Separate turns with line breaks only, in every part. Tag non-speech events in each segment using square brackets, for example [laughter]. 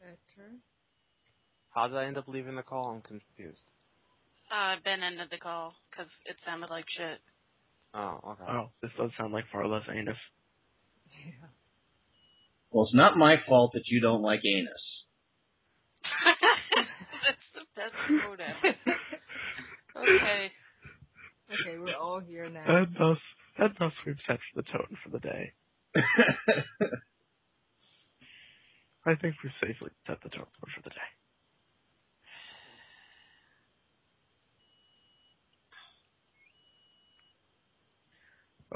Better.
How did I end up leaving the call? I'm confused.
Uh, Ben ended the call because it sounded like shit.
Oh, okay.
Oh, this does sound like far less anus.
Yeah.
Well, it's not my fault that you don't like anus. [laughs]
That's the best quote ever. Okay.
Okay, we're all here now.
And thus, and thus we've set the tone for the day. [laughs] I think we've safely set the tone for the day.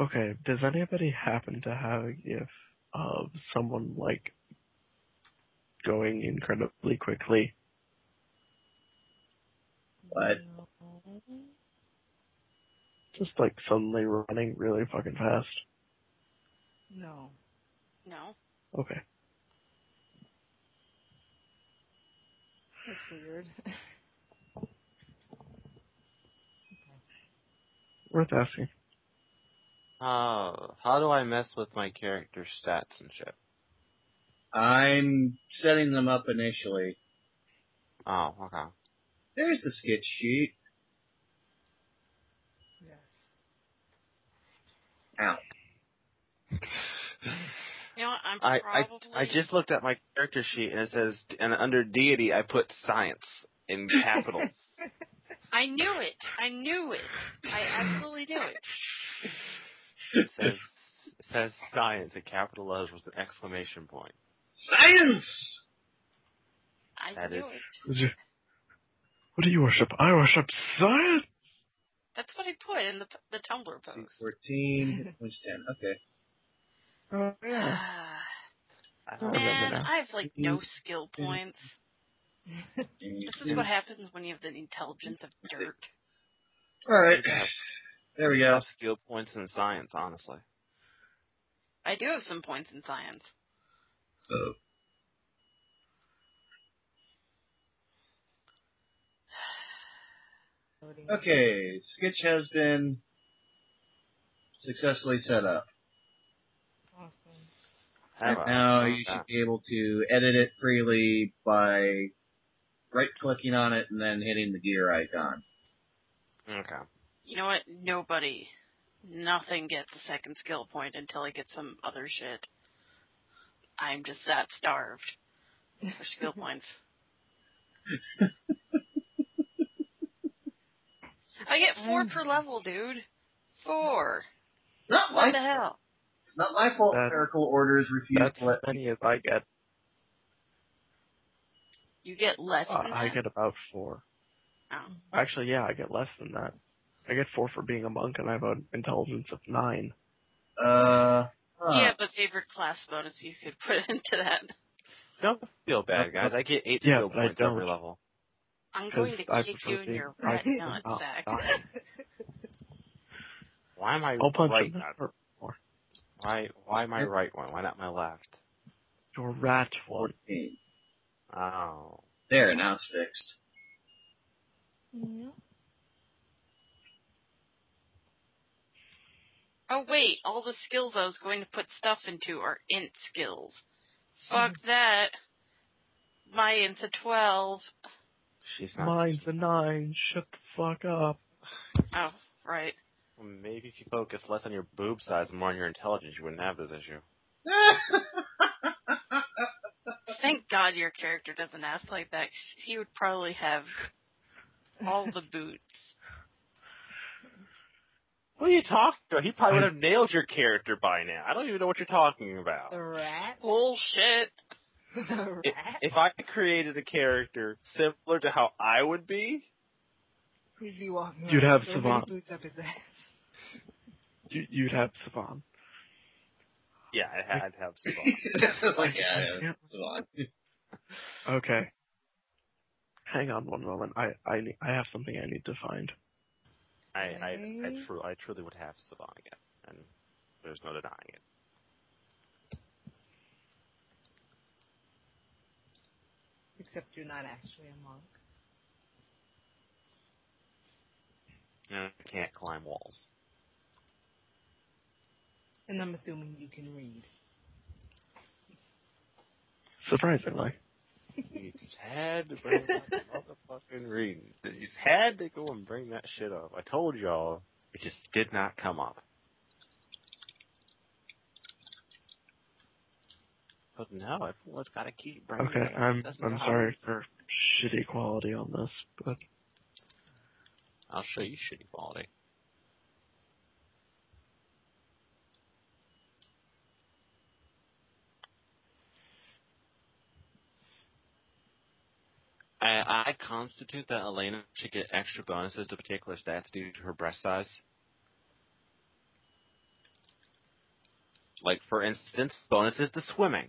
Okay, does anybody happen to have a gif of someone like going incredibly quickly?
What?
Just like suddenly running really fucking fast.
No.
No.
Okay.
That's weird.
Worth asking.
Uh, how do I mess with my character stats and shit?
I'm setting them up initially.
Oh, okay.
There's the sketch sheet.
yes.
Ow. [laughs]
You know what? I'm
I,
probably.
I I just looked at my character sheet and it says, and under deity I put science in capitals. [laughs]
I knew it. I knew it. I absolutely knew it.
it says it says science in capital letters with an exclamation point.
Science!
I
That
knew
is-
it.
You- What do you worship? I worship science!
That's what I put in the the Tumblr post.
C14, hit points 10. Okay.
Oh, yeah.
I
Man. I have like no mm-hmm. skill points.
Mm-hmm.
This is what happens when you have the intelligence of dirt.
Alright. There we go.
skill points in science, honestly.
I do have some points in science.
Oh. [sighs] Okay, Skitch has been successfully set up.
Awesome.
Have
And now you should be able to edit it freely by right clicking on it and then hitting the gear icon.
Okay.
You know what? Nobody, nothing gets a second skill point until I get some other shit. I'm just that starved for skill [laughs] points. I get four per mm. level, dude. Four.
Not my
What the hell?
It's not my fault
That-
clerical orders refuse to let
as many as I get.
You get less
Uh,
than
I get about four.
Oh.
Actually, yeah, I get less than that. I get four for being a monk, and I have an intelligence of nine.
uh huh.
You have a favorite class bonus you could put [laughs] into that.
Don't feel bad, guys. I get eight
Yeah,
skill points every level.
I'm
'Cause
going to
I
kick you in your
I
red nut
not
sack.
dying. [laughs]
Why am I
I'll punch
right?
Him.
one?
Or,
Why why my right one? Why not my left?
your rat one.
14.
Oh.
There, now it's fixed.
Yeah.
Oh wait, all the skills I was going to put stuff into are int skills. Fuck
Mm-hmm.
that. My int's a 12.
She's not
Mine's a nine. Shut the fuck up.
Oh, right.
Well, maybe if you focus less on your boob size and more on your intelligence, you wouldn't have this issue. [laughs]
Thank God your character doesn't ask like that. He would probably have all the boots. [laughs]
What are you talking about? He probably would have nailed your character by now. I don't even know what you're talking about.
The rat?
Bullshit. [laughs]
The rat?
If I created a character similar to how I would be,
He'd be walking
You'd
around
have
so many
Savant.
boots up his ass.
You, you'd have Savan.
yeah, I'd I'd have some. [laughs]
like, yeah, yeah,
Yeah.
it's.
Okay. Hang on one moment. I I I have something I need to find.
I I I,
Okay.
I truly would have Savan again, and there's no denying it.
Except you're not actually a monk.
You I can't climb walls.
And I'm assuming you can read.
Surprisingly.
You just had to bring up the motherfucking reading. You just had to go and bring that shit up. I told y'all, it just did not come up. But now everyone's got to keep bringing
Okay,
it up.
I'm
Doesn't
I'm
matter.
sorry for shitty quality on this, but
I'll show you shitty quality. I, I constitute that Elena should get extra bonuses to particular stats due to her breast size. Like, for instance, bonuses to swimming.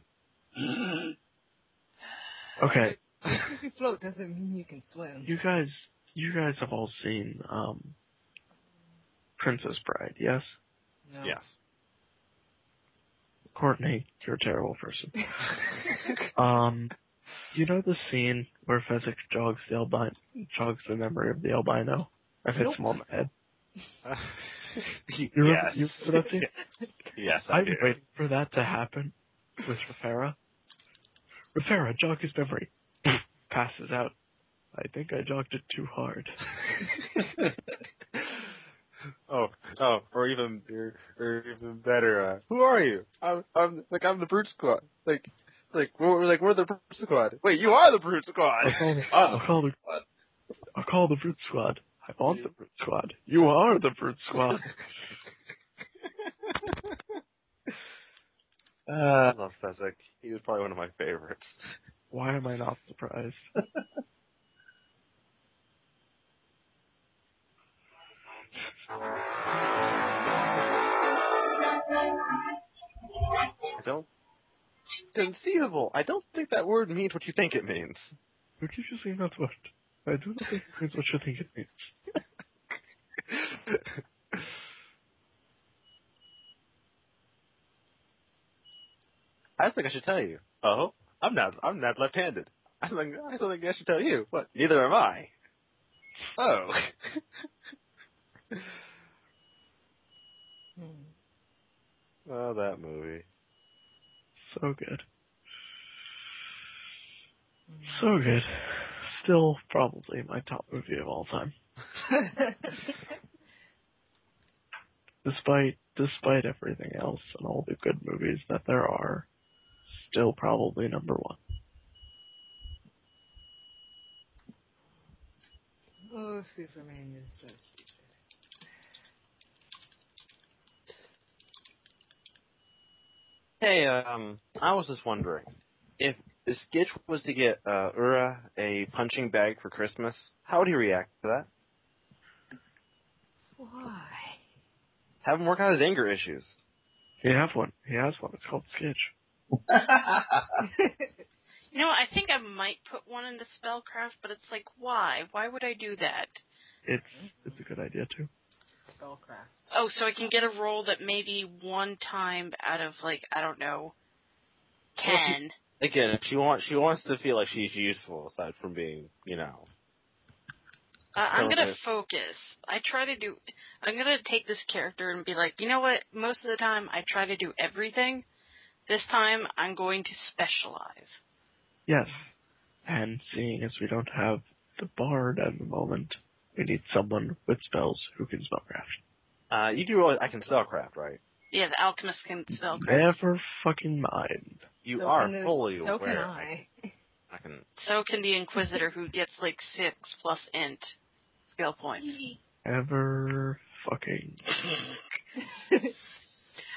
[clears throat]
okay.
If you float doesn't mean you can swim.
You guys, you guys have all seen um, Princess Bride, yes?
No.
Yes.
Courtney, you're a terrible person. [laughs] Um, you know the scene where Fezzik jogs the albino, jogs the memory of the albino and hits
Nope.
him on the head?
yes.
You remember, you [laughs] remember
yes, I
I'm
do.
waiting for that to happen with Rafera. Rafera, jog his memory. [coughs] Passes out. I think I jogged it too hard. [laughs]
oh, oh, or even, or, or even better. Uh, who are you? I'm, I'm like I'm the Brute Squad. Like, like we're like we're the Brute Squad. Wait, you are the Brute Squad.
I'll call [laughs] the, I'll call the, I'll call the Brute Squad. I want the Brute Squad. You are the Brute Squad.
Uh, [laughs] [laughs] I love Fezzik. He was probably one of my favorites.
Why am I not surprised?
I don't. Conceivable. I don't think that word means what you think it means.
Who did you say that word? I do not think it means what you think it means. [laughs]
I think I should tell you. Oh, I'm not. I'm not left-handed. I think. I think I should tell you. What? Neither am I. Oh.
Hmm. [laughs]
oh, that movie.
So good. So good. Still probably my top movie of all time. [laughs] Despite despite everything else and all the good movies that there are, still probably number one.
oh, Superman is so stupid.
Hey, um, I was just wondering if if Skitch was to get uh, Ura a punching bag for Christmas, how would he react to that?
Why?
Have him work out his anger issues.
He has one. He has one. It's called Skitch. [laughs]
You know, I think I might put one into spellcraft, but it's like, why? Why would I do that?
It's it's a good idea too.
Spellcraft.
Oh, so I can get a roll that maybe one time out of like I don't know,
Well, she-
ten.
Again, she wants she wants to feel like she's useful aside from being, you know.
Uh, I'm gonna focus. I try to do. I'm gonna take this character and be like, you know what? Most of the time, I try to do everything. This time, I'm going to specialize.
Yes. And seeing as we don't have the bard at the moment, we need someone with spells who can spellcraft.
Uh, you do realize I can spellcraft, right?
Yeah, the alchemist can spellcraft.
Never fucking mind.
You
So
are
can the-
fully
so
aware.
can I.
I can.
So can the inquisitor who gets like six plus int skill points.
Ever fucking. [laughs]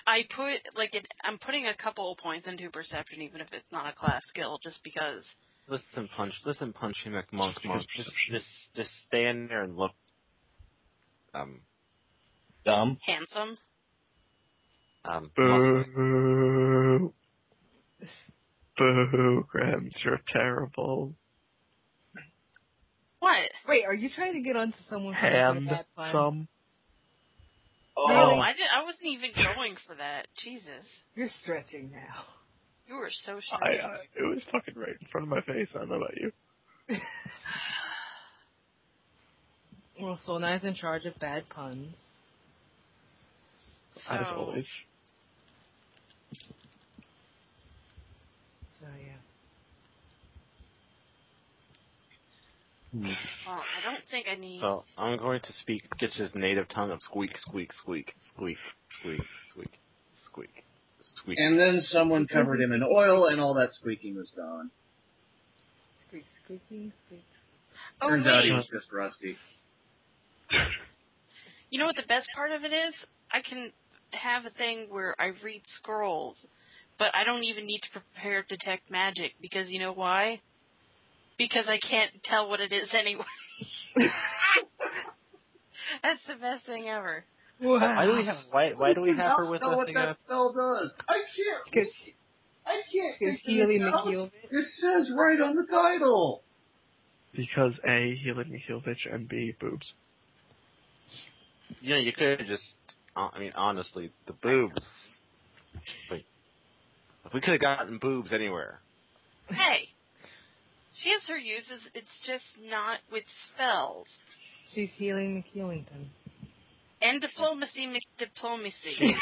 I put like it, I'm putting a couple of points into perception, even if it's not a class skill, just because.
Listen, punch. Listen, punchy McMonk [laughs] monk. Just, just, just stand there and look. Um,
Dumb.
Handsome.
um. muscly.
Boo. Boo, Grams, you're terrible.
What?
Wait, are you trying to get onto someone for making a pun?
some.
Oh,
No, I did. I wasn't even going for that. Jesus,
You're stretching now.
You were so
I,
stretchy.
I, uh, it was fucking right in front of my face. I don't know about you. [laughs]
Well, Solnine's in charge of bad puns.
so,
As always.
So yeah. Hmm.
Well, I don't think I need.
So I'm going to speak Gitch's native tongue of squeak, squeak, squeak, squeak, squeak, squeak, squeak, squeak.
And then someone covered him in oil, and all that squeaking was gone.
Squeak, squeaking, squeak.
oh
Turns
wait,
out he was just rusty. [laughs]
you know what the best part of it is? I can have a thing where I read scrolls, but I don't even need to prepare detect magic because you know why? Because I can't tell what it is [laughs] anyway. [laughs] That's the best thing ever.
Wow.
Why do we have why why do we
You
have her
don't
with
know what
again?
that spell does. I can't.
Because
I can't.
because
figure
Healy
this It says right on the title.
Because A, Healing Mikhailovich, and B, boobs.
You know, you could have just. Uh, I mean, honestly, the boobs. Wait, we could have gotten boobs anywhere.
Hey, she has her uses. It's just not with spells
She's healing McKeelington.
And diplomacy. diplomacy.
She,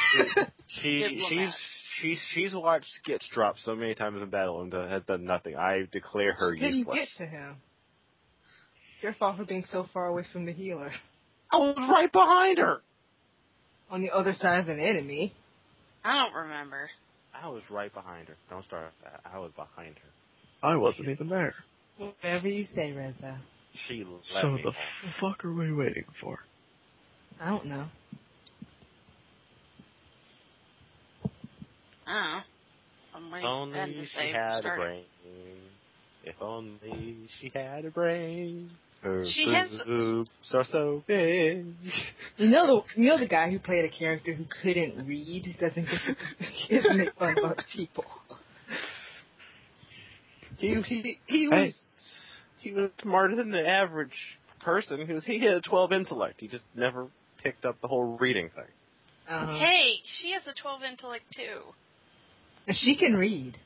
she [laughs] she's she's she's watched Skits dropped so many times in battle and has done nothing. I declare her
She didn't
useless.
get to him. Your fault for being so far away from the healer.
I was right behind her.
On the other side of an enemy.
I don't remember.
I was right behind her. Don't start with that. I was behind her.
I wasn't even there.
Whatever you say, Reza.
She let
So
me.
the fuck are we waiting for?
I don't know.
I don't know. I'm
If
waiting
only
to
she
say
had a brain. If only she had a brain. Her
She has-
boobs are so big.
You know the you know the guy who played a character who couldn't read doesn't get to, get to make fun of other people.
He he he
Hey.
was he was smarter than the average person. He was he had a twelve intellect. He just never picked up the whole reading thing.
Uh,
Hey, she has a 12 intellect too.
she can read.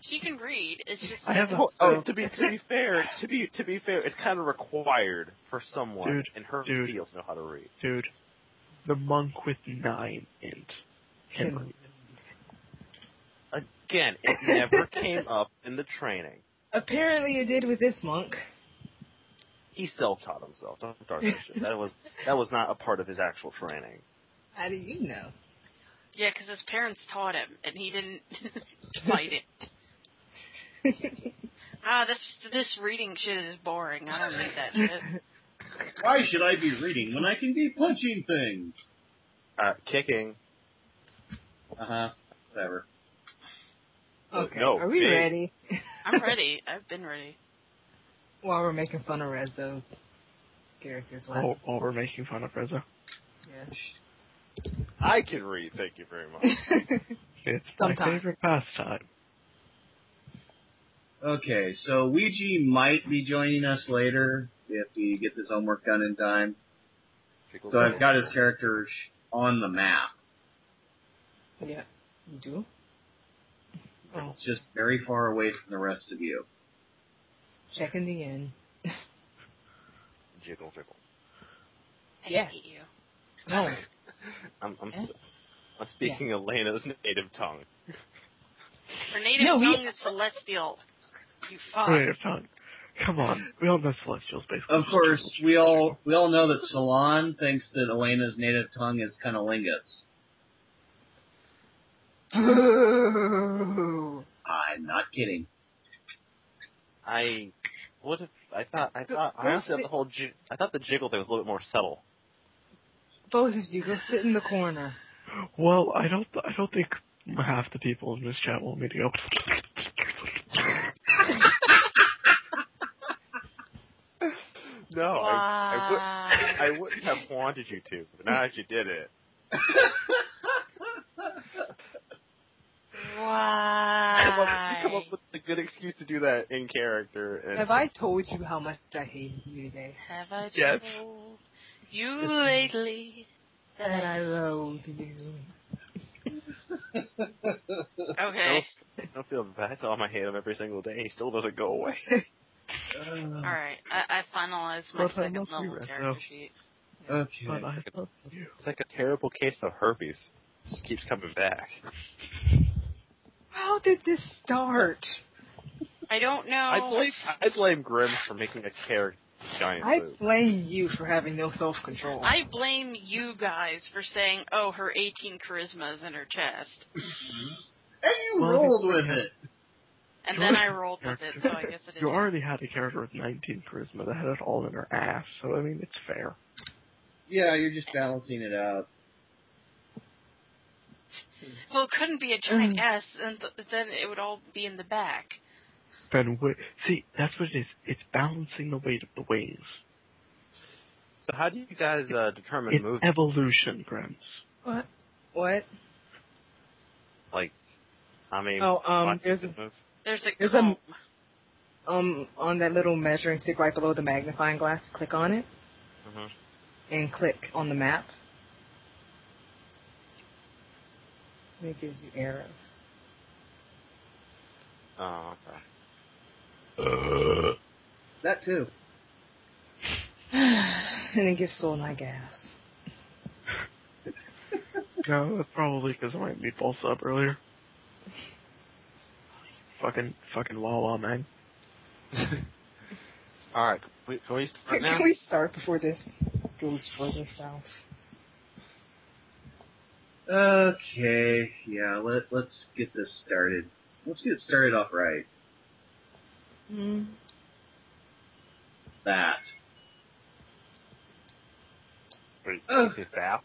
She can read. It's just
I have a-
Oh, to be to be fair, to be to be fair, it's kind of required for someone
Dude,
in her
dude.
field to know how to read.
Dude, the monk with nine int can
Can
read.
Again, it never came up in the training.
Apparently, it did with this monk.
He self-taught himself. Don't start [laughs] that shit. That was that was not a part of his actual training.
How do you know?
yeah, because his parents taught him, and he didn't [laughs] fight it. [laughs] Ah, this this reading shit is boring. I don't need that shit.
Why should I be reading when I can be punching things?
Uh, kicking.
Uh huh. Whatever.
okay,
No,
are we
big.
ready?
I'm ready. I've been ready.
While we're making fun of Rezo's characters.
While, while we're making fun of Reza.
I can read. Thank you very much. [laughs]
It's my
Sometimes.
favorite pastime.
Okay, so Ouija might be joining us later if he gets his homework done in time. So I've got his character sh- on the map.
yeah, you do.
It's just very far away from the rest of you.
Checking the end.
Jiggle, jiggle.
I
Yes.
hate you.
No, [laughs]
I'm I'm, s- I'm speaking Elena's native tongue.
Her native
No, we-
tongue is celestial. You fuck.
Native tongue. Come on, we all know Celestial's basically.
Of course, we all we all know that Salon thinks that Elena's native tongue is cunnilingus.
Boo. [laughs]
I'm not kidding.
I would have. I thought. I thought.
Go
I honestly
sit-
thought the whole. Ji- I thought the jiggle thing was a little bit more subtle.
Both of you go sit in the corner.
Well, I don't. I don't think half the people in this chat want me to go.
No, I, I, would,
Why?
I wouldn't have wanted you to, but now that you did it, I love that you come
Why?
up with a good excuse to do that in character. And
Have I told you how much I hate you today?
Have I
Yes.
told you lately that
That
I...
I loathe you. [laughs]
Okay.
I don't feel bad. I tell him I hate him every single day. He still doesn't go away. [laughs]
Alright, I, I finalized my
But I
second
love you,
level
Rezo.
character sheet.
Okay.
But I love you.
It's like a terrible case of herpes. Just keeps coming back.
How did this start?
I don't know.
I blame I blame Grimm for making a character giant
I
boob.
blame you for having no self control.
I blame you guys for saying, "Oh, her 18 charisma is in her chest," [laughs]
And you
Well,
rolled with it.
and
Sure.
then I rolled with it. So I guess it is.
You already had a character with 19 charisma that had it all in her ass, so I mean, it's fair.
Yeah, you're just balancing it out.
Well, it couldn't be a giant
Mm.
S, and th- then it would all be in the back.
Then wi- see, that's what it is. It's balancing the weight of the wings.
So how do you guys uh, determine
It's
movement?
evolution, Grims.
what? What?
Like, how many?
Oh, um, there's a-
move?
There's a
There's a-
comb.
Um, on that little measuring stick right below the magnifying glass, click on it
Mhm.
and click on the map. And it gives you arrows.
Oh, okay. Uh.
That too. [sighs]
and it gives Soul Knight gas. [laughs]
No, that's probably because of my meatball sub earlier. Fucking, fucking Wawa, man. [laughs]
All right. Can we, can we start now?
can we start before this goes further south?
Okay, yeah, let, let's get this started. Let's get started off right.
Mm.
That.
Wait,
Ugh.
say staff?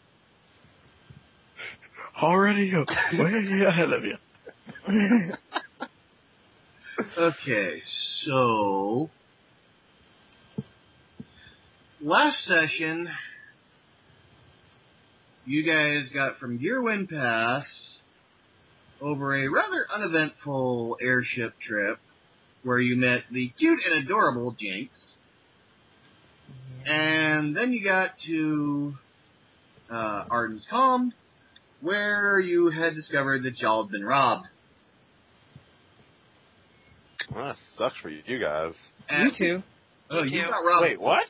Already go way ahead of you.
Okay, so last session you guys got from Gearwind Pass over a rather uneventful airship trip where you met the cute and adorable Jinx. And then you got to uh, Arden's Calm, where you had discovered that y'all had been robbed.
Well, that sucks for you, you guys.
Me
And-
too.
Oh,
Me
you
too.
got robbed.
Wait, what?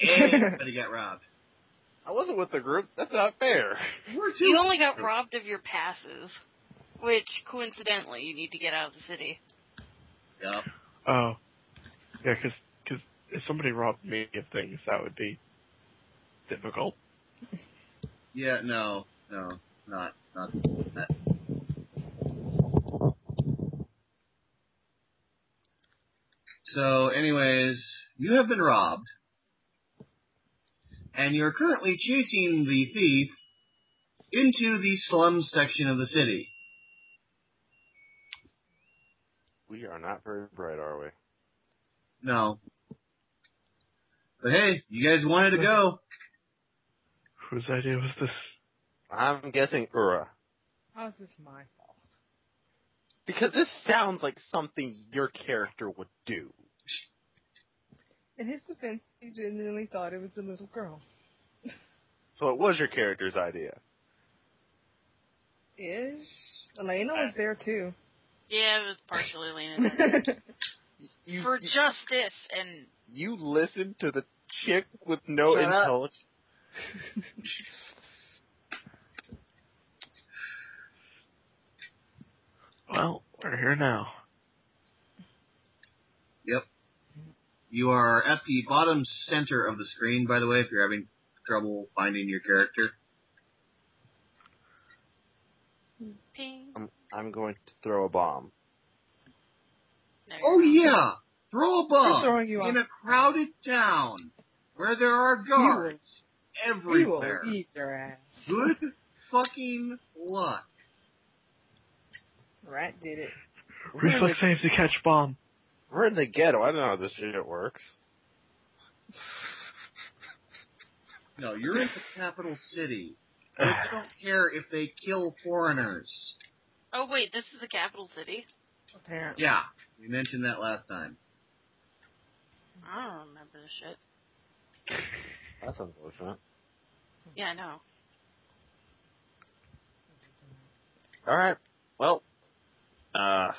Everybody got robbed.
I wasn't with the group. That's not fair.
You only got robbed of your passes, which coincidentally you need to get out of the city.
Yep.
Oh, yeah, because because if somebody robbed me of things, that would be difficult.
Yeah, no, no, not, not that. So, anyways, you have been robbed, and you're currently chasing the thief into the slum section of the city.
We are not very bright, are we?
No. But hey, you guys wanted to go.
Whose idea was this?
I'm guessing Ura.
How's this my fault?
Because this sounds like something your character would do.
In his defense, he genuinely thought it was a little girl.
So it was your character's idea.
Ish. Elena was there too.
Yeah, it was partially Elena. [laughs]
You,
for
you,
justice and
you listened to the chick with no
Shut up.
intelligence. [laughs]
Well, we're here now.
You are at the bottom center of the screen, by the way, if you're having trouble finding your character.
ping.
I'm, I'm going to throw a bomb.
There
Oh
go.
yeah, throw a bomb
throwing you
in
off.
a crowded town where there are guards
We will
everywhere.
eat your ass.
Good fucking luck.
Rat did it.
Reflex saves to catch bomb.
We're in the ghetto. I don't know how this shit works.
No, you're in the capital city. They [sighs] don't care if they kill foreigners.
Oh wait, this is the capital city.
Apparently.
Yeah, we mentioned that last time.
I don't remember this shit.
That's unfortunate.
Yeah, I know.
All right. Well, uh,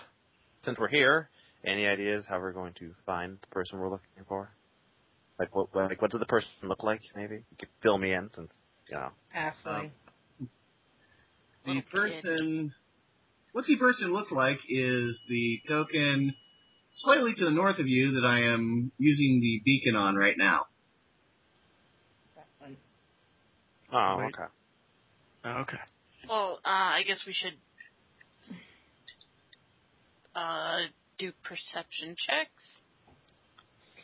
since we're here, any ideas how we're going to find the person we're looking for? Like what? Like what does the person look like? Maybe you could fill me in since you know.
Halfway.
The person, what the person looked like is the token slightly to the north of you that I am using the beacon on right now.
Oh,
Wait.
okay.
Oh, okay.
Well, uh, I guess we should uh, do perception checks.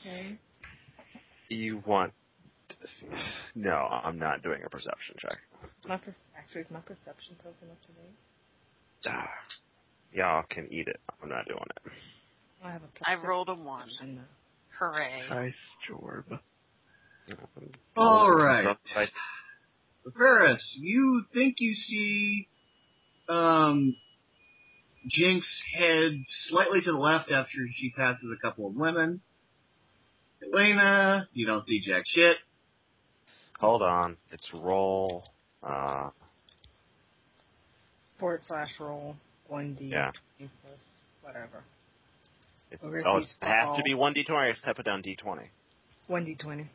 Okay.
You want? No, I'm not doing a perception check.
My per- actually, is my perception token up to date?
Ah, y'all can eat it. I'm not doing it.
I have a
I
perception
rolled a one.
now.
Hooray!
Nice, Jorb.
All right.
Right.
Ferris, you think you see um, Jinx head slightly to the left after she passes a couple of women. Elena, you don't see jack shit.
Hold on. It's roll. Uh,
Forward slash roll one d.
Yeah.
plus whatever.
it's,
Over
oh, it has
all.
to be one d20 or I have to down d20.
One d twenty.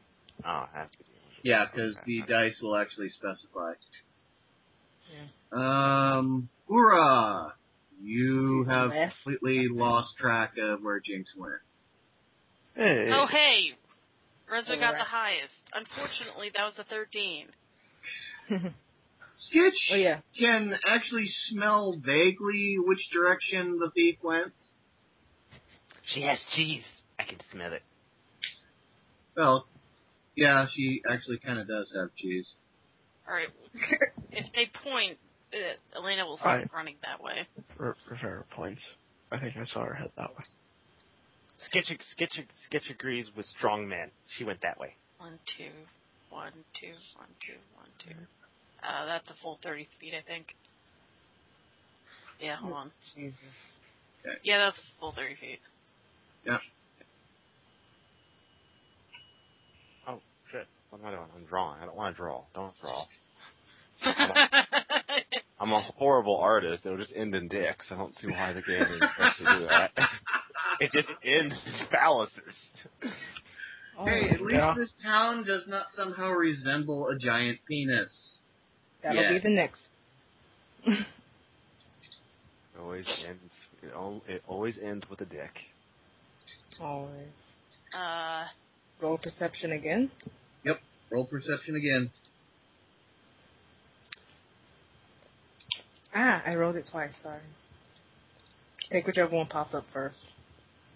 Oh, it has to be.
Yeah, because
Okay.
the dice will actually specify.
Yeah.
Um, Ura, you have completely lost track of where Jinx went.
Hey.
Oh hey, Reza got
Alright.
the highest. Unfortunately, that was a thirteen.
Skitch [laughs]
oh yeah.
can actually smell vaguely which direction the thief went.
She has cheese. I can smell it.
Well, yeah, she actually kind of does have cheese.
All right, if they point, uh, Elena will start
Alright.
running that way.
R- Rivera points. I think I saw her head that way.
Skitch, Skitch, Skitch agrees with strong men. She went that way.
One, two, one, two, one, two, one, two. Uh, that's a full thirty feet, I think. Yeah, hold on.
Jesus.
Yeah, that's a full thirty feet. Yeah.
Oh shit! What am I doing? I'm drawing. I don't want to draw. Don't draw. [laughs] I'm a horrible artist. It'll just end in dicks. I don't see why the game is supposed to do that. [laughs] it just ends in phalluses.
Oh,
hey, at least
yeah.
this town does not somehow resemble a giant penis.
that'll
yeah.
be the next.
It always ends. It, al- it always ends with a dick.
Always.
uh,
Roll perception again. Yep.
Roll perception again.
Ah, I rolled it twice. Sorry. Take whichever one pops up first.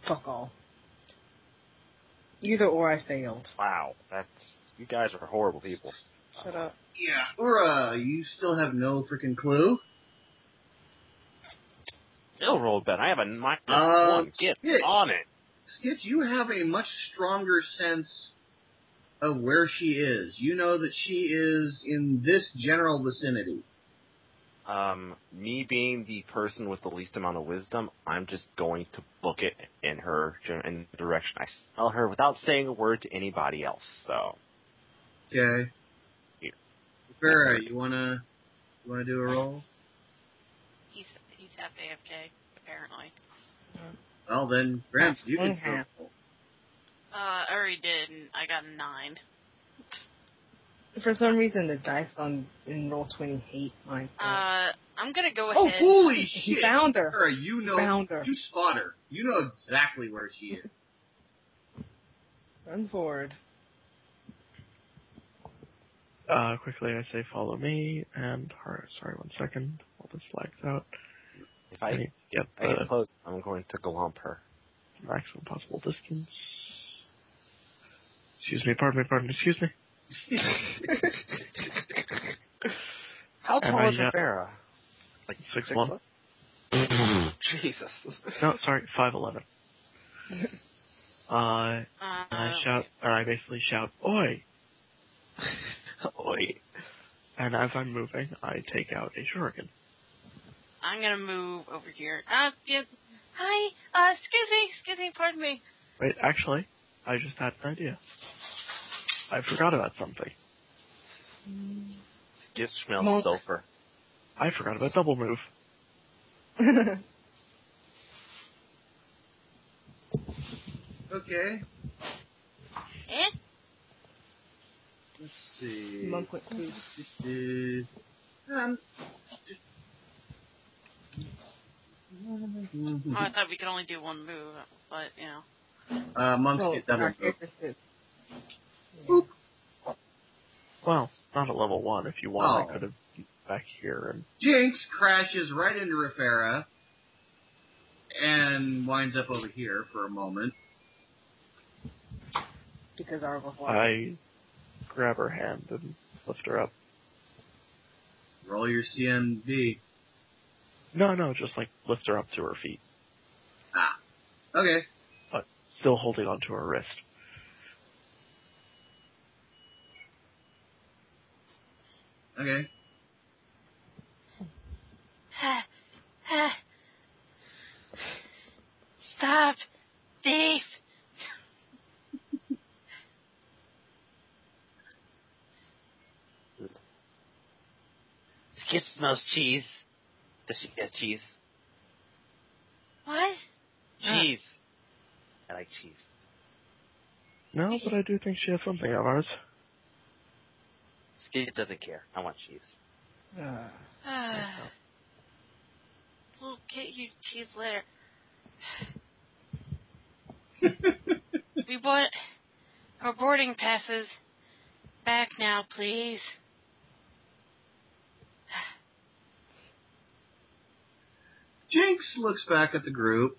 Fuck all. Either or, I failed.
Wow, that's you guys are horrible people.
Shut up.
Yeah, Ura, you still have no freaking clue.
Still rolled bad. I have a minus
Uh,
one. Get
shit.
on it.
Skitch, you have a much stronger sense of where she is. You know that she is in this general vicinity.
Um, me being the person with the least amount of wisdom, I'm just going to book it in her in the direction I tell her without saying a word to anybody else. So
Okay.
Here.
Farrah, you wanna you wanna do a roll?
he's he's half AFK apparently.
Well then, Gramps, you can
One half.
roll.
Uh, I already did, and I got a nine.
For some reason, the dice on in roll twenty hate my.
Uh, I'm gonna go ahead.
Oh,
ahead.
holy
he
shit!
found her.
Farrah, you know,
Found her.
you spot her. You know exactly where she is.
Run forward.
Uh, quickly I say follow me, and, or, sorry, one second, while this lags out.
if
I
I,
need to get
I get
the
close, I'm going to glump her.
maximum possible distance. Excuse me, pardon me, pardon, excuse me. [laughs]
How
Am
tall
I
is
not-
Rivera? Like
Six
six
one.
foot? [clears throat] Jesus.
No, sorry, five eleven. Uh, [laughs]
Uh,
I shout, or I basically shout, "Oi!" [laughs]
Oi.
And as I'm moving, I take out a shuriken.
I'm gonna move over here. Uh, yeah, hi. Uh, excuse me, excuse me, pardon me.
Wait, actually, I just had an idea. I forgot about something.
It smells
Monk.
sulfur.
I forgot about double move. [laughs]
Okay.
Eh?
Let's see.
Monk went through.
Um,
Oh, I thought we could only do one move. but you know.
Uh, monks
Well,
get double move.
Characters did. Yeah.
Boop.
Well, not a level one. If you want,
Oh.
I could have back here and
Jinx crashes right into Rafera and winds up over here for a moment.
Because our before.
I grab her hand and lift her up.
Roll your CMD.
No, no, just like lift her up to her feet, Ah.
Okay.
But still holding onto her wrist.
Okay.
Stop, thief!
Skitch smells cheese. Does she has cheese?
What?
Cheese. I like cheese.
No, but I do think she has something of ours.
Skitch doesn't care. I want cheese.
Uh,
we'll get you cheese later. [laughs] we bought our boarding passes back now, please.
Jinx looks back at the group,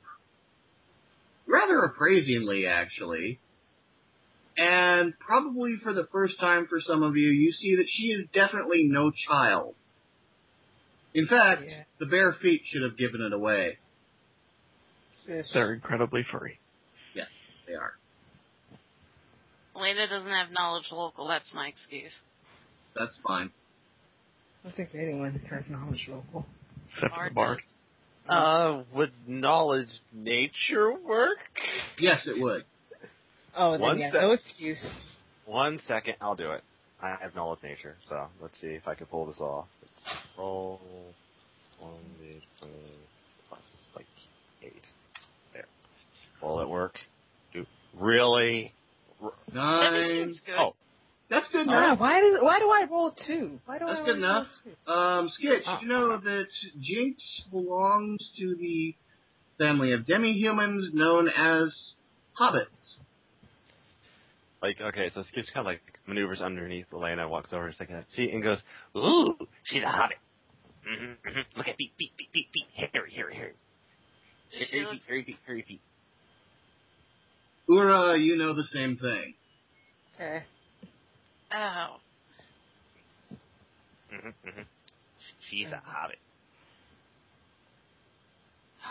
rather appraisingly, actually. And probably for the first time for some of you, you see that she is definitely no child. In fact,
Yeah.
the bare feet should have given it away.
sis.
They're incredibly furry.
Yes, they are.
Lena doesn't have knowledge local, that's my excuse.
That's fine.
I think anyone has knowledge local.
Except for the
Bard
bard.
Uh, would knowledge nature work?
Yes, it would.
Oh, then
One
yeah,
sec.
no excuse.
One second, I'll do it. I have knowledge of nature, so let's see if I can pull this off. Let's roll one d twenty plus like eight. There. Will it work? Do really?
Nine.
Seventeen good.
Oh,
That's good
Yeah,
enough.
why does why do I roll two? Why do
That's
I
good enough. Um, Skitch,
Oh.
you know that Jinx belongs to the family of demi-humans known as hobbits.
Like okay, so Skitch kind of like maneuvers underneath Elena, walks over a second at feet, and goes, "Ooh, she's a hobbit. Mm-hmm, mm-hmm. Look at feet, feet, feet, feet, feet. Hairy, hairy, hairy.
She
Hairy
looks-
feet, hairy feet, hairy feet."
Ura, you know the same thing.
Okay.
Oh.
Mm-hmm, mm-hmm. She's a hobbit.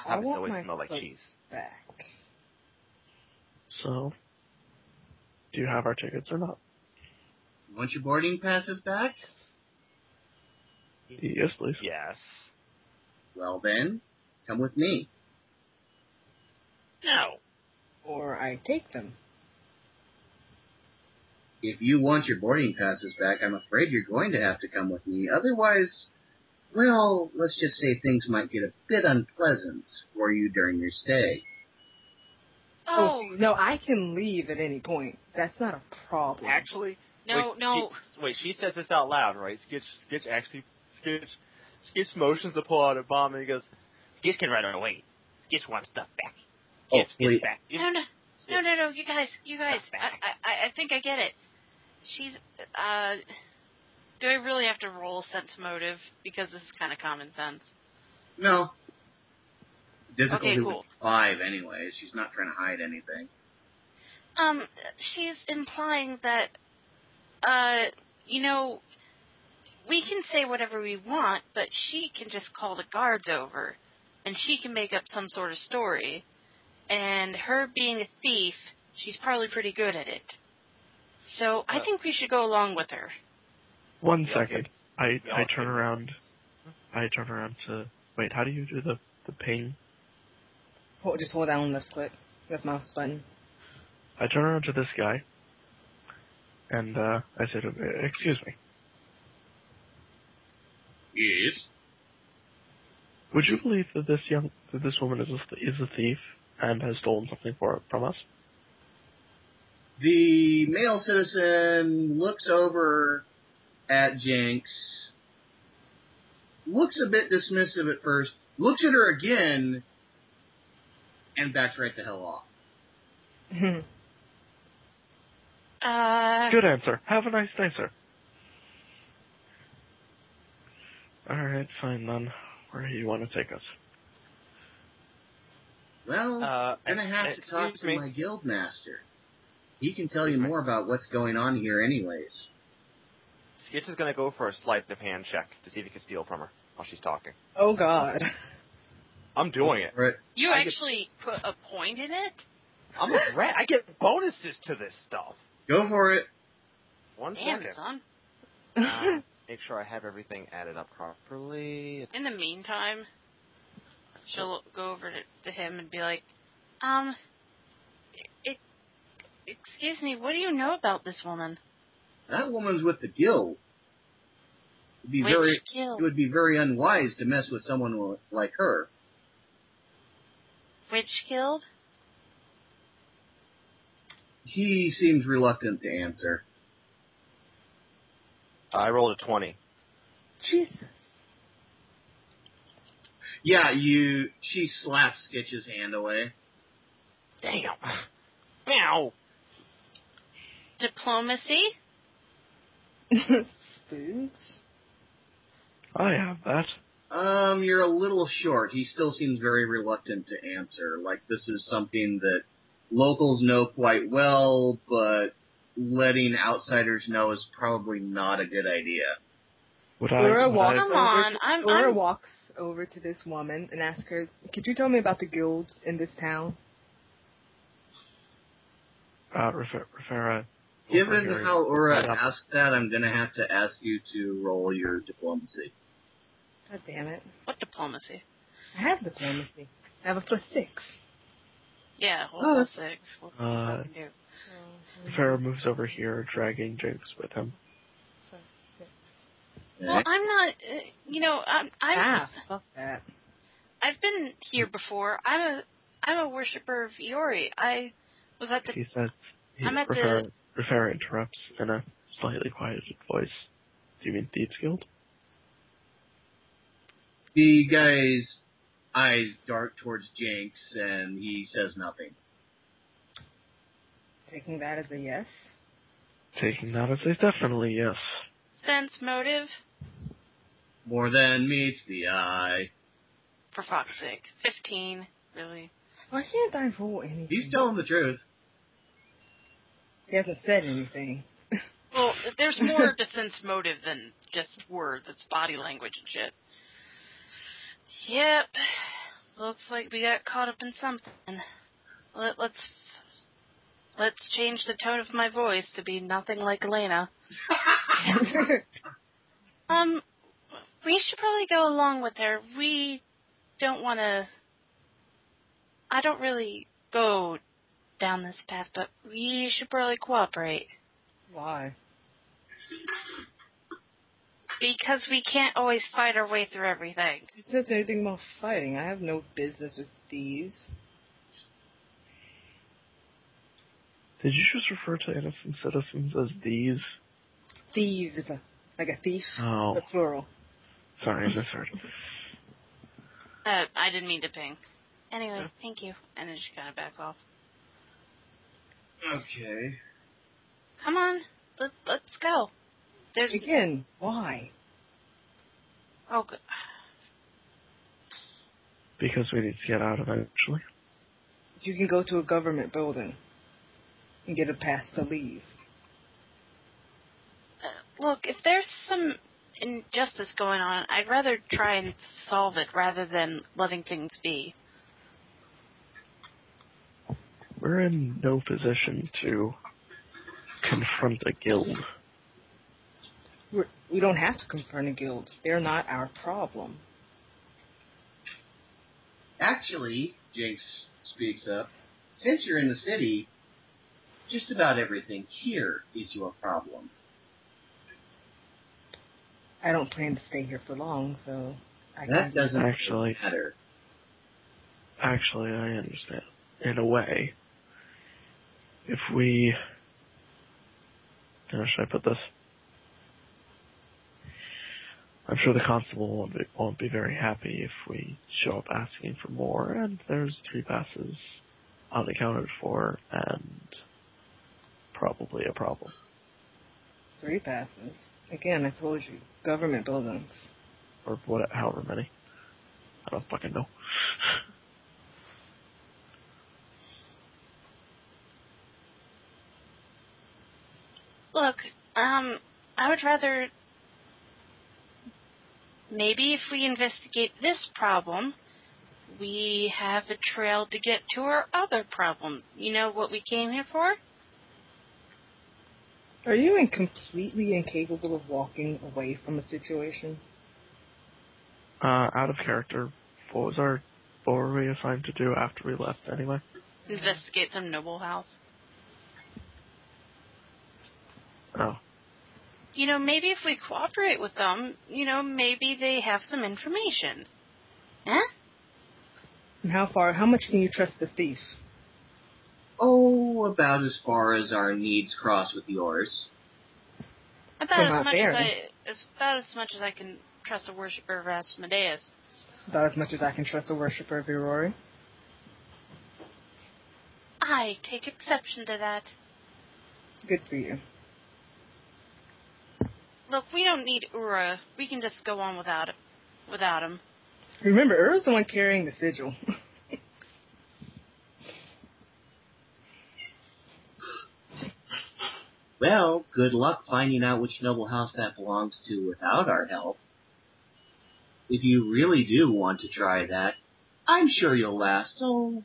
Hobbits always smell like cheese.
Back.
So, do you have our tickets or not?
Want your boarding passes back?
Yes, please.
Yes.
Well then, come with me.
No.
Or I take them.
If you want your boarding passes back, I'm afraid you're going to have to come with me. Otherwise, well, let's just say things might get a bit unpleasant for you during your stay.
Oh,
see, no, I can leave at any point. That's not a problem.
Actually,
no,
wait,
no.
She, wait, she says this out loud, right? Skitch, Skitch actually, Skitch, Skitch motions to pull out a bomb, and he goes, "Skitch can run away. Skitch wants stuff back.
Oh,
Skitch,
wait.
Skitch back.
No, no, no, no, no, you guys, you guys, I. I, I think I get it. She's, uh, do I really have to roll sense motive? Because this is kind of common sense.
No. Difficulty
Okay, cool.
five anyways. She's not trying to hide anything.
Um, she's implying that, uh, you know, we can say whatever we want, but she can just call the guards over, and she can make up some sort of story. And her being a thief, she's probably pretty good at it. So I
Uh,
think we should go along with her.
One
Yeah,
second. I
Yeah,
I
okay.
turn around. I turn around to wait. How do you do the the ping?
Hold, just hold down left click with mouse button.
I turn around to this guy, and uh, I said, "Excuse me.
Yes.
Would you believe that this young that this woman is a, is a thief and has stolen something for from us?"
The male citizen looks over at Jinx, looks a bit dismissive at first, looks at her again, and backs right the hell off.
Uh,
Good answer. Have a nice day, sir. Alright, fine then. Where do you want to take us?
Well,
Uh,
I'm gonna have to talk to
me.
my guild master. He can tell you more about what's going on here, anyways.
Skitch is gonna go for a sleight of hand check to see if he can steal from her while she's talking.
oh God.
I'm doing it.
Right.
you
I get-
actually put a point in it?
I'm a rat. I get bonuses to this stuff.
Go for it.
One
Damn,
second.
son.
Uh, [laughs] make sure I have everything added up properly. It's
In the meantime, she'll go over to, to him and be like, um, it, excuse me, what do you know about this woman?
That woman's with the guild. It'd be
Which
very,
guild?
it would be very unwise to mess with someone like her.
Which guild?
He seems reluctant to answer.
I rolled a twenty.
Jesus.
Yeah, you. She slaps Skitch's hand away.
Damn. Meow.
Diplomacy? [laughs]
Foods.
I have that.
Um, you're a little short. He still seems very reluctant to answer. Like this is something that locals know quite well, but letting outsiders know is probably not a good idea.
Would I?
Laura
would
walks
I
Come
over
on,
to-
I'm-
Laura
I'm-
walks over to this woman and asks her, "Could you tell me about the guilds in this town?"
uh, refer, refer,
Given how Ura asked that, I'm gonna have to ask you to roll your diplomacy.
God damn it!
What diplomacy?
I have diplomacy. I have a plus six.
Yeah,
Oh,
six. What
Uh,
the do?
Farrah moves over here, dragging Jinx with him.
Plus six.
Well, I'm not. Uh, you know, I'm. I'm
Ah, fuck that.
I've been here before. I'm a. I'm a worshiper of Iori. I was at the.
He says, he,
I'm at the-
Rafera, Rafera interrupts in a slightly quieted voice. Do you mean Thieves Guild?
The guy's eyes dart towards Jinx, and he says nothing.
Taking that as a yes.
Taking that as a definitely yes.
sense motive.
More than meets the eye.
For fuck's sake, fifteen. Really?
Why can't I roll anything?
He's telling the truth.
He hasn't said anything. [laughs]
Well, there's more to sense motive than just words. It's body language and shit. Yep. Looks like we got caught up in something. Let, let's let's change the tone of my voice to be nothing like Elena. [laughs] Um, we should probably go along with her. We don't want to. I don't really go down this path, but we should probably cooperate
Why?
Because we can't always fight our way through everything.
Who says anything about fighting? I have no business with thieves.
Did you just refer to innocent citizens as these?
Thieves like a thief,
Oh,
but plural.
sorry, I misheard.
Uh, I didn't mean to ping. Anyway, thank you. And then she kind of backs off.
Okay.
Come on, let, let's go. There's
Again, why?
oh, good.
Because we need to get out of eventually.
You can go to a government building and get a pass to leave.
Uh, look, if there's some injustice going on, I'd rather try and solve it rather than letting things be.
We're in no position to confront a guild.
We're, we don't have to confront a guild. They're not our problem.
Actually, Jinx speaks up, since you're in the city, just about everything here is your problem.
I don't plan to stay here for long, so I
That
can
doesn't
Actually-
matter.
Actually, I understand. In a way. If we... How should I put this? I'm sure the constable won't be, won't be very happy if we show up asking for more, and there's three passes unaccounted for and probably a problem.
Three passes. Again, I told you, government buildings.
Or what, however many. I don't fucking know. [laughs]
Look, um, I would rather. Maybe if we investigate this problem, we have a trail to get to our other problem. You know what we came here for?
Are you in completely incapable of walking away from a situation?
Uh, out of character, what was our, what were we assigned to do after we left anyway?
Investigate some noble house.
Oh,
You know, maybe if we cooperate with them, you know, maybe they have some information. Huh?
And how far, how much can you trust the thief?
Oh, about as far as our needs cross with yours.
About
So
as much
there,
as. I, as about as much as I can trust a worshiper of Asmodeus.
About as much as I can trust a worshiper of Aurora.
I take exception to that.
Good for you.
Look, we don't need Ura. We can just go on without it, without him.
Remember, Ura's the one carrying the sigil. [laughs]
Well, good luck finding out which noble house that belongs to without our help. If you really do want to try that, I'm sure you'll last, oh,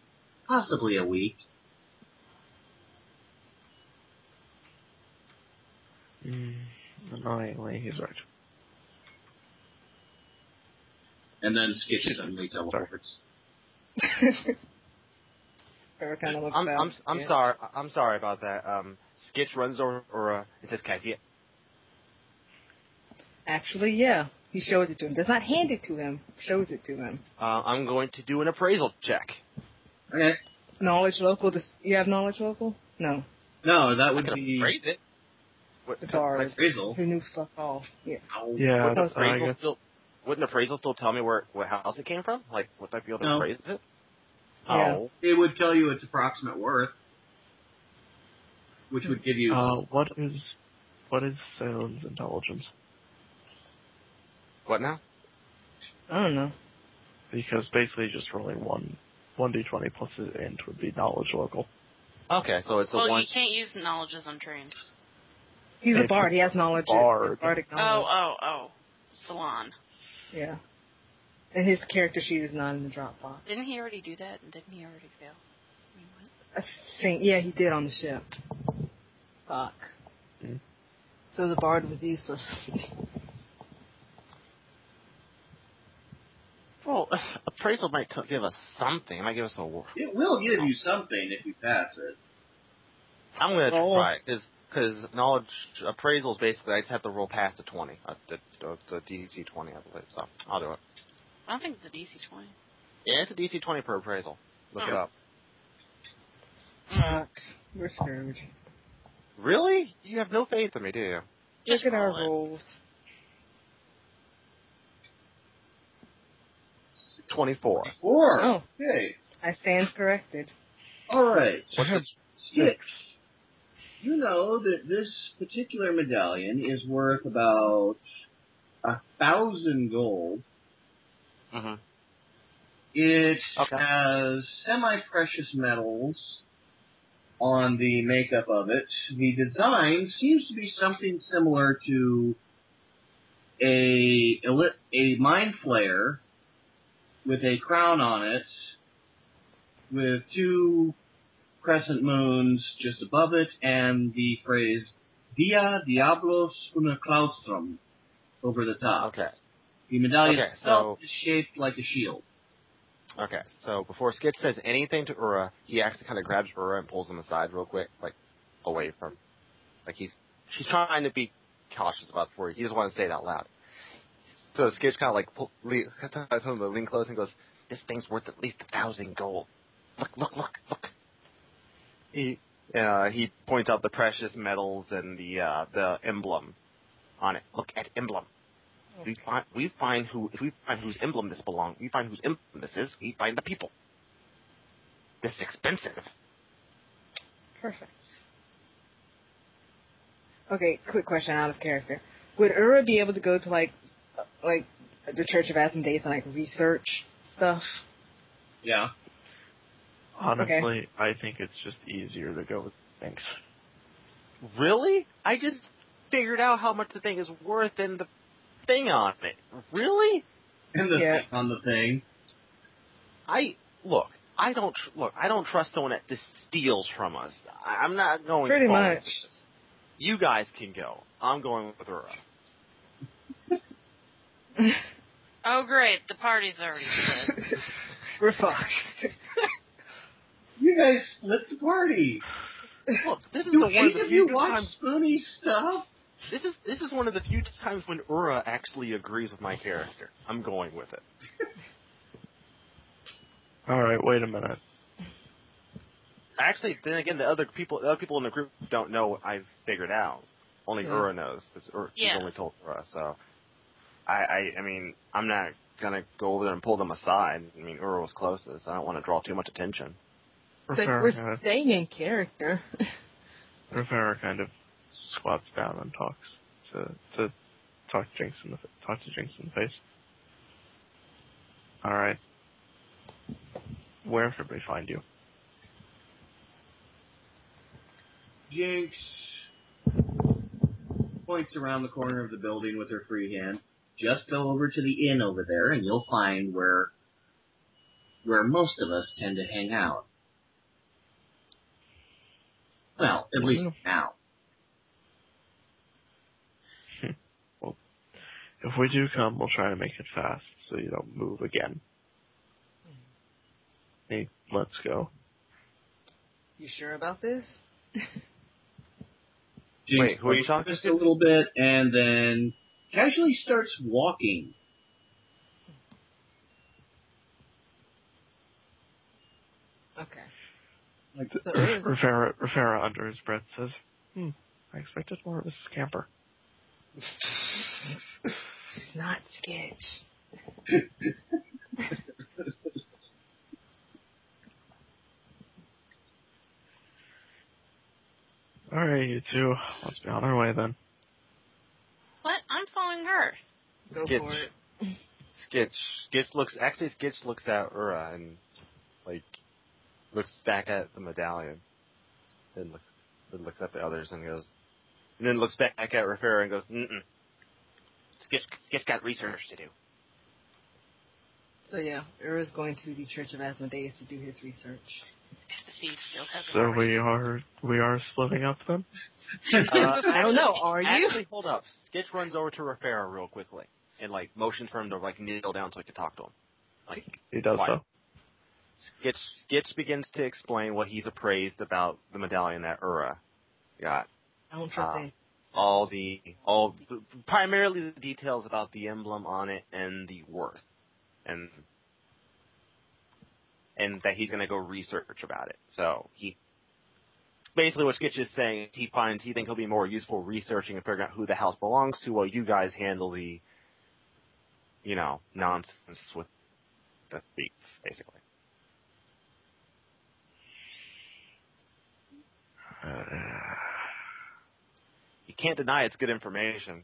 possibly a week.
mm, annoyingly, he's right.
And then Skitch suddenly teleports.
Ura kind of looks
I'm. I'm I'm
Yeah.
sorry. I'm sorry about that. Um, Skitch runs over or uh, it says can I see it?
Actually, yeah. He shows it to him. Does not hand it to him. Shows it to him.
Uh, I'm going to do an appraisal check.
Okay.
Knowledge local. Does, you have knowledge local? No.
No, that would be
appraise it. What,
The bars.
appraisal.
Who knew fuck all. Yeah.
Ow.
Yeah,
wouldn't, appraisal still, wouldn't appraisal still tell me where what house it came from? Like, would I be able to
No.
appraise it?
Yeah.
Oh,
It would tell you its approximate worth, which would give you.
Uh, what is, what is Salon's intelligence?
what now?
I don't know.
Because basically just rolling one, one d20 plus his int would be knowledge local.
Okay, so it's a
well,
one.
you can't use knowledge as untrained.
He's a bard. He has knowledge.
bard.
His bardic
Oh,
knowledge.
oh, oh. Salon.
Yeah. And his character sheet is not in the Dropbox.
Didn't he already do that? And didn't he already fail? I mean.
I think, yeah, he did on the ship. Fuck.
Hmm.
So the bard was useless.
Well, appraisal might give us something. It might give us a. wor-
It will give you something if you pass it.
I'm gonna
Roll.
try because because knowledge appraisal is basically I just have to roll past a twenty, uh, the, the, the DC twenty, I believe. So I'll do it.
I don't think it's a DC 20.
Yeah, it's a DC twenty per appraisal. Look it
Oh.
up.
Fuck. We're screwed.
Really? You have no faith in me, do you?
Just
Look at our
roll it.
rolls.
Twenty-four.
Four.
Oh.
Okay.
I stand corrected.
All right.
What has
Skitch, you know that this particular medallion is worth about a thousand gold.
hmm
It
Okay.
has semi-precious metals on the makeup of it. The design seems to be something similar to a a mind flayer with a crown on it, with two crescent moons just above it, and the phrase "Dia Diablos una claustrum" over the top.
Okay.
The medallion
Okay,
itself
so-
is shaped like a shield.
Okay. So before Skitch says anything to Ura, he actually kind of grabs Ura and pulls him aside real quick, like away from, like he's she's trying to be cautious about before he doesn't want to say it out loud. So Skitch kind of like pull, lean, [laughs] tells him to lean close and goes, "This thing's worth at least a thousand gold. Look, look, look, look." He uh, he points out the precious metals and the uh, the emblem on it. Look at emblem. We find we find who if we find whose emblem this belongs, we find whose emblem this is. We find the people. this is expensive.
Perfect. Okay, quick question out of character. Would Ura be able to go to like, uh, like the Church of Asmodeus and like research stuff?
Yeah.
Honestly, I think it's just easier to go with things.
Really? I just figured out how much the thing is worth and the thing on it. Really?
And the
Yeah.
thing on the thing.
I look. I don't tr- look. I don't trust someone that just steals from us. I, I'm not going.
Pretty much.
You guys can go. I'm going with Ura. [laughs]
Oh, great. The party's already [laughs] split.
We're fucked. [laughs]
You guys split the party.
Look, this is
Do
the one of
any
the
of you watch
times.
Spoony's stuff?
This is this is one of the few times when Ura actually agrees with my character. I'm going with it. [laughs]
Alright, wait a minute.
Actually, then again, the other people, the other people in the group don't know what I've figured out. Only
Yeah.
Ura knows. Because Ura, he's
Yeah.
only told Ura. So, I, I, I mean, I'm not gonna go over there and pull them aside. I mean, Ura was closest. I don't want to draw too much attention.
It's like we're
kind of,
staying in character. [laughs]
Rivera kind of squats down and talks to to talk to Jinx in the talk to Jinx in the face. All right. Where should we find you?
Jinx points around the corner of the building with her free hand. Just go over to the inn over there and you'll find where where most of us tend to hang out. Well, at mm-hmm. least now. [laughs]
Well.
now.
If we do come, we'll try to make it fast so you don't move again. Hey, let's go.
You sure about this?
Jinx
Wait, who are you
looks
talking
just
to?
a little bit and then casually starts walking. Like
So [clears throat] Ura's,
Rivera, Rivera under his breath says, "Hmm, I expected more of a scamper."
it's not sketch. [laughs]
All right, you two, let's be on our way then.
what? I'm following her.
Go
Sketch.
for it.
Skitch, Skitch looks actually Skitch looks at Ura and like looks back at the medallion, then looks then looks at the others and goes, and then looks back at Rivera and goes, mm Skitch, Skitch got research to do.
So yeah, Ura's going to the Church of Asmodeus to do his research.
If the thief still has
So we are we are splitting up then.
Uh, [laughs]
I don't know, are you?
Actually, hold up. Skitch runs over to Rivera real quickly and like motions for him to like kneel down so he can talk to him. Like
He does
Why?
so.
Skitch, Skitch begins to explain what he's appraised about the medallion that Ura got.
I don't trust any.
all the all primarily the details about the emblem on it and the worth and and that he's going to go research about it so he basically what Skitch is saying is he finds he thinks he'll be more useful researching and figuring out who the house belongs to while you guys handle the you know nonsense with the thief basically
Uh,
you can't deny it's good information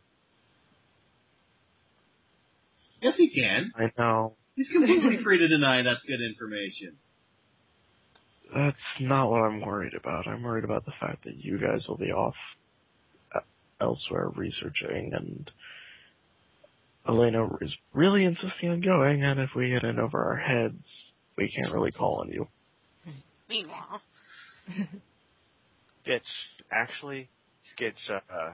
Yes, he can.
I know
He's completely free to deny that's good information.
that's not what I'm worried about. I'm worried about the fact that you guys will be off uh, elsewhere researching, and Elena is really insisting on going. And if we get in over our heads, we can't really call on you.
Meanwhile, [laughs]
Skitch, actually, Skitch, uh,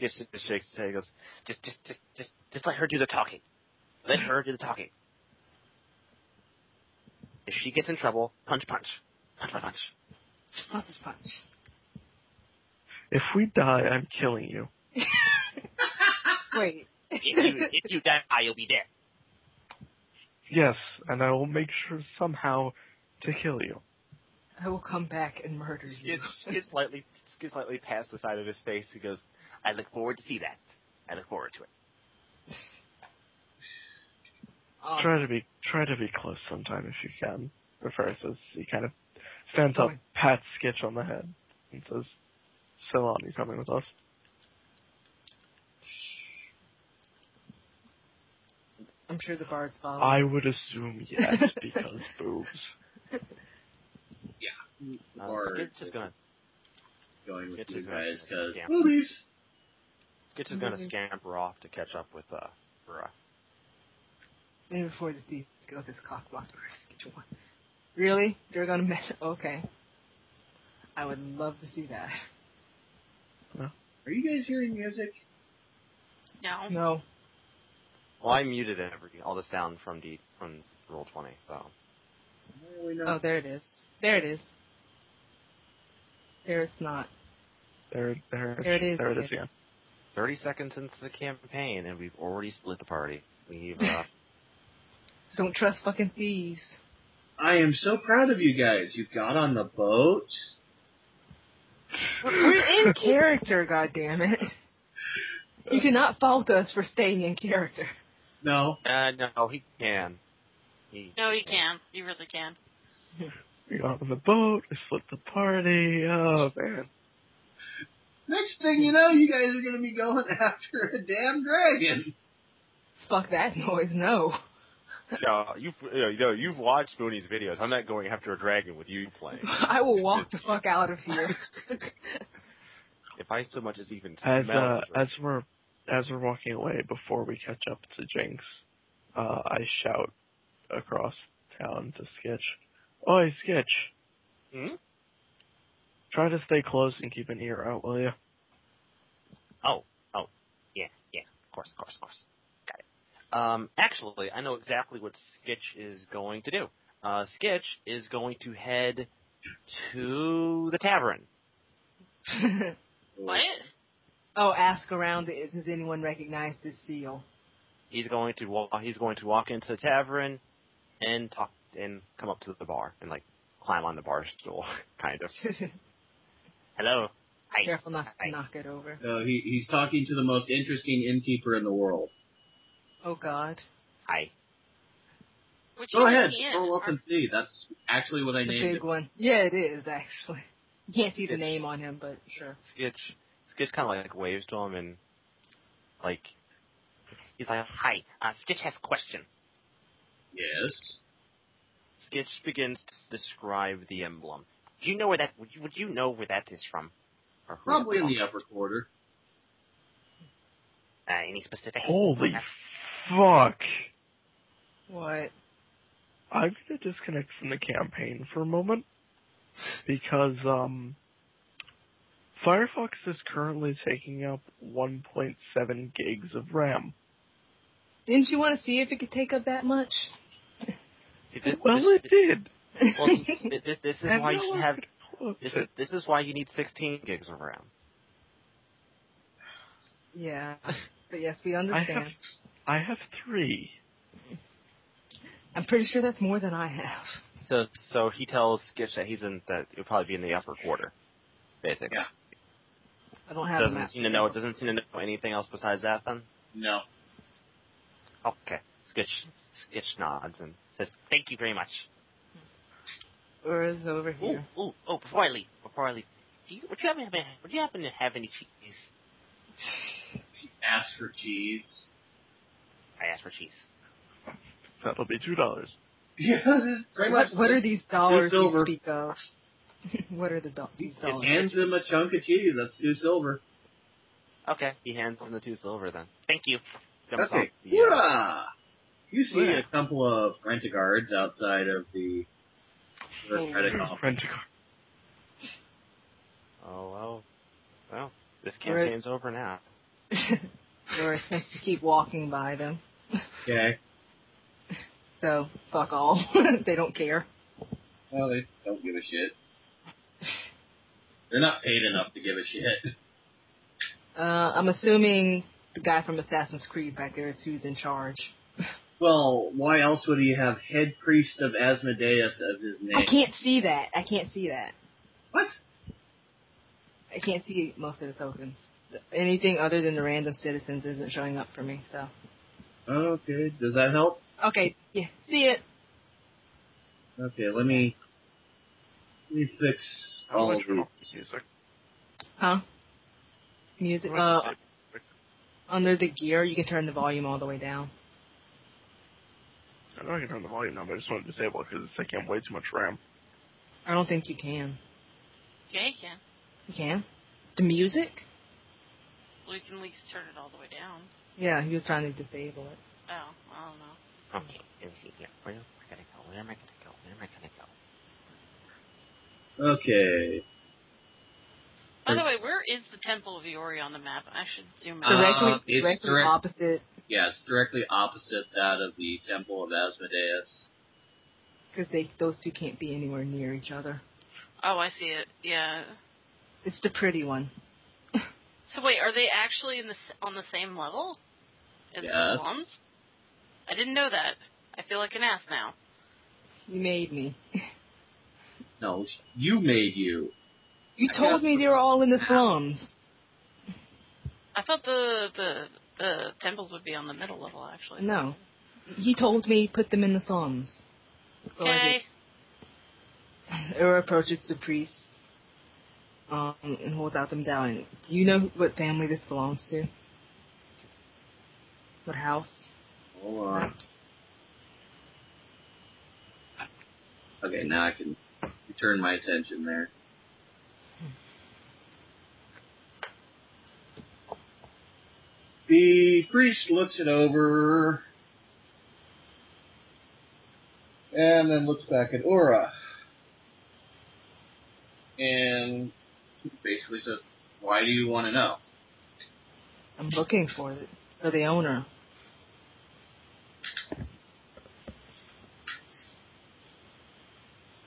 Skitch just shakes his head. He goes, just, just, just, just, just let her do the talking. Let her do the talking. If she gets in trouble, punch, punch, punch, punch, punch.
Punch, punch.
If we die, I'm killing you. [laughs]
Wait.
If you, if you die, you'll be dead.
Yes, and I will make sure somehow to kill you.
I will come back and murder you.
Skitch, Skitch slightly, Skitch slightly past the side of his face. He goes, I look forward to see that. I look forward to it.
Oh,
Try to be try to be close sometime if you can. refers as he kind of stands up, pats Skitch on the head, and says, Salon, you coming with us?
I'm sure the bards follow.
I would assume yes, because boobs. [laughs]
Uh,
Or
Skitch is gonna
going with
Skitch
you
is gonna
guys because
scamper.
movies.
Skitch is gonna
Mhm.
scamper off to catch up with uh, Rura.
And before the thieves go, this cock blocked get you one. Really? They're gonna mess? Okay. I would love to see that.
Are you guys hearing music?
No.
No.
Well, I muted every all the sound from the from Roll20, so
Where are
Oh, there it is. There it is. There it's not.
There, there,
There it is
There it is
again.
again.
thirty seconds into the campaign, and we've already split the party. We've uh, [laughs]
Don't trust fucking thieves.
I am so proud of you guys. You got on the boat.
We're in character, [laughs] goddammit. You cannot fault us for staying in character.
No,
uh no, he can. He
No, he can. He really can. [laughs]
We got on the boat, we split the party, oh man.
Next thing you know, you guys are going to be going [laughs] after a damn dragon.
Fuck that noise, no.
No, you've you know, you know, you've watched Spoony's videos. I'm not going after a dragon with you playing. [laughs]
I will walk the fuck out of here. [laughs]
If I so much as even
As
smell
uh, as we're as we're walking away, before we catch up to Jinx, uh, I shout across town to Skitch, "Oi, Sketch.
Hmm?
Try to stay close and keep an ear out, will you?"
Oh, oh, yeah, yeah, of course, of course, of course. Got it. Um, actually, I know exactly what Sketch is going to do. Uh, Skitch is going to head to the tavern. [laughs]
What?
oh, ask around. Does anyone recognize this seal?
He's going to walk. He's going to walk into the tavern and talk and come up to the bar and like climb on the bar stool, [laughs] kind of. [laughs] Hello. Hi.
Careful not
Hi.
to knock it over.
So he, he's talking to the most interesting innkeeper in the world.
Oh God.
Hi.
Which
Go ahead,
is he in?
scroll up
Are-
and see. That's actually what I
The
named
big
it.
one. Yeah, it is actually. You [laughs] can't see the name on him, but sure.
Skitch. Skitch kind of like waves to him and like he's like, "Hi. Uh, Skitch has a question."
Yes.
Skitch begins to describe the emblem. Do you know where that? Would you, would you know where that is from? Or
Probably in the upper quarter.
Uh, any specific?
Holy fuck!
What?
I'm gonna disconnect from the campaign for a moment because um, Firefox is currently taking up 1.7 gigs of RAM.
Didn't you want to see if it could take up that much?
See, this,
Well,
this,
it did.
well, [laughs] this, this, this is why
no
you should have. This
it.
is, this is why you need 16 gigs of RAM.
yeah. [laughs] But yes, we
I
understand.
have, I have three.
I'm pretty sure that's more than I have.
So, so he tells Skitch that he's in that it'll probably be in the upper quarter, basically.
Yeah.
I don't have
Doesn't seem to know. It doesn't seem to know anything else besides that. Then.
No.
Okay. Skitch, Skitch nods and says, "Thank you very much."
Or is over here.
ooh, oh! Before I leave, before I leave, do you, would you happen, would you happen to have any cheese?
Ask for cheese.
I asked for cheese.
That'll be two dollars. [laughs]
Yeah, pretty
What,
much.
what are these dollars you speak of? [laughs] what are the do- these
It
dollars?
hands him a chunk of cheese. That's two silver.
Okay, he hands him the two silver then. Thank you. Jumps
Okay.
off the, uh,
Hurrah! You see
Yeah.
a couple of rent-a-guards outside of the
Oh,
credit
there's
office.
oh well, well, this campaign's over now. [laughs]
Or it's supposed to keep walking by them.
Okay. [laughs]
So, fuck all. [laughs] they don't care.
Well, they don't give a shit. They're not paid enough to give a shit.
Uh, I'm assuming the guy from Assassin's Creed back there is who's in charge.
Well, why else would he have head priest of Asmodeus as his name?
I can't see that. I can't see that.
What?
I can't see most of the tokens. Anything other than the random citizens isn't showing up for me, so.
Okay, does that help?
Okay, yeah, see it.
Okay, let me let me fix
How
all of
much
these.
music?
Huh? Music. Uh, under the gear, you can turn the volume all the way down.
It? I know I can turn the volume down, but I just want to disable it because it's taking up way too much RAM.
I don't think you can.
Yeah, you can.
You can? The music?
We can at least turn it all the way down.
Yeah, he was trying to disable it.
Oh, I don't know.
Okay, let's see here. Where am I gonna go? Where am I gonna go? Where am I gonna go?
Okay.
By the way, where is the Temple of Iori on the map? I should zoom
Uh.
Directly, directly
direct-
opposite,
Yeah, it's directly opposite that of the Temple of Asmodeus.
because they those two can't be anywhere near each other.
oh, I see it. Yeah.
It's the pretty one. [laughs]
So wait, are they actually in the on the same level as
Yes.
the slums? I didn't know that. I feel like an ass now.
You made me. [laughs]
No, you made you.
You told me they were all in the [laughs] slums.
I thought the the the temples would be on the middle level actually.
No. He told me put them in the Psalms. So
Okay.
did. Ura approaches the priest um, and holds out them down. Do you know what family this belongs to? What house?
Hold on. Okay, now I can return my attention there. The priest looks it over and then looks back at Aura and basically says, Why do you want to know?
I'm looking for it. For the owner.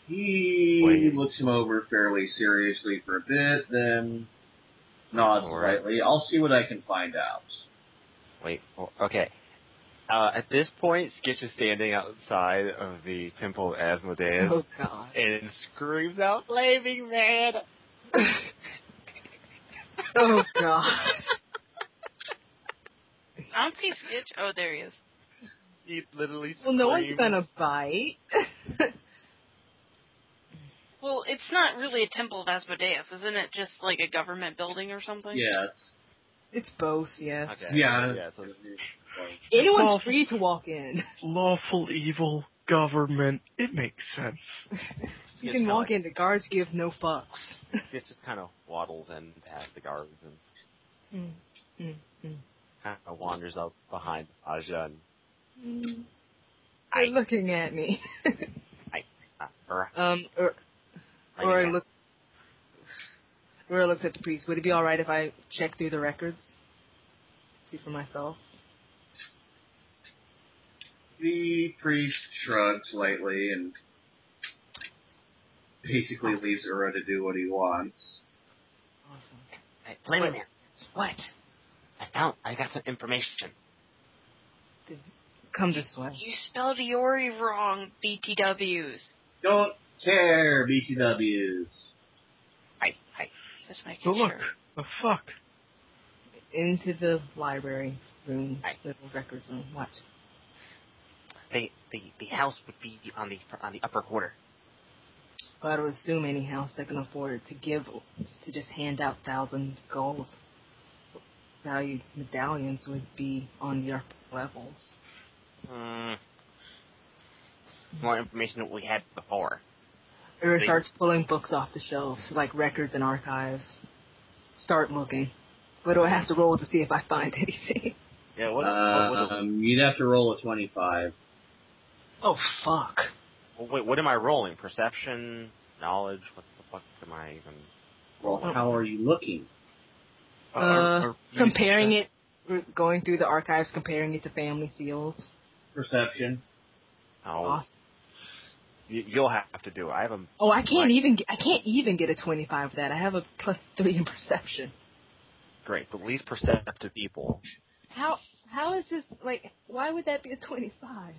He
Wait.
looks him over fairly seriously for a bit, then nods
All right.
slightly. I'll see what I can find out.
Wait. oh, Okay. Uh, at this point, Skitch is standing outside of the Temple of Asmodeus
Oh god.
and screams out, "Flaming man!" [laughs]
oh god.
I don't see Skitch. Oh, there he is.
He literally
Well, no one's gonna bite. [laughs]
Well, it's not really a temple of Asmodeus, isn't it? Just like a government building or something.
Yes.
it's both, yes.
Okay.
Yeah.
Yeah. So
Anyone's
Well-
free to walk in.
Lawful evil government. It makes sense. [laughs]
You can walk
like-
in. The guards give no fucks. [laughs]
Skitch just kind of waddles in past the guards and
Mm, mm, mm.
kind of wanders up behind Aja and
Mm.
I-
They're looking at me.
uh, or,
um, or,
Lady
or I
Mac.
look. Or looks at the priest. Would it be all right if I check through the records? See for myself.
The priest shrugs slightly and basically leaves Ura to do what he wants.
Awesome.
Hey, Flaming Man. What? I found. I got some information.
Come this way.
You spelled Iori wrong, BTWs.
Don't care, BTWs.
Hi. Hi.
Just making
But look,
sure.
the fuck?
Into the library room,
Right.
little records room. What?
The the the house would be on the on the upper quarter.
But I would assume any house that can afford it to give, to just hand out thousand gold valued medallions would be on the upper levels.
Hmm. More information than we had before.
Or
They-
starts pulling books off the shelves, like records and archives. Start looking. What do I have to roll to see if I find anything? [laughs]
Yeah. What? what, what
Um, you'd have to roll a 25.
Oh fuck.
well, wait. What am I rolling? Perception, knowledge. What the fuck am I even?
Well, how are you looking?
Uh,
Uh,
our- our
comparing it, going through the archives, comparing it to family seals.
Perception.
Oh,
Awesome.
You, you'll have to do it. I have a.
Oh, I can't
Right.
even get, I can't even get a 25 with that. I have a plus 3 in perception.
Great, but least perceptive people.
How how is this like why would that be a 25?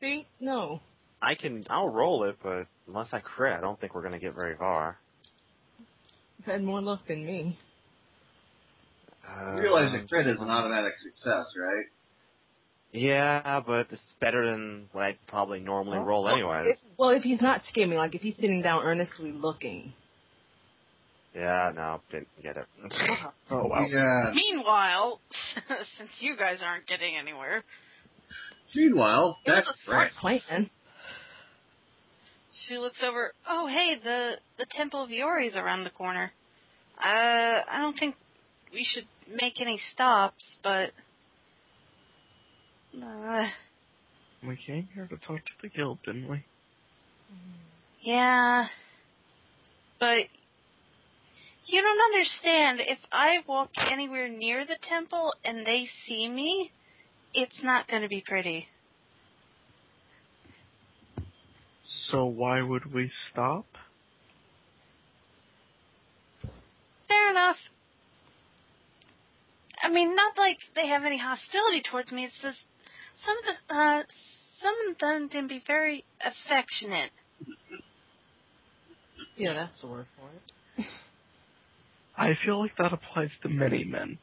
See? No.
I can. I'll roll it, but unless I crit, I don't think we're gonna get very far.
You've had more luck than me.
Uh,
You realize a crit is an automatic success, right?
Yeah, but it's better than what I'd probably normally roll
Well,
anyways.
If, well, if he's not skimming, like if he's sitting down earnestly looking.
Yeah, no, didn't get it. [laughs]
Oh wow.
Yeah.
Meanwhile, [laughs] since you guys aren't getting anywhere,
Meanwhile,
It was
that's
a smart
Plan.
she looks over. Oh, hey, the the Temple of Iori's around the corner. Uh, I don't think we should make any stops, but uh,
We came here to talk to the guild, didn't we?
yeah. But you don't understand. If I walk anywhere near the temple and they see me, it's not going to be pretty.
So why would we stop?
Fair enough. I mean, not like they have any hostility towards me. It's just some of the uh, some of them can be very affectionate.
Yeah, that's the word for it.
I feel like that applies to many men.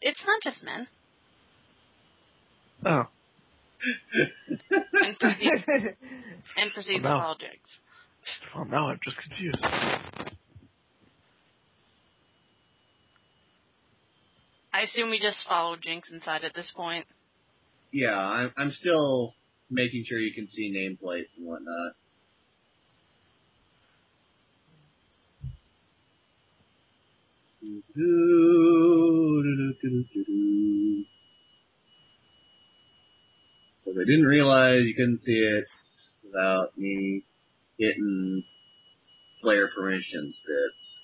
It's not just men.
Oh,
And proceeds [laughs] and proceeds
Well,
to
no.
Jigs.
well now I'm just confused.
I assume we just follow Jinx inside at this point.
yeah. I'm, I'm still making sure you can see nameplates and whatnot. Because I didn't realize you couldn't see it without me hitting player permissions bits.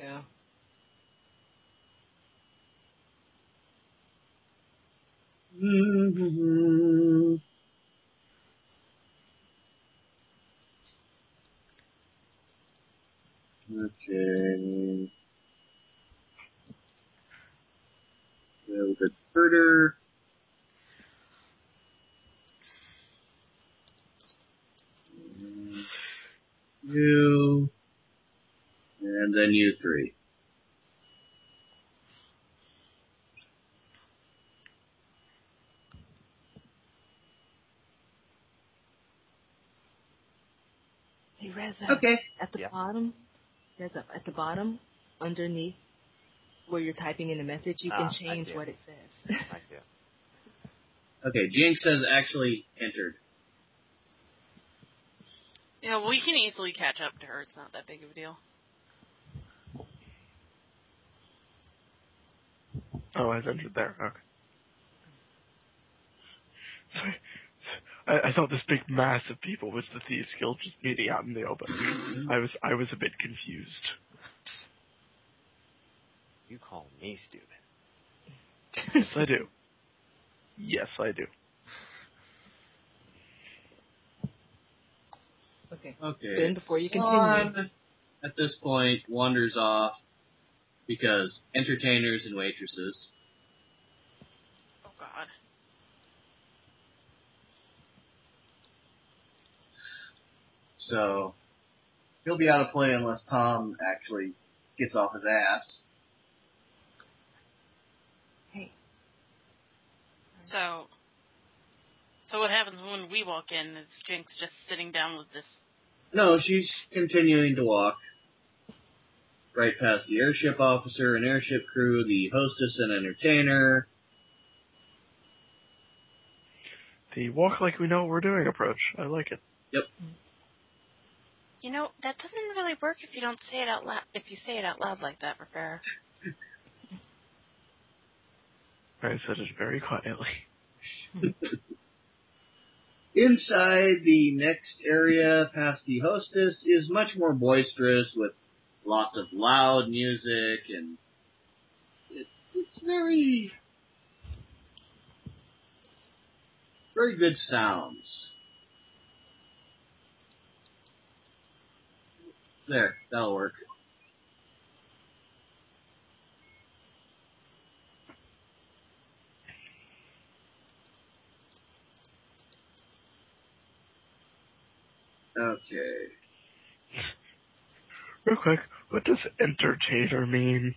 yeah.
Okay. A herder. And You. And then you three.
Hey, Reza.
Okay.
At the
Yeah.
bottom, Reza, at the bottom, underneath where you're typing in the message, you
Ah,
can
I
change what it says.
I see. [laughs]
Okay, Jinx has actually entered.
Yeah, we can easily catch up to her. It's not that big of a deal.
Oh, I've entered there. Okay. Sorry. [laughs] I, I thought this big mass of people was the Thieves Guild just meeting out in the open. Mm-hmm. I was I was a bit confused.
You call me stupid.
Yes, I do. Yes, I do.
okay.
Okay.
Ben, before you continue.
Swan, at this point, wanders off because entertainers and waitresses.
Oh God.
So he'll be out of play unless Tom actually gets off his ass.
Hey.
So, so what happens when we walk in? Is Jinx just sitting down with this?
No, she's continuing to walk. Right past the airship officer and airship crew, the hostess and entertainer.
The walk like we know what we're doing approach. I like it. Mm.
You know that doesn't really work if you don't say it out loud. If you say it out loud like that, Rivera.
I said it very quietly. [laughs]
Inside the next area, past the hostess, is much more boisterous with lots of loud music and it, it's very, very good sounds. There, that'll work. Okay.
Real quick, what does entertainer mean?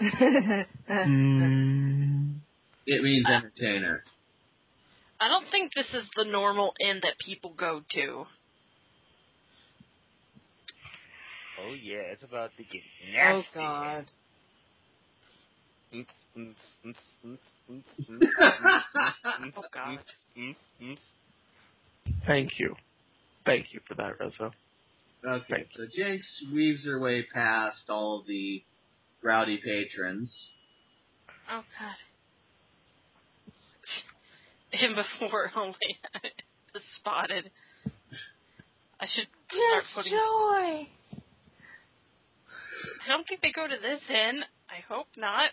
[laughs] Hmm.
It means entertainer.
I don't think this is the normal inn that people go to.
Oh yeah, it's about to get
Oh
nasty.
God.
Oh God.
mm, mm.
Thank you. Thank you for that, Rezo.
Okay,
Thank
so Jinx weaves her way past all of the rowdy patrons.
Oh God. And before [laughs] only [laughs] spotted, I should start putting.
joy.
I don't think they go to this inn. I hope not.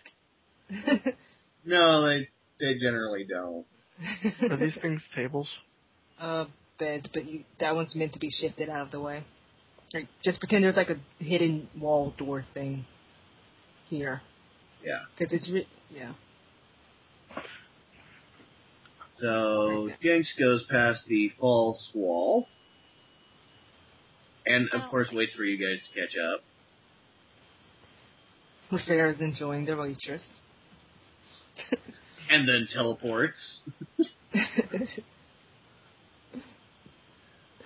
[laughs]
No, they they generally don't.
Are these things tables?
uh, beds, but you, that one's meant to be shifted out of the way. Like, just pretend there's like a hidden wall door thing here.
Yeah.
Because it's re- yeah.
So Jinx goes past the false wall, and of
Oh.
course waits for you guys to catch up.
Farrah's enjoying the waitress.
And then teleports. [laughs]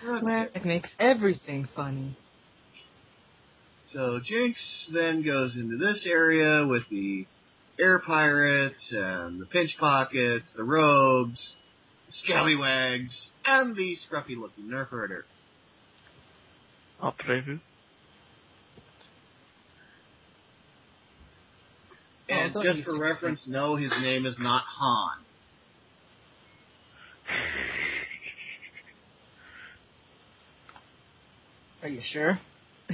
It makes everything funny.
So Jinx then goes into this area with the air pirates and the pinch pockets, the robes, the scallywags, and the scruffy looking nerf herder.
Entrevu?
And
Oh,
just for reference, no, his name is not Han.
Are you sure?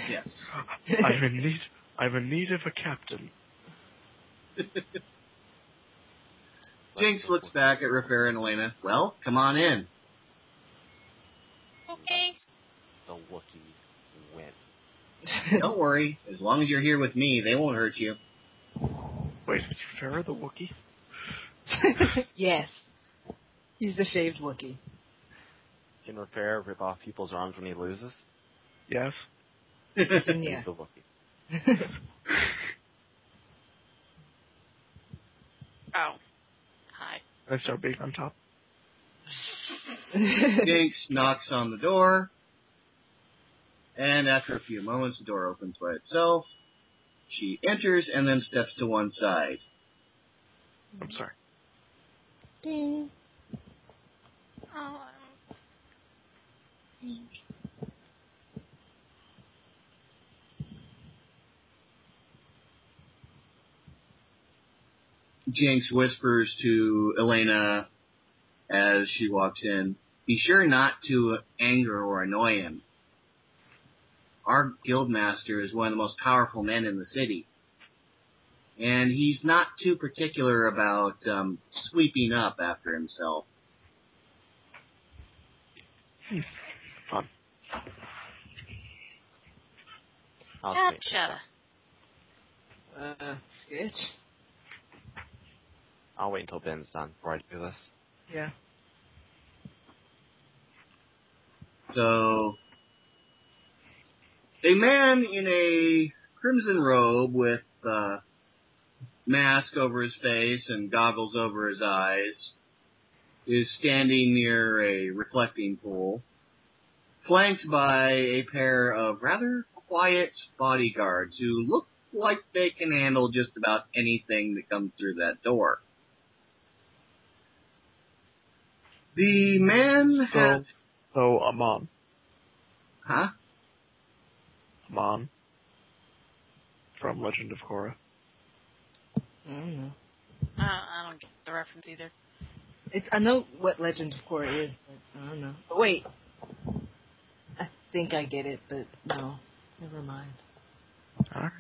Yes. [laughs]
I'm in need. I'm in need of a captain.
Jinx looks back at Raffair and Elena. Well, come on in.
Okay.
The Wookiee win.
Don't worry. As long as you're here with me, they won't hurt you.
Wait, is Farrah the Wookiee? [laughs]
yes. He's the shaved Wookiee.
Can repair rip off people's arms when he loses?
Yes.
And yeah.
He's the Wookiee. [laughs]
Oh. Hi.
Can I start being on top? [laughs]
Jinx knocks on the door, and after a few moments, the door opens by itself. She enters and then steps to one side.
I'm sorry.
Bing.
Oh.
Jinx whispers to Elena as she walks in, be sure not to anger or annoy him. Our guildmaster is one of the most powerful men in the city. And he's not too particular about um, sweeping up after himself.
Fun.
I'll wait.
Gotcha.
Uh, Skitch.
I'll wait until Ben's done before I do this.
Yeah.
So, a man in a crimson robe with uh, mask over his face and goggles over his eyes is standing near a reflecting pool, flanked by a pair of rather quiet bodyguards who look like they can handle just about anything that comes through that door. The man
So-
has,
So Amon.
huh?
Amon. From Legend of Korra.
I don't know.
Uh, I don't get the reference either.
It's I know what Legend of Korra is, but I don't know. But wait, I think I get it, but no, never mind.
Alright.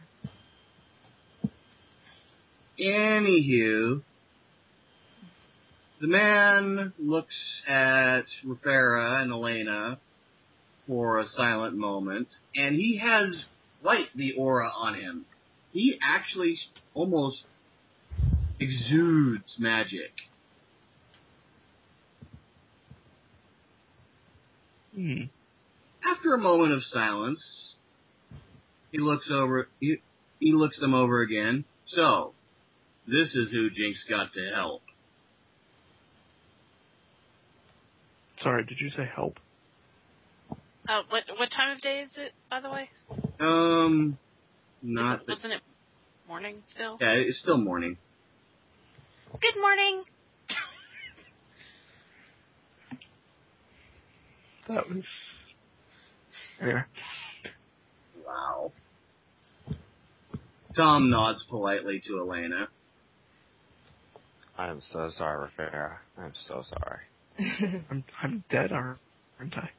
Anywho, the man looks at Rafera and Elena for a silent moment, and he has quite the aura on him. He actually almost exudes magic.
Hmm.
After a moment of silence, he looks over. He, he looks them over again. So, this is who Jinx got to help.
Sorry, did you say help?
Uh, what what time of day is it, by the way?
Um, not.
it, wasn't it morning still?
yeah, it's still morning.
Good morning.
That was. Anyway.
Wow. Tom nods politely to Elena.
I'm so sorry, Raffaira. I'm so sorry. [laughs]
I'm I'm dead, aren't I?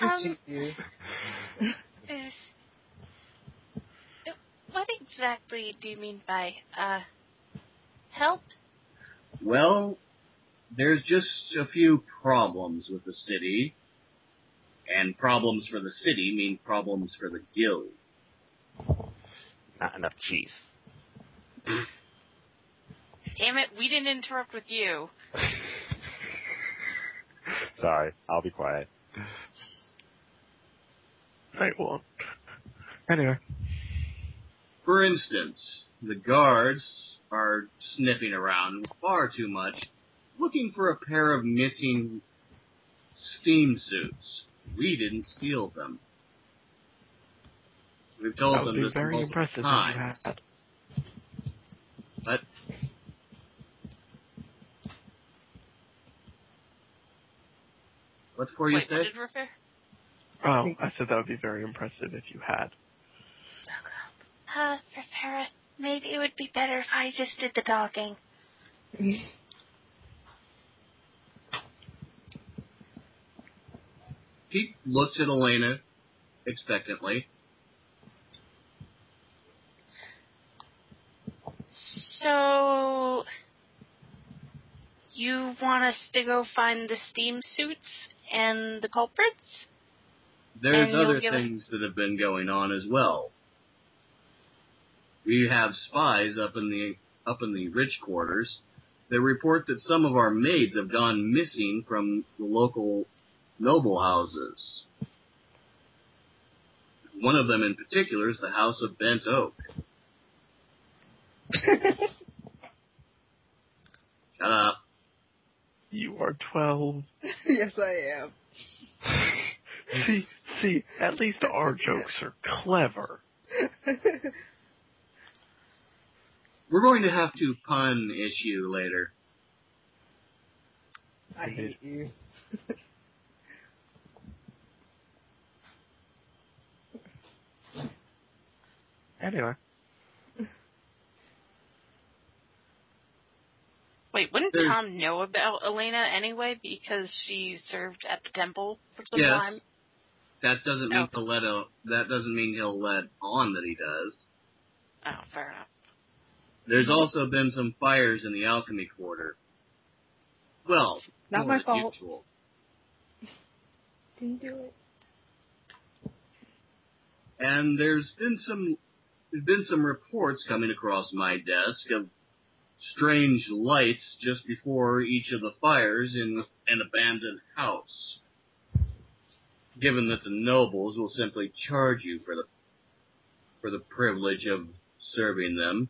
Um,
You.
is, what exactly do you mean by uh help?
Well, there's just a few problems with the city. And problems for the city mean problems for the guild.
Not enough cheese.
Damn it, we didn't interrupt with you.
Sorry, I'll be quiet.
I won't. Anyway.
For instance, the guards are sniffing around far too much, looking for a pair of missing steam suits. We didn't steal them. We've told them this multiple times.
if you had.
But what for you
Wait,
say?
what did refer?
Oh, I said that would be very impressive if you had.
Uh, Rivera, maybe it would be better if I just did the talking. [laughs]
He looks at Elena expectantly.
So, you want us to go find the steam suits and the culprits?
There's
And
other
give us-
things that have been going on as well. We have spies up in the up in the rich quarters. They report that some of our maids have gone missing from the local noble houses. One of them in particular is the House of Bent Oak. [laughs] Shut up.
You are twelve. [laughs]
yes, I am. [laughs]
see, see, at least our jokes are clever. [laughs]
We're going to have to pun issue later.
I hate you.
Anyway,
Wait, wouldn't
There's-
Tom know about Elena anyway because she served at the temple for some
Yes.
time?
That doesn't mean
Oh.
he'll let a, that doesn't mean he'll let on that he does.
Oh, fair enough.
There's also been some fires in the alchemy quarter. Well,
Not
more
my
than
fault.
usual.
Didn't do it.
And there's been some there's been some reports coming across my desk of strange lights just before each of the fires in an abandoned house. Given that the nobles will simply charge you for the for the privilege of serving them,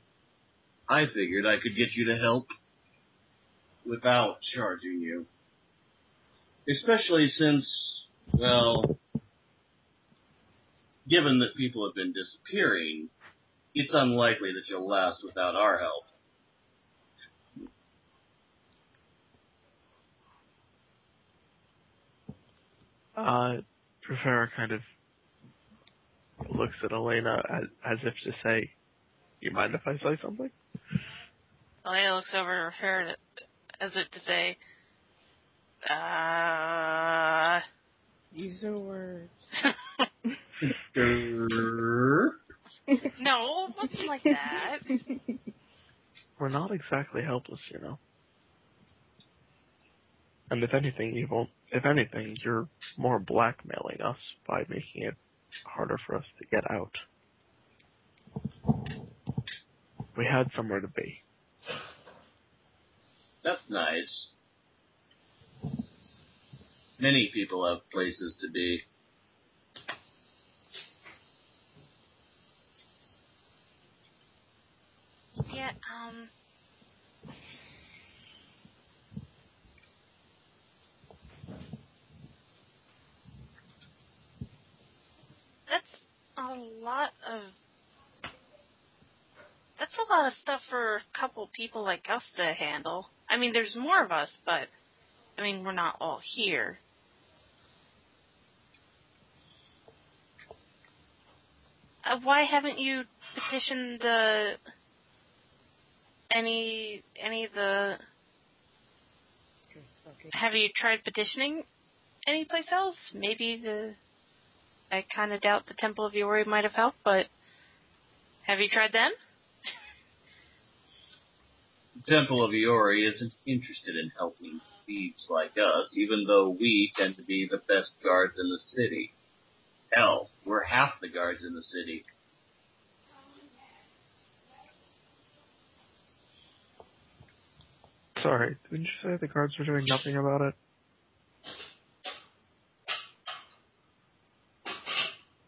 I figured I could get you to help without charging you. Especially since, well, given that people have been disappearing, it's unlikely that you'll last without our help.
Uh, Trifera kind of looks at Elena as, as if to say, "You mind if I say something?"
Elena looks over at her as if to say, uh...
Use your words. [laughs]
No, it wasn't like that.
We're not exactly helpless, you know. And if anything, you won't. If anything, you're more blackmailing us by making it harder for us to get out. We had somewhere to be.
That's nice. Many people have places to be.
Yeah, um... lot of. That's a lot of stuff for a couple people like us to handle. I mean, there's more of us, but I mean, we're not all here. Uh, why haven't you petitioned the any any of the? Have you tried petitioning anyplace else? Maybe the. I kind of doubt the Temple of Iori might have helped, but have you tried them?
the Temple of Iori isn't interested in helping thieves like us, even though we tend to be the best guards in the city. Hell, we're half the guards in the city.
Sorry, didn't you say the guards were doing nothing about it?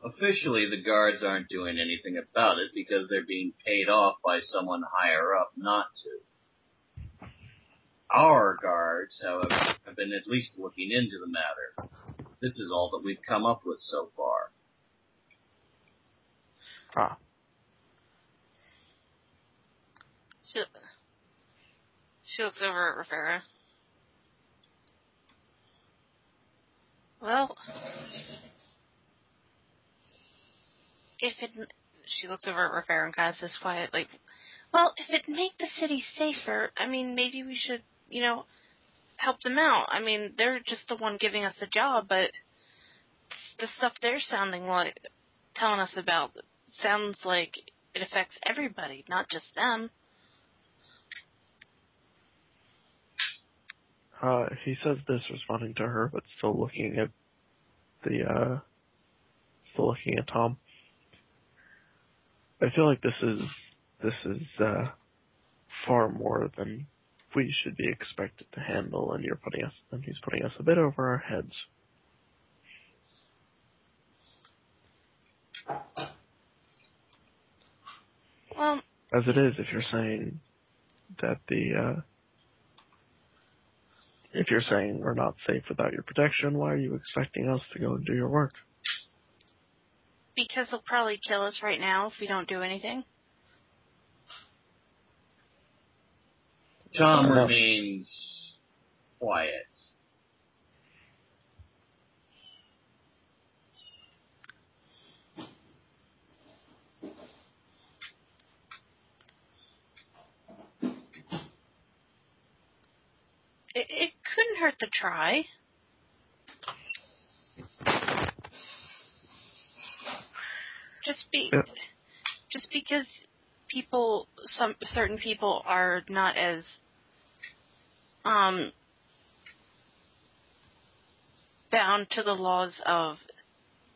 Officially, the guards aren't doing anything about it because they're being paid off by someone higher up not to. Our guards, however, have been at least looking into the matter. This is all that we've come up with so far.
Ah,
She, she looks over at Rivera. Well, if it, she looks over at Rivera and kind of says quietly, well, if it make the city safer, I mean, maybe we should, you know, help them out. I mean, they're just the one giving us the job, but the stuff they're sounding like, telling us about, sounds like it affects everybody, not just them.
uh, he says this responding to her, but still looking at the, uh, still looking at Tom. I feel like this is, this is, uh, far more than we should be expected to handle, and you're putting us, and he's putting us a bit over our heads.
Well,
As it is, if you're saying that the, uh, if you're saying we're not safe without your protection, why are you expecting us to go and do your work?
Because they'll probably kill us right now if we don't do anything.
Tom remains quiet.
It, it couldn't hurt to try. Just be,
Yeah.
just because people, some certain people are not as, um, bound to the laws of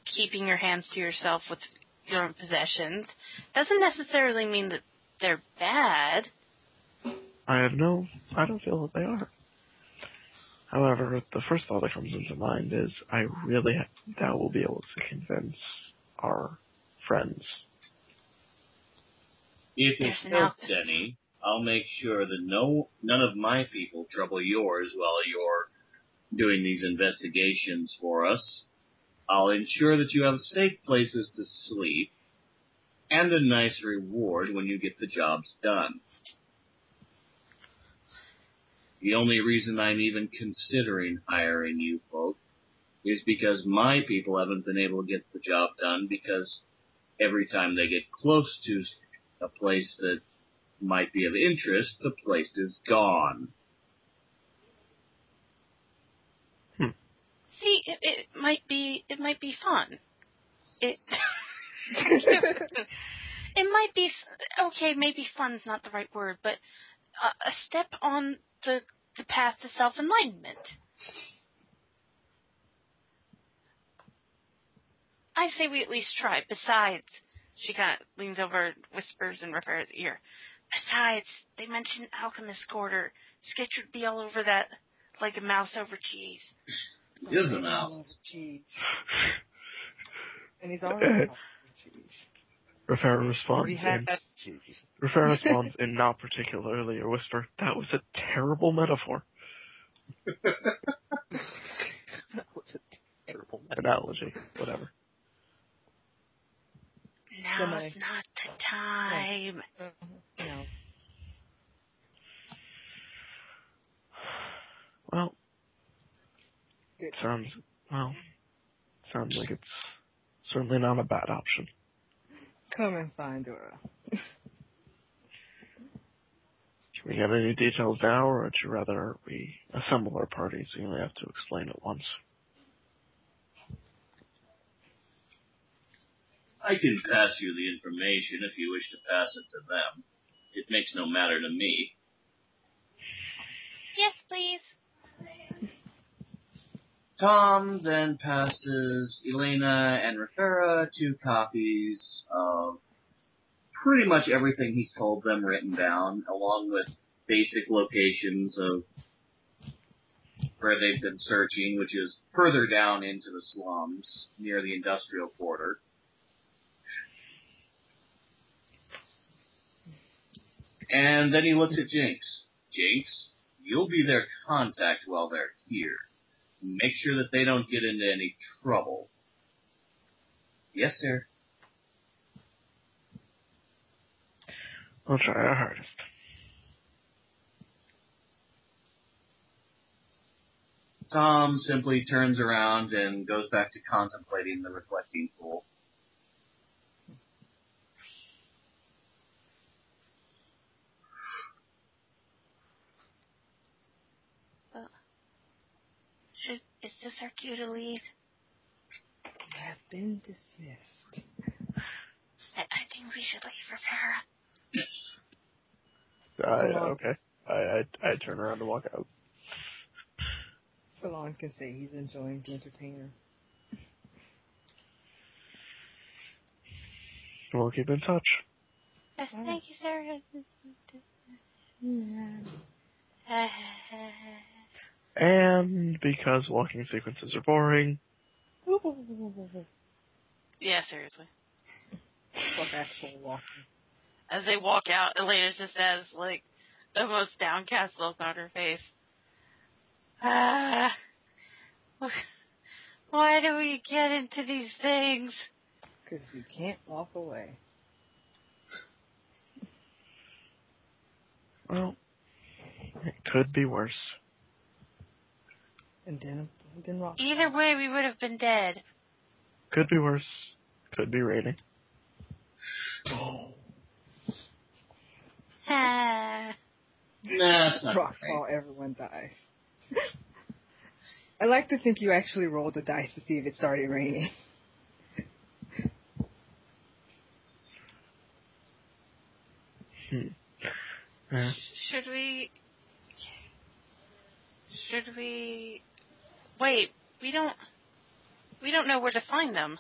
keeping your hands to yourself with your own possessions, doesn't necessarily mean that they're bad.
I have no, I don't feel that they are. However, the first thought that comes into mind is I really doubt we'll be able to convince our friends.
If it helps
out-
any, I'll make sure that no none of my people trouble yours while you're doing these investigations for us. I'll ensure that you have safe places to sleep and a nice reward when you get the jobs done. The only reason I'm even considering hiring you folk is because my people haven't been able to get the job done because every time they get close to a place that might be of interest, the place is gone. Hmm.
See, it, it might be it might be fun. It [laughs] it might be s- okay. Maybe fun's not the right word, but a, a step on the the path to self enlightenment. I say we at least try. Besides, she kind of leans over, and whispers in Rivera's ear. Besides, they mentioned alchemist quarter. Skitch would be all over that like a mouse over cheese.
He Is a mouse.
Cheese. [laughs] And he's already cheese.
Rivera responds
Already
in,
that [laughs]
responds in not particularly a whisper, that was a terrible metaphor. [laughs]
That was a terrible metaphor.
Analogy. Whatever.
Somebody-
Now's not the time. Mm-hmm.
No.
Well,
Good.
sounds well. Sounds like it's certainly not a bad option.
Come and find Dora. [laughs]
Can we get any details now, or would you rather we assemble our party so you only have to explain it once?
I can pass you the information if you wish to pass it to them. It makes no matter to me.
Yes, please.
Tom then passes Elena and Rafera two copies of pretty much everything he's told them written down, along with basic locations of where they've been searching, which is further down into the slums near the industrial quarter. And then he looks at Jinx. Jinx, you'll be their contact while they're here. Make sure that they don't get into any trouble. Yes, sir.
We'll try our hardest.
Tom simply turns around and goes back to contemplating the reflecting pool.
Should, is this our cue to leave?
You have been dismissed.
I, I think we should leave Rivera. [laughs]
I,
Salon.
okay. I, I I turn around and walk out.
Salon can say he's enjoying the entertainer.
We'll keep in touch.
Alright.
Thank you, sir. [laughs]
And because walking sequences are boring,
yeah, seriously.
Fuck actual walking.
As they walk out, Elena just has like the most downcast look on her face. Ah, [laughs] why do we get into these things?
Because you can't walk away.
well, it could be worse.
And then, then rock.
Either way, we would have been dead.
Could be worse. Could be raining.
Ah. [laughs]
Nah, it's not
Rocks
great.
while everyone dies. [laughs] I like to think you actually rolled the dice to see if it started raining.
Hmm. Yeah.
Should we? Should we? Wait, we don't. We don't know where to find them.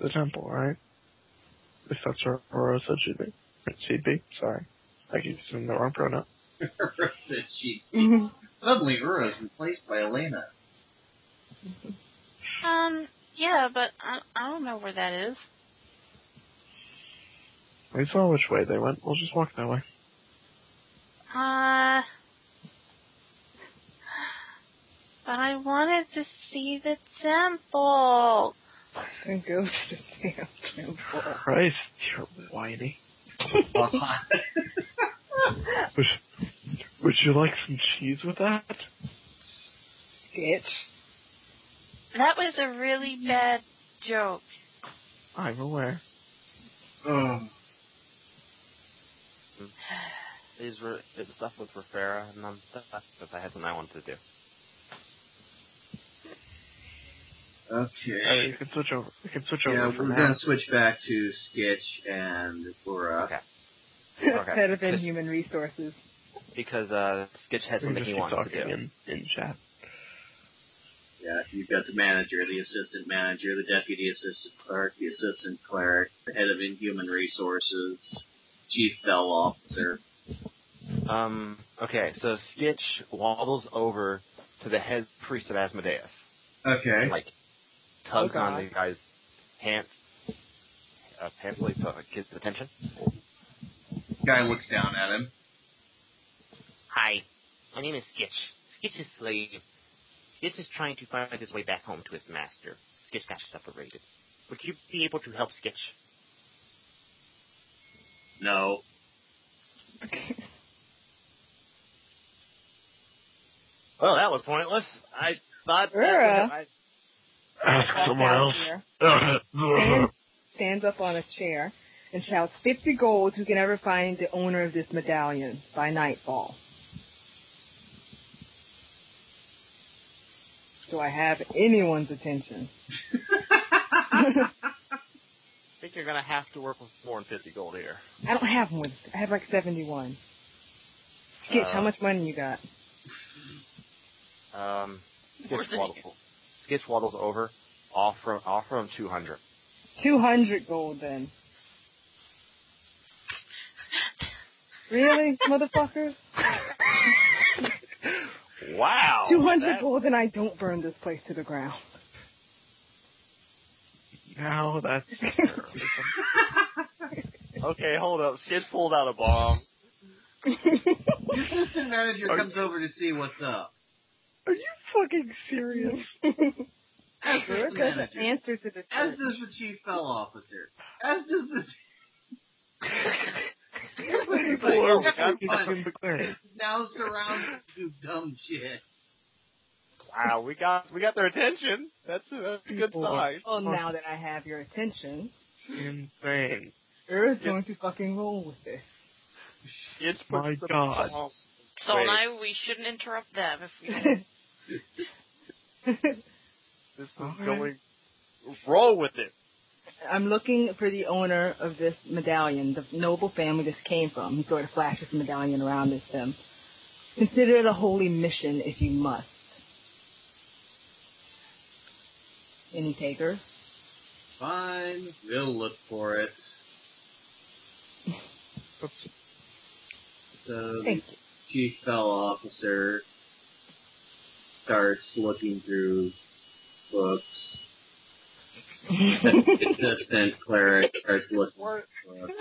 The temple, right? If that's where Aurora said she'd be. Or She'd be, sorry. I keep using the wrong pronoun.
That she
Mm-hmm.
suddenly Ura is replaced by Elena.
Um, yeah, but I, I don't know where that is.
We saw which way they went. We'll just walk that way.
Uh, but I wanted to see the temple.
And go to the damn temple.
Christ, you're whiny. [laughs] Would, would you like some cheese with that?
Skitch.
That was a really bad joke.
I'm aware.
oh,
Is, re- is the stuff with Rafera and I'm, stuff? Because I had something I wanted to do.
Uh,
okay.
you can switch over. You can switch over
Yeah, we're gonna switch back to Skitch and Ura.
Okay. [laughs] Okay.
Head of
This-
Human Resources.
Because uh, Skitch has something he wants to do.
in, in chat.
Yeah, you've got the manager, the assistant manager, the deputy assistant clerk, the assistant cleric, the head of Inhuman Resources, chief bell officer.
Um, okay, so Skitch waddles over to the head priest of Asmodeus.
Okay.
Like, tugs
Oh,
on the guy's pants, uh, pants sleeve to get his attention.
Guy looks down at him.
Hi, my name is Skitch. Skitch's slave. Skitch is trying to find his way back home to his master. Skitch got separated. would you be able to help Skitch?
No. [laughs]
Well, that was pointless. I thought.
Ura.
That,
Ask someone else. [laughs]
Stands, [laughs] stands up on a chair and shouts, 50 gold who can ever find the owner of this medallion by nightfall. Do I have anyone's attention? [laughs]
I think you're gonna have to work with more than fifty gold here.
I don't have one. I have like 71. Skitch, how
Uh,
much money you got?
Um,
More
Skitch
than
waddles. Skitch waddles over. Offer offer him two hundred.
200 gold then. Really, [laughs] motherfuckers?
Wow.
200
That-
gold and I don't burn this place to the ground.
now that's [laughs]
Okay, hold up. Skid pulled out a bomb.
The assistant manager
Are-
comes over to see what's up.
Are you fucking serious? [laughs]
As does the manager.
answer to the
As does the chief fell officer. As does the. Everybody's [laughs] like,
fucking
everyone
in the clear.
is now surrounded to do dumb shit.
Wow, we got we got their attention. That's a, that's a good sign.
Well, now that I have your attention,
insane.
Ura's going to fucking roll with this.
Skitch puts
My
the
God.
Bomb-
So
Wait.
and we shouldn't interrupt them if we. [laughs]
This is
Alright.
going. Roll with it.
I'm looking for the owner of this medallion, the noble family this came from. He sort of flashes the medallion around at them. Um, consider it a holy mission if you must. Any takers?
Fine, we'll look for it.
Oops. [laughs]
So
Thank you.
Chief fell officer starts looking through books. [laughs] The assistant cleric starts looking through books.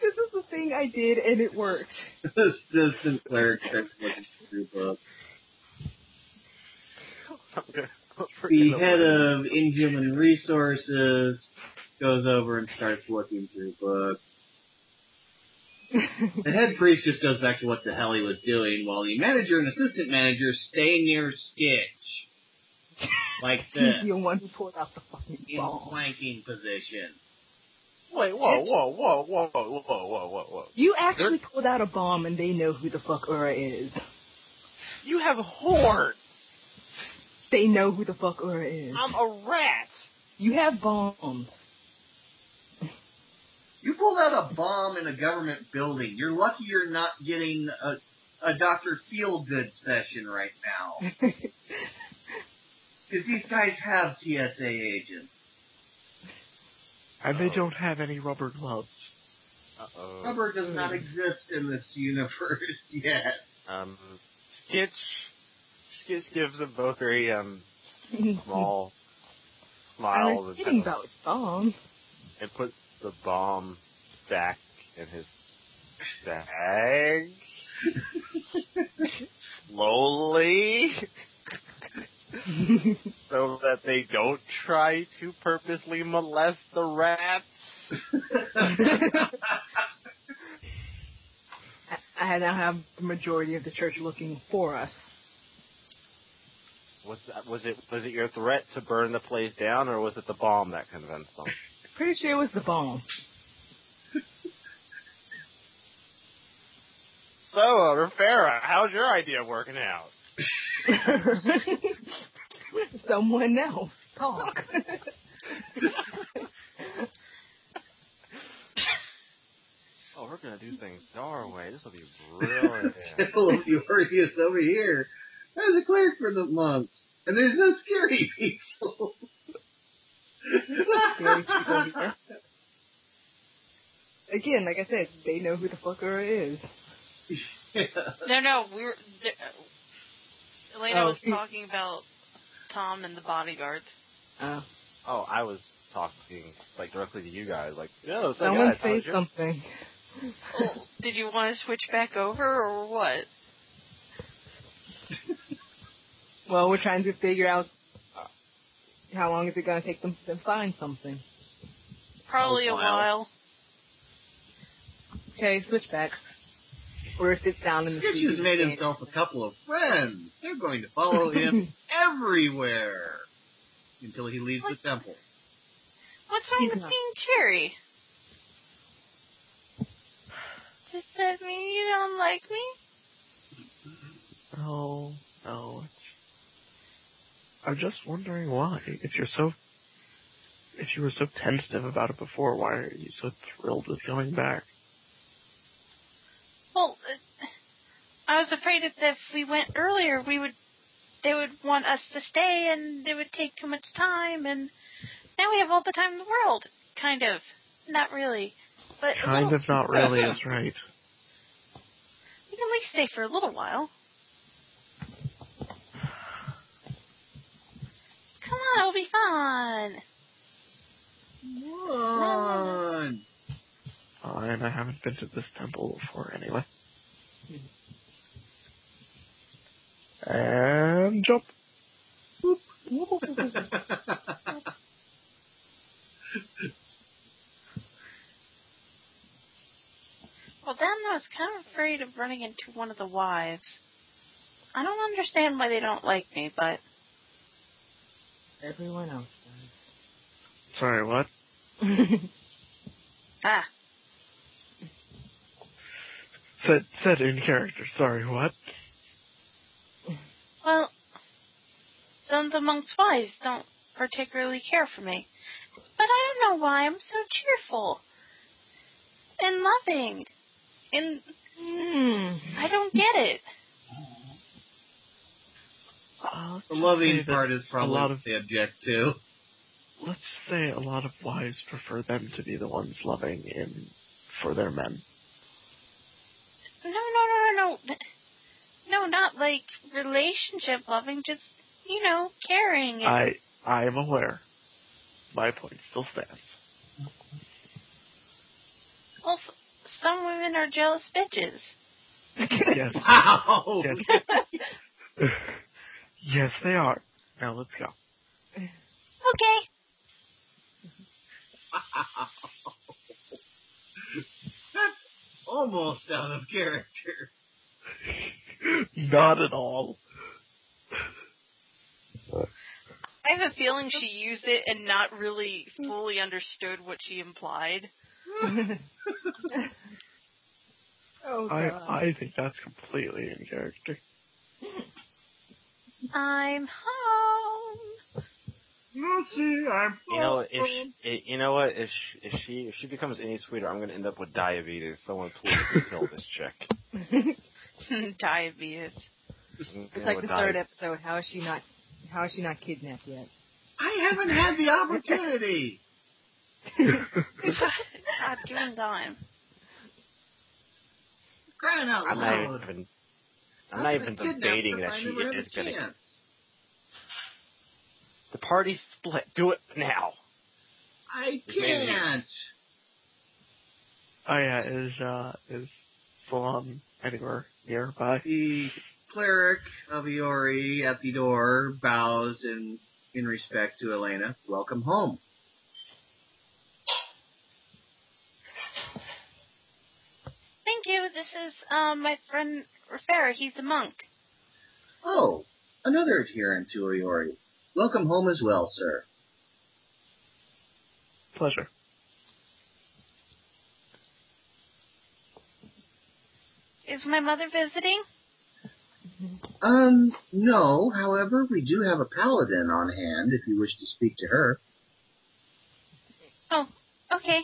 this is the thing I did and it worked. [laughs]
The assistant cleric starts looking through books.
I'm gonna go for
The head of Inhuman Resources goes over and starts looking through books the head priest just goes back to what the hell he was doing, while the manager and assistant manager stay near Stitch. Like [laughs] this.
He's the one who pulled out the fucking
In
ball.
planking position.
Wait, whoa, That's... whoa, whoa, whoa, whoa, whoa, whoa, whoa.
You actually They're... pulled out a bomb and they know who the fuck Ura is.
You have horns.
They know who the fuck Ura is.
I'm a rat.
You have bombs.
You pulled out a bomb in a government building. You're lucky you're not getting a, a Dr. Feelgood session right now. [laughs] Because these guys have TSA agents.
And they don't have any rubber gloves.
Uh-oh.
Rubber does not exist in this universe [laughs] yet.
Um, Skitch, Skitch gives them both very, um, [laughs] small
I
smiles
was
and,
kidding about bombs.
and puts the bomb back in his bag. Slowly. so that they don't try to purposely molest the rats.
I I now have the majority of the church looking for us.
Was that, was it was it your threat to burn the place down, or was it the bomb that convinced them?
Pretty sure it was the bomb. [laughs]
So, uh, Rafera, how's your idea working out? [laughs]
Someone else talk. [laughs]
Oh, we're gonna do things our way. This will be brilliant.
Tale of Eurius over here. As a cleric for the monks. And there's no scary people.
Scary people here. Again, like I said, they know who the fucker is. [laughs]
No, no, we were. There, Elena
Oh,
was talking about Tom and the bodyguards.
Uh,
oh, I was talking like directly to you guys. Like, no, so
someone
guys,
say something.
Oh, did you want to switch back over or what? [laughs]
Well, we're trying to figure out how long is it going to take them to find something?
Probably
A
a
while.
while.
Okay, switchbacks. Or sits down in the Skitch
has made himself a couple of friends. They're going to follow him [laughs] everywhere until he leaves the temple.
What's wrong
He's
with
not.
being cheery? Does that mean you don't like me?
No, no. I'm just wondering why. If you're so, if you were so tentative about it before, why are you so thrilled with going back?
Well, uh, I was afraid that if we went earlier, we would they would want us to stay, and it would take too much time. And now we have all the time in the world, kind of. Not really, but
Kind of, not really, [laughs] is right.
We can at least stay for a little while. Come on, it'll be fun.
One.
Fine, I haven't been to this temple before anyway. And jump.
Well, then I was kind of afraid of running into one of the wives. I don't understand why they don't like me, but
Everyone else does.
Sorry, what? [laughs]
ah,
Said said in character. Sorry, what?
well, some of the monk's wives don't particularly care for me. But I don't know why I'm so cheerful and loving. And
Hmm.
I don't get it.
Uh, let's
The loving part is probably
a lot
what
of
they object to.
let's say a lot of wives prefer them to be the ones loving in for their men.
No, no, no, no, no. No, not like relationship loving, just, you know, caring. And,
I I am aware. My point still stands.
well, s- some women are jealous bitches.
Yes. [laughs]
Wow.
Yes. [laughs] [laughs] yes, they are. Now let's go.
Okay. [laughs]
That's almost out of character.
Not at all.
I have a feeling she used it and not really fully understood what she implied. [laughs]
oh, God.
I I think that's completely in character. [laughs]
I'm home.
Lucy, I'm
You know, if she, eh, you know what, if she, if she if she becomes any sweeter, I'm gonna end up with diabetes. Someone please [laughs] kill this chick. [laughs]
Diabetes.
it's like the third episode. How is she not? How is she not kidnapped yet?
I haven't had the opportunity. [laughs]
God, doing time.
Crying out
I'm
loud.
not even. I'm not even debating that she is gonna. The party's split. Do it now.
I
It's
can't.
Oh yeah, is uh is Salon anywhere nearby?
The cleric of Iori at the door bows in in respect to Elena. Welcome home.
Thank you. This is um my friend Rafera. He's a monk.
Oh, another adherent to Iori. Welcome home as well, sir.
Pleasure.
Is my mother visiting?
Um, no. However, we do have a paladin on hand if you wish to speak to her.
Oh, okay.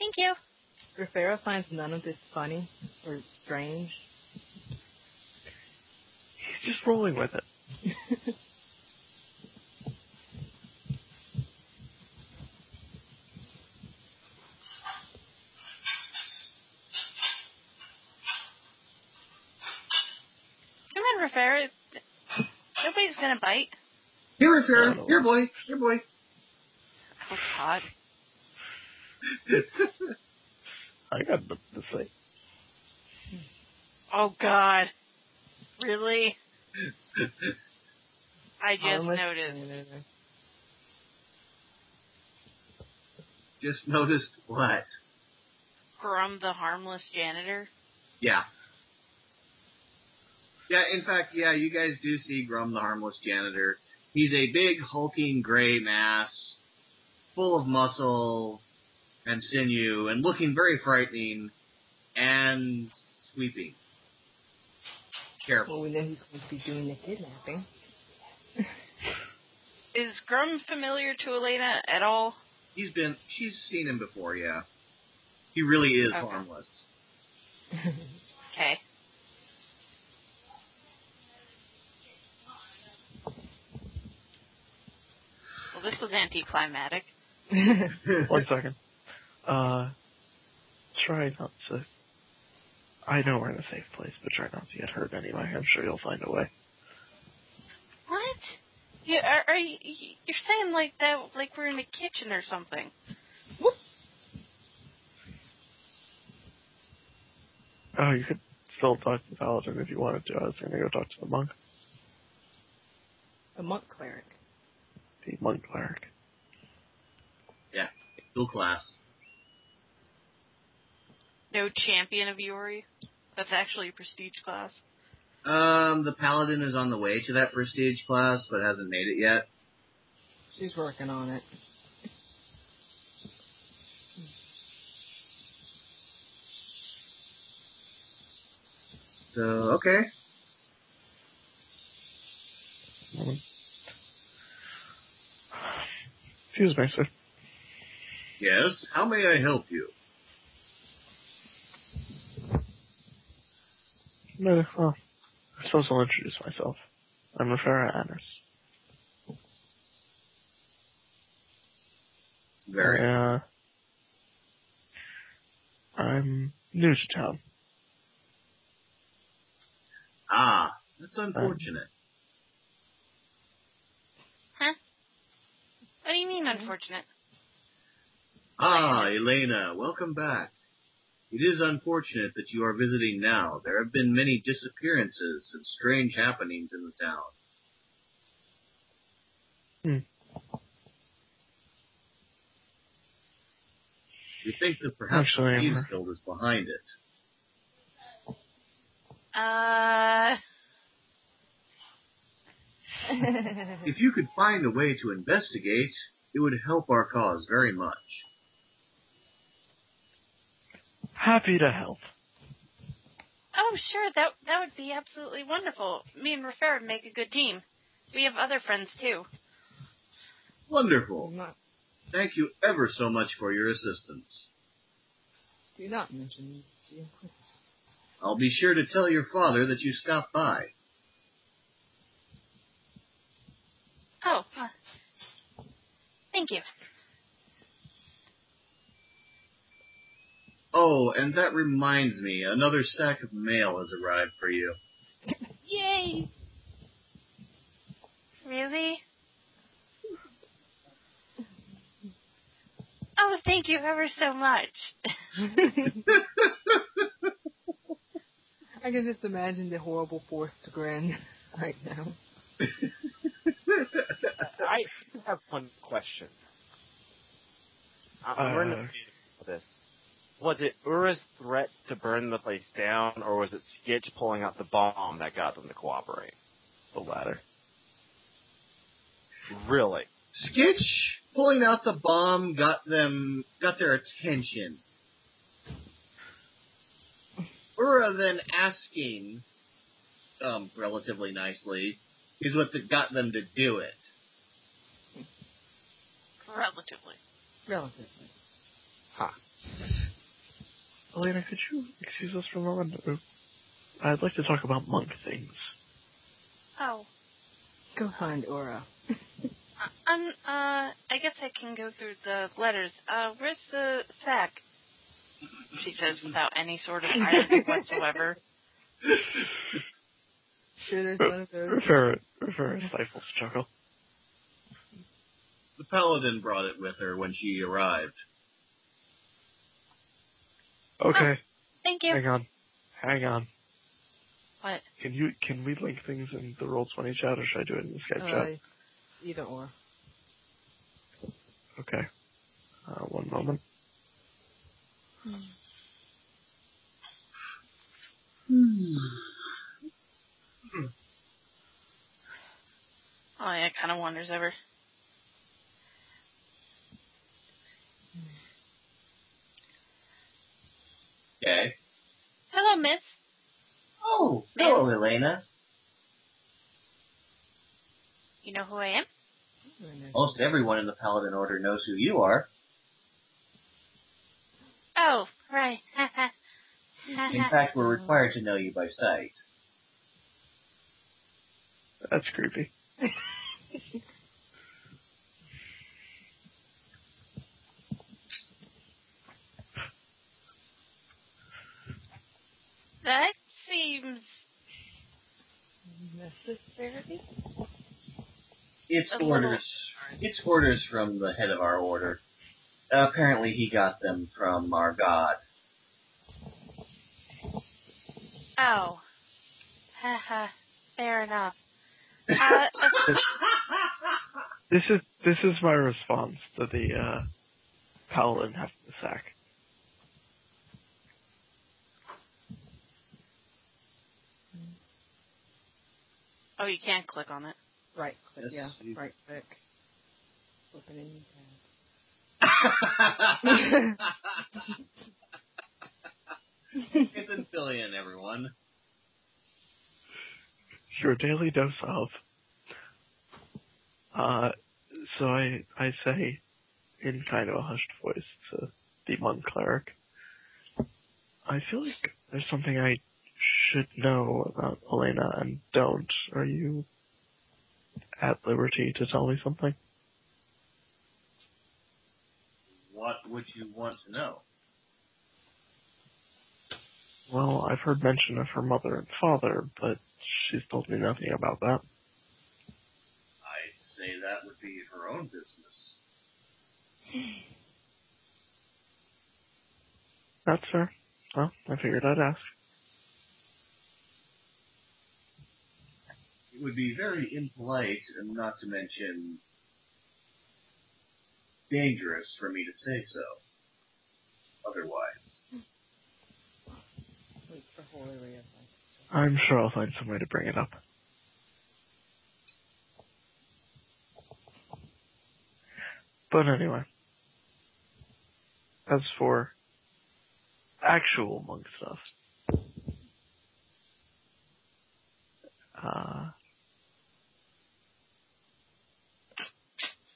Thank you.
Rafera finds none of this funny or strange.
He's just rolling with it.
Come in, Rafera. Nobody's gonna bite.
Here,
I
Rafera.
don't
Here,
know.
boy. Here, boy.
Oh God. [laughs]
I got nothing to say.
Oh God. Really? [laughs] I just
Harmless
noticed.
just noticed what?
Grum the harmless janitor.
Yeah. Yeah, in fact, yeah, you guys do see Grum the harmless janitor. He's a big hulking gray mass, full of muscle and sinew, and looking very frightening and sweeping. Careful.
Well, we know he's going to be doing the kidnapping. [laughs]
Is Grum familiar to Elena at all?
He's been, she's seen him before, yeah. He really is
Okay.
harmless. [laughs]
Okay. Well, this was anticlimactic. [laughs]
One second. Uh, try not to. I know we're in a safe place, but try not to get hurt anyway. I'm sure you'll find a way.
What? You, are, are you, you're saying like that, like we're in a kitchen or something?
Oh, you could still talk to Paladin if you wanted to. I was going to go talk to the monk,
a monk cleric.
the monk cleric.
Yeah, dual class.
No champion of Iori? That's actually a prestige class.
Um, the paladin is on the way to that prestige class, but hasn't made it yet.
She's working on it.
So, okay.
Excuse me, sir.
Yes, how may I help you?
No, well, I suppose I'll introduce myself. I'm Rafera Anners.
Very.
Uh, I'm new to town.
Ah, that's unfortunate. huh?
What do you mean, unfortunate?
Ah, Elena, welcome back. It is unfortunate that you are visiting now. There have been many disappearances and strange happenings in the town. You think that perhaps
Actually, I'm-
Thieves Guild is behind it.
Uh, [laughs]
If you could find a way to investigate, it would help our cause very much.
Happy to help.
oh, sure, that that would be absolutely wonderful. Me and Rafera would make a good team. We have other friends too.
Wonderful.
not,
Thank you ever so much for your assistance.
do not mention the Inquisitor.
I'll be sure to tell your father that you stopped by.
Oh, uh, thank you.
Oh, and that reminds me, another sack of mail has arrived for you. [laughs]
Yay! Really? Oh, thank you ever so much. [laughs]
I can just imagine the horrible forced grin [laughs] right now.
I have one question. I- I'm running
Uh,
for this. Was it Ura's threat to burn the place down, or was it Skitch pulling out the bomb that got them to cooperate?
The latter.
Really?
Skitch pulling out the bomb got them got their attention. Ura then asking, um, relatively nicely, is what that got them to do it.
Relatively.
Relatively.
Elena, could you excuse us for a moment? Uh, I'd like to talk about monk things.
Oh.
Go find Aura. [laughs]
Uh, um, uh, I guess I can go through the letters. Uh, where's the sack? She says without any sort of irony [laughs] whatsoever.
Sure, there's one of those.
Refer, refer stifles chuckle.
The paladin brought it with her when she arrived.
Okay,
Thank you.
hang on. Hang on.
What?
Can you can we link things in the Roll20 chat or should I do it in the Skype
Uh,
chat?
either or.
Okay. Uh, one moment.
Oh yeah, kind of wanders over.
Okay.
Hello, Miss.
Oh,
Ma'am.
hello, Elena.
You know who I am?
Most everyone in the Paladin Order knows who you are.
Oh, right. [laughs]
In fact, we're required to know you by sight.
That's creepy. [laughs]
that seems
Necessary?
It's
A little-
orders. It's orders from the head of our order. apparently, he got them from our god.
Oh. Haha. Fair enough. [laughs] Uh,
This is this is my response to the uh, paladin having the sack.
Oh, you can't click on it.
Right click,
Yes,
yeah.
you-
Right click. Open a new tab. [laughs]
it's in Fillion, everyone.
Your daily dose of. Uh, so I I say, in kind of a hushed voice to the monk cleric. I feel like there's something I should know about Elena and don't. Are you at liberty to tell me something?
What would you want to know?
Well, I've heard mention of her mother and father, but she's told me nothing about that.
I'd say that would be her own business.
That's fair. Well, I figured I'd ask.
Would be very impolite, and not to mention dangerous for me to say so. Otherwise.
Wait for Holy
I'm sure I'll find some way to bring it up. But anyway, as for actual monk stuff, uh,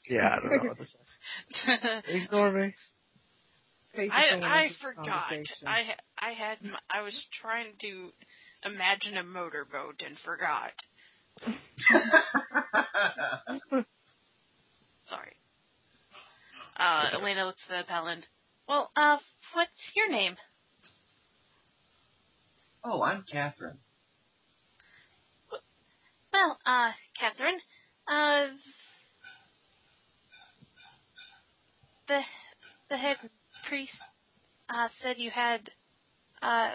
yeah, I don't know what to say. Ignore me.
I I forgot. I I had m- I was trying to imagine a motorboat and forgot. [laughs] Sorry. Uh, Elena looks at the paladin. Well, uh, what's your name?
oh, I'm Catherine.
Well, uh, Catherine, uh, the the head priest uh said you had uh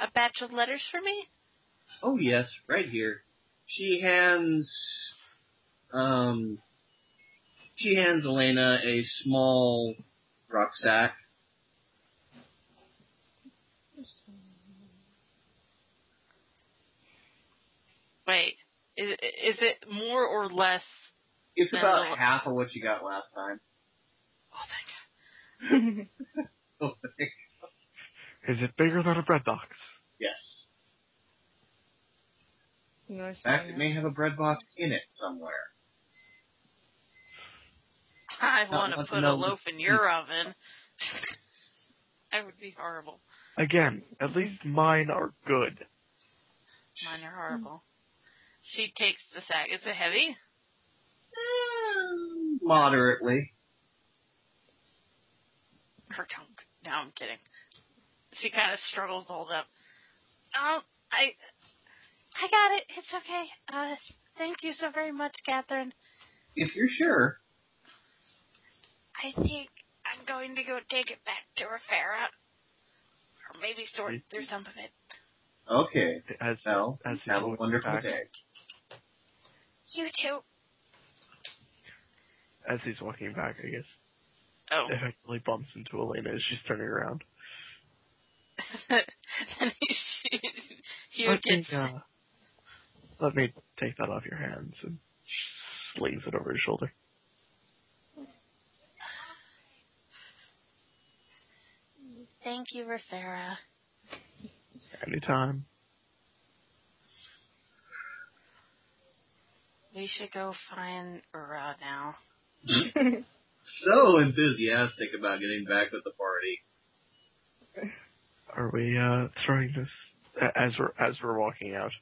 a batch of letters for me.
Oh yes, right here. She hands um she hands Elena a small rucksack.
Wait, is is it more or less?
It's about half of what you got last time.
Oh, [laughs]
Is it bigger than a bread box?
yes.
You know,
In fact, it may have a bread box in it somewhere.
I want to put a loaf in your oven. [laughs] that would be horrible.
Again, at least mine are good.
Mine are horrible. She takes the sack. Is it heavy?
Eh, moderately.
Kertunk. No, I'm kidding. She kind of struggles to hold up. Um, I, I got it. It's okay. Uh, thank you so very much, Catherine.
If you're sure.
I think I'm going to go take it back to Rafera. Or maybe sort through some of it.
Okay.
As
Well,
As
have a wonderful
back.
day.
You too.
as he's walking back, I guess.
Oh.
effectively bumps into Elena as she's turning around. [laughs]
then he, he would
let me,
get.
uh, let me take that off your hands and slings it over his shoulder.
Thank you, Rafera.
Anytime.
We should go find Ura now. [laughs]
So enthusiastic about getting back with the party.
Are we uh throwing this as we're as we're walking out?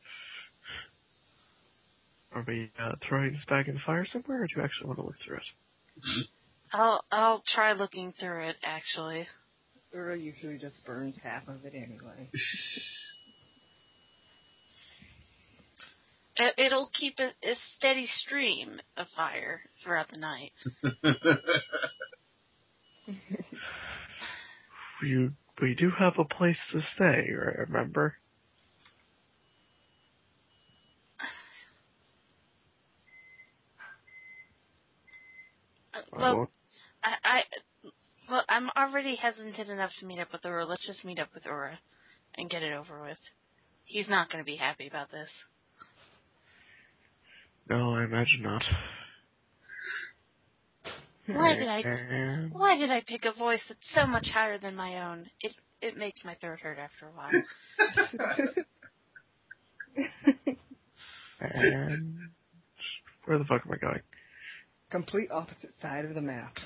Are we uh, throwing this bag in the fire somewhere, or do you actually want to look through it?
I'll I'll try looking through it actually.
Ura usually just burns half of it anyway. [laughs]
It, it'll keep a, a steady stream of fire throughout the night. [laughs]
You we do have a place to stay, remember?
Uh, Well, I, I well, I'm already hesitant enough to meet up with Ura. Let's just meet up with Ura and get it over with. He's not going to be happy about this.
No, I imagine not.
Why did I? Why did I pick a voice that's so much higher than my own? It it makes my throat hurt after a while.
And where the fuck am I going?
Complete opposite side of the map.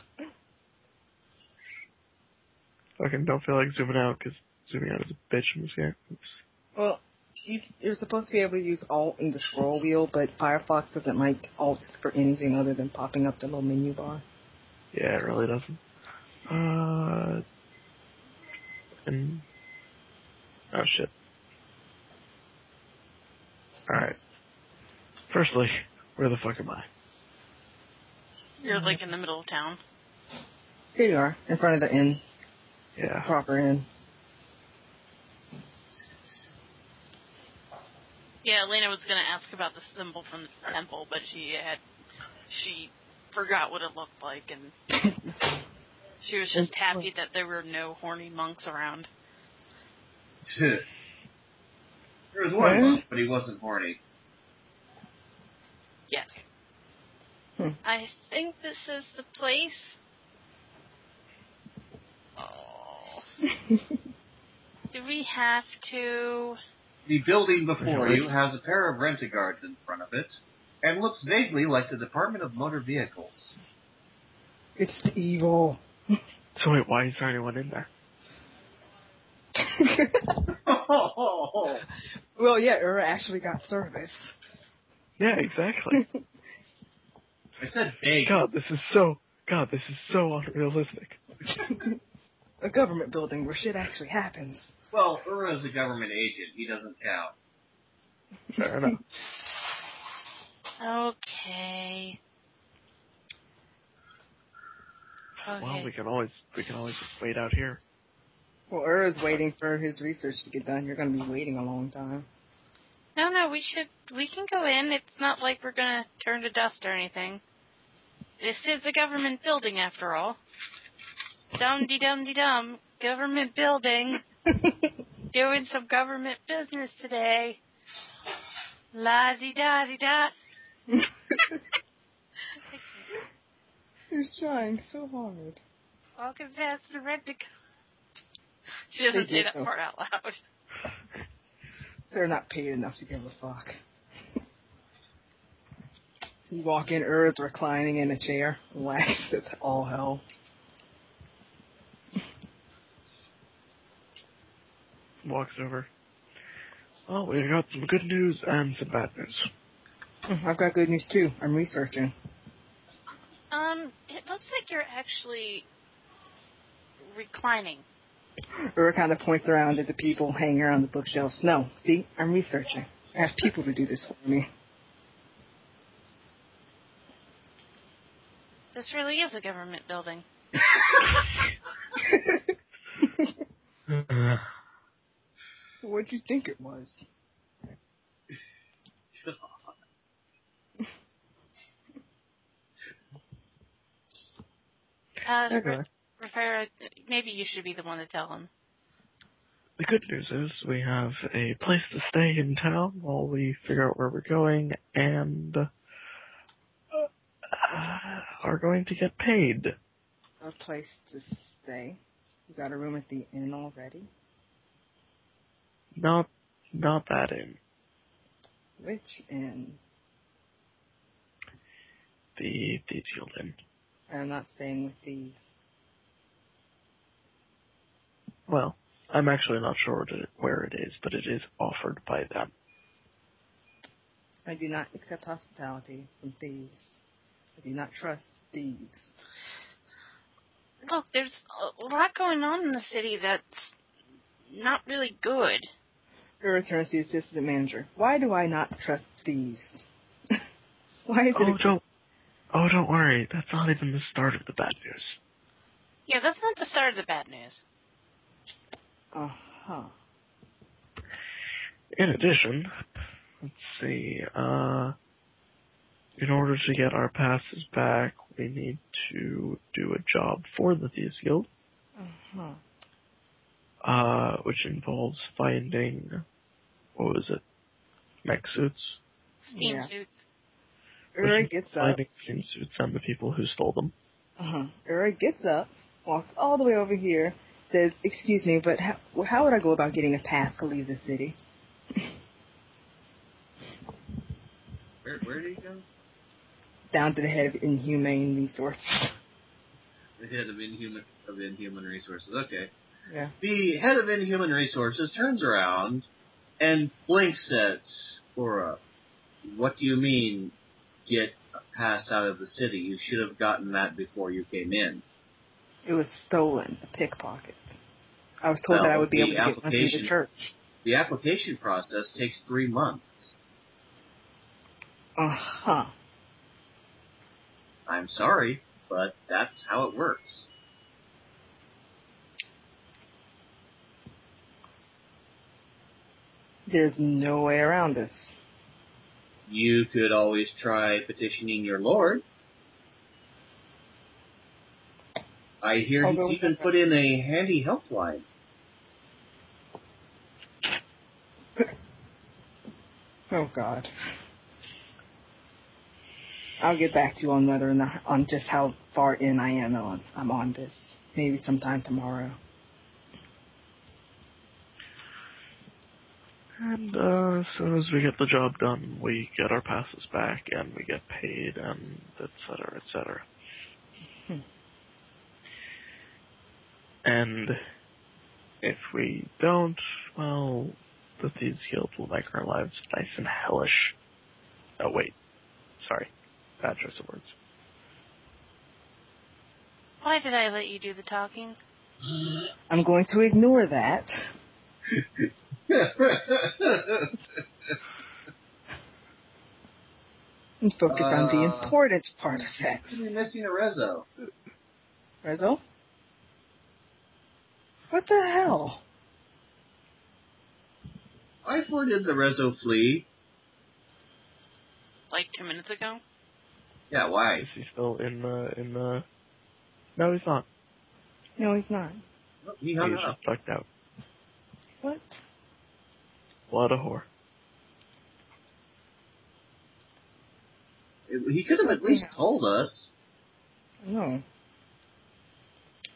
Fucking don't feel like zooming out because zooming out is a bitch in this game. Oops.
Well, you, you're supposed to be able to use Alt in the scroll wheel, but Firefox doesn't like Alt for anything other than popping up the little menu bar.
Yeah, it really doesn't. Uh, and oh shit. All right. Firstly, where the fuck am I?
You're like in the middle of town.
Here you are, in front of the inn,
Yeah.
proper inn.
Yeah, Elena was going to ask about the symbol from the temple, but she had she forgot what it looked like, and [coughs] she was just happy that there were no horny monks around. [laughs]
there was one monk, but he wasn't horny.
Yes.
Hmm.
I think this is the place. Oh. [laughs] Do we have to?
The building before you has a pair of rent-a-guards in front of it, and looks vaguely like the Department of Motor Vehicles.
It's evil. [laughs]
So wait, why is there anyone in there? [laughs]
well, yeah, Ura actually got service.
Yeah, exactly. [laughs]
I said vague.
God, this is so. God, this is so unrealistic.
A government building where shit actually happens.
Well, Ura's a government agent. He doesn't count.
Fair enough.
Okay. Okay.
Well, we can always we can always just wait out here.
Well, Ura's waiting for his research to get done. You're going to be waiting a long time.
No, no, we should. We can go in. It's not like we're gonna turn to dust or anything. This is a government building, after all. Dum de dum de dum. Government building. Doing some government business today. La di da di da.
He's trying so hard.
Walking past the red. She doesn't say that part out loud.
They're not paid enough to give a fuck. You walk in, Ura's reclining in a chair. Relaxed. It's all hell.
Walks over. Oh, we've got some good news and some bad news.
Hmm, I've got good news too. I'm researching.
Um, it looks like you're actually reclining.
Ura kind of points around at the people hanging around the bookshelves. No, see, I'm researching. I have people to do this for me.
This really is a government building. [laughs] [laughs]
What'd you think it was?
Uh,
Anyway,
Rafera, maybe you should be the one to tell him.
the good news is we have a place to stay in town while we figure out where we're going and uh, are going to get paid.
A place to stay. You got a room at the inn already?
Not, not that in.
Which inn?
The Thieves Guild Inn.
I'm not staying with these.
Well, I'm actually not sure where it is, but it is offered by them.
I do not accept hospitality from thieves. I do not trust thieves.
Look, there's a lot going on in the city that's not really good.
Her returns to the assistant manager. Why do I not trust thieves? [laughs] Why is it?
Oh,
a-
don't, oh, don't worry. That's not even the start of the bad news.
Yeah, that's not the start of the bad news.
Uh-huh.
In addition, let's see, uh, in order to get our passes back, we need to do a job for the Thieves Guild,
Uh-huh.
Uh, which involves finding, what was it, mech suits?
Steam
Yeah.
suits.
Uri
Which
gets up.
Finding steam suits and the people who stole them.
Uh-huh. Uri gets up, walks all the way over here, says, excuse me, but how, how would I go about getting a pass to leave the city? [laughs]
Where, where did he go?
Down to the head of Inhumane Resources.
The head of Inhuman of Inhuman Resources. Okay.
Yeah.
The head of Inhuman Resources turns around and blinks at Cora. What do you mean, get passed out of the city? You should have gotten that before you came in.
It was stolen, a pickpocket. I was told that I would be able to get one through the
application-
church.
The application process takes three months.
Uh-huh.
I'm sorry, but that's how it works.
There's no way around this.
You could always try petitioning your lord. I hear he's even put in a handy helpline. [coughs]
Oh God. I'll get back to you on whether or not on just how far in I am on I'm on this. Maybe sometime tomorrow.
And uh, as soon as we get the job done, we get our passes back and we get paid and et cetera, et cetera.
Hmm.
And if we don't, well, the Thieves Guild will make our lives nice and hellish. Oh wait, sorry, bad choice of words.
Why did I let you do the talking?
I'm going to ignore that. And focus on the
Uh,
important part of that.
You're missing a rezo.
Rezo? What the hell?
I forwarded the rezo flea.
Like two minutes ago?
Yeah, why?
Is he still in the in the? No, he's not.
No, he's not.
He
He
hung
was
up.
just ducked out.
What?
What a whore.
He could have at least told us.
No.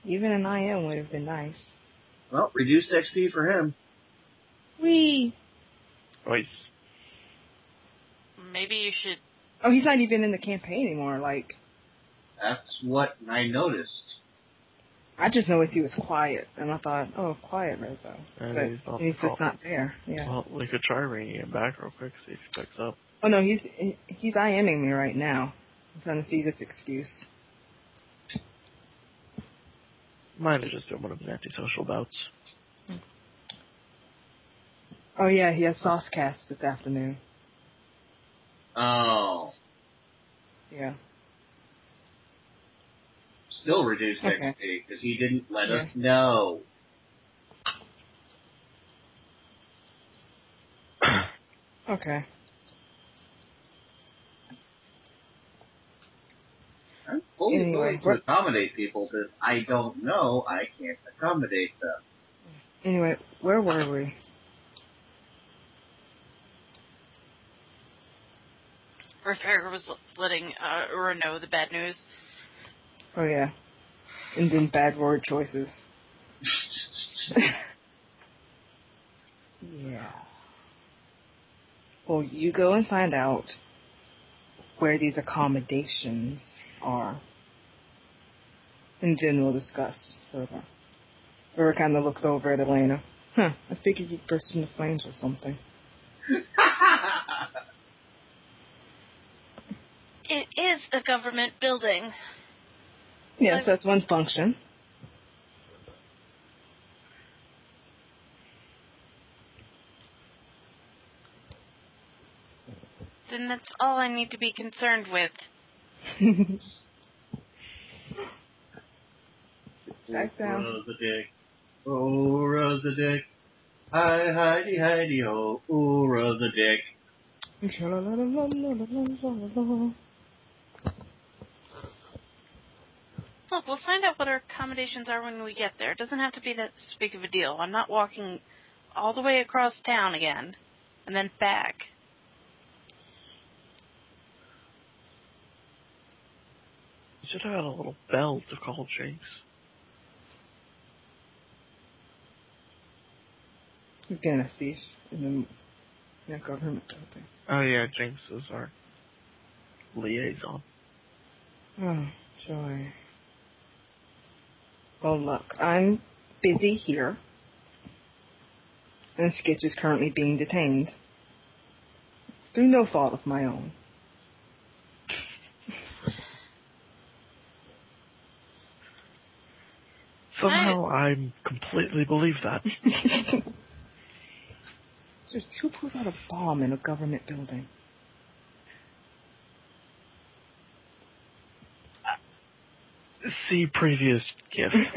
Even an IM would have been nice.
Well, reduced XP for him.
We.
Ois.
Maybe you should.
Oh, he's not even in the campaign anymore. Like,
That's what I noticed.
I just noticed he was quiet, and I thought, oh, quiet Rezo.
And
But
he's
he's just not there. Yeah.
Well, we could try ringing him back real quick, see if he picks up.
Oh no, he's he's IMing me right now. I'm trying to see this excuse.
Mine is just doing one of his antisocial bouts.
Oh yeah, he has Saucecast this afternoon.
Oh,
Yeah.
Still reduced
Okay.
XP because he didn't let
Yeah.
us know. [coughs]
Okay.
I'm fully
Anyway,
willing to accommodate people because I don't know I can't accommodate them.
Anyway, where were we?
Repair was letting uh, Ura know the bad news.
Oh yeah. And then bad word choices. [laughs] yeah. Well, you go and find out where these accommodations are. And then we'll discuss further. Vera kind of looks over at Elena. Huh, I figured you'd burst into flames or something. [laughs]
It is a government building.
Yes,
Like-
that's one function.
Then that's all I need to be concerned with.
Back oh, down.
Rosa Dick. Oh, Rosa Dick. Hi, Heidi, Heidi, ho. Ooh, Rosa Dick.
Look, we'll find out what our accommodations are when we get there. It doesn't have to be that big of a deal. I'm not walking all the way across town again and then back.
You should have had a little bell to call Jinx.
Again, a thief in the, the government building.
Oh yeah, Jinx is our liaison.
Oh, joy. Well, look, I'm busy here. And Skitch is currently being detained. Through no fault of my own. [laughs]
Somehow I completely believe that. [laughs]
Just who pulls out a bomb in a government building?
See previous gift. [laughs]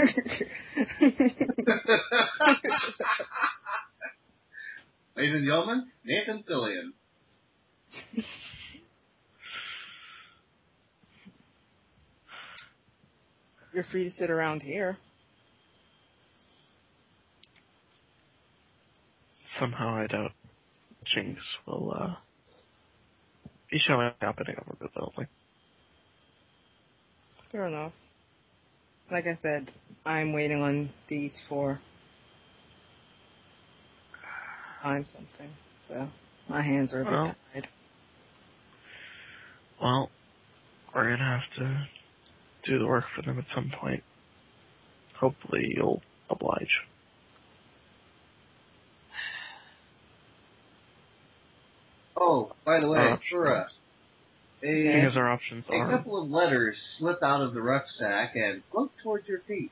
Ladies and gentlemen, Nathan Fillion.
You're free to sit around here.
Somehow I doubt Jinx will uh, be showing up in a government building.
Fair enough. Like I said, I'm waiting on these four to find something. So my hands are a bit
Well.
tied.
Well, we're gonna have to do the work for them at some point. Hopefully you'll oblige.
Oh, by the way,
Uh,
Fura, a,
Because our options
a
are
couple of letters slip out of the rucksack and float towards your feet.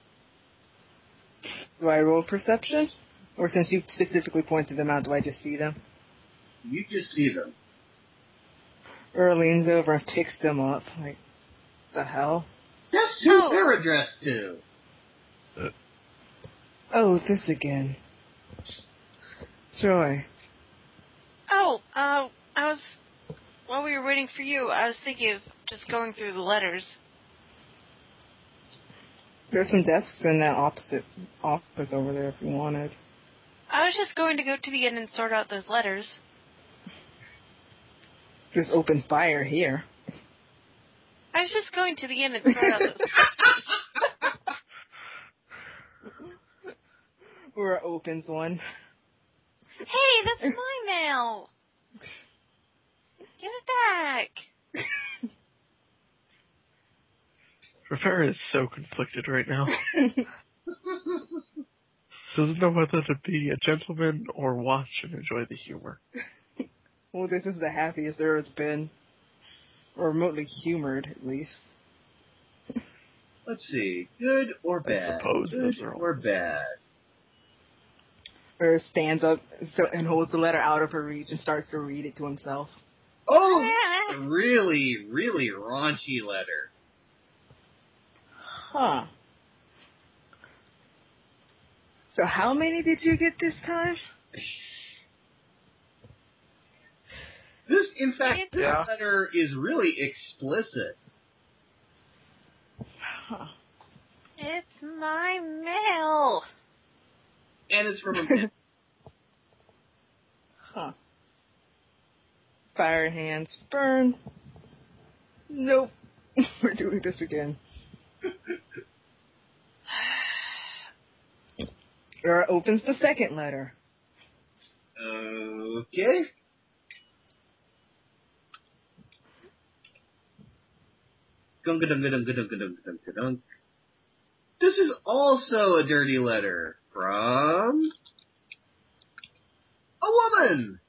Do I roll perception? Or since you specifically pointed them out, do I just see them?
You just see them.
Or leans over and picks them up. Like, the hell?
Guess who
Oh.
they're addressed to?
Oh, this again. Joy.
Oh, uh, I was while we were waiting for you, I was thinking of just going through the letters.
There's some desks in that opposite office over there if you wanted.
I was just going to go to the end and sort out those letters.
Just open fire here.
I was just going to the end and sort out those. [laughs]
Or opens one.
hey, that's my mail. [laughs] Give it back.
Rivera is so conflicted right now. [laughs] Doesn't know whether to be a gentleman or watch and enjoy the humor.
Well, this is the happiest there has been. Or remotely humored, at least.
Let's see, good or bad?
suppose
Good
those are all-
or bad?
Or stands up and holds the letter out of her reach and starts to read it to himself.
Oh, [laughs] really, really raunchy letter.
Huh. So how many did you get this time? [laughs]
This, in fact, this
Yeah.
letter is really explicit.
Huh.
It's my mail.
And it's from a [laughs]
Huh. Fire hands burn. Nope. We're doing this again. Laura opens the second letter.
Okay. This is also a dirty letter from a woman.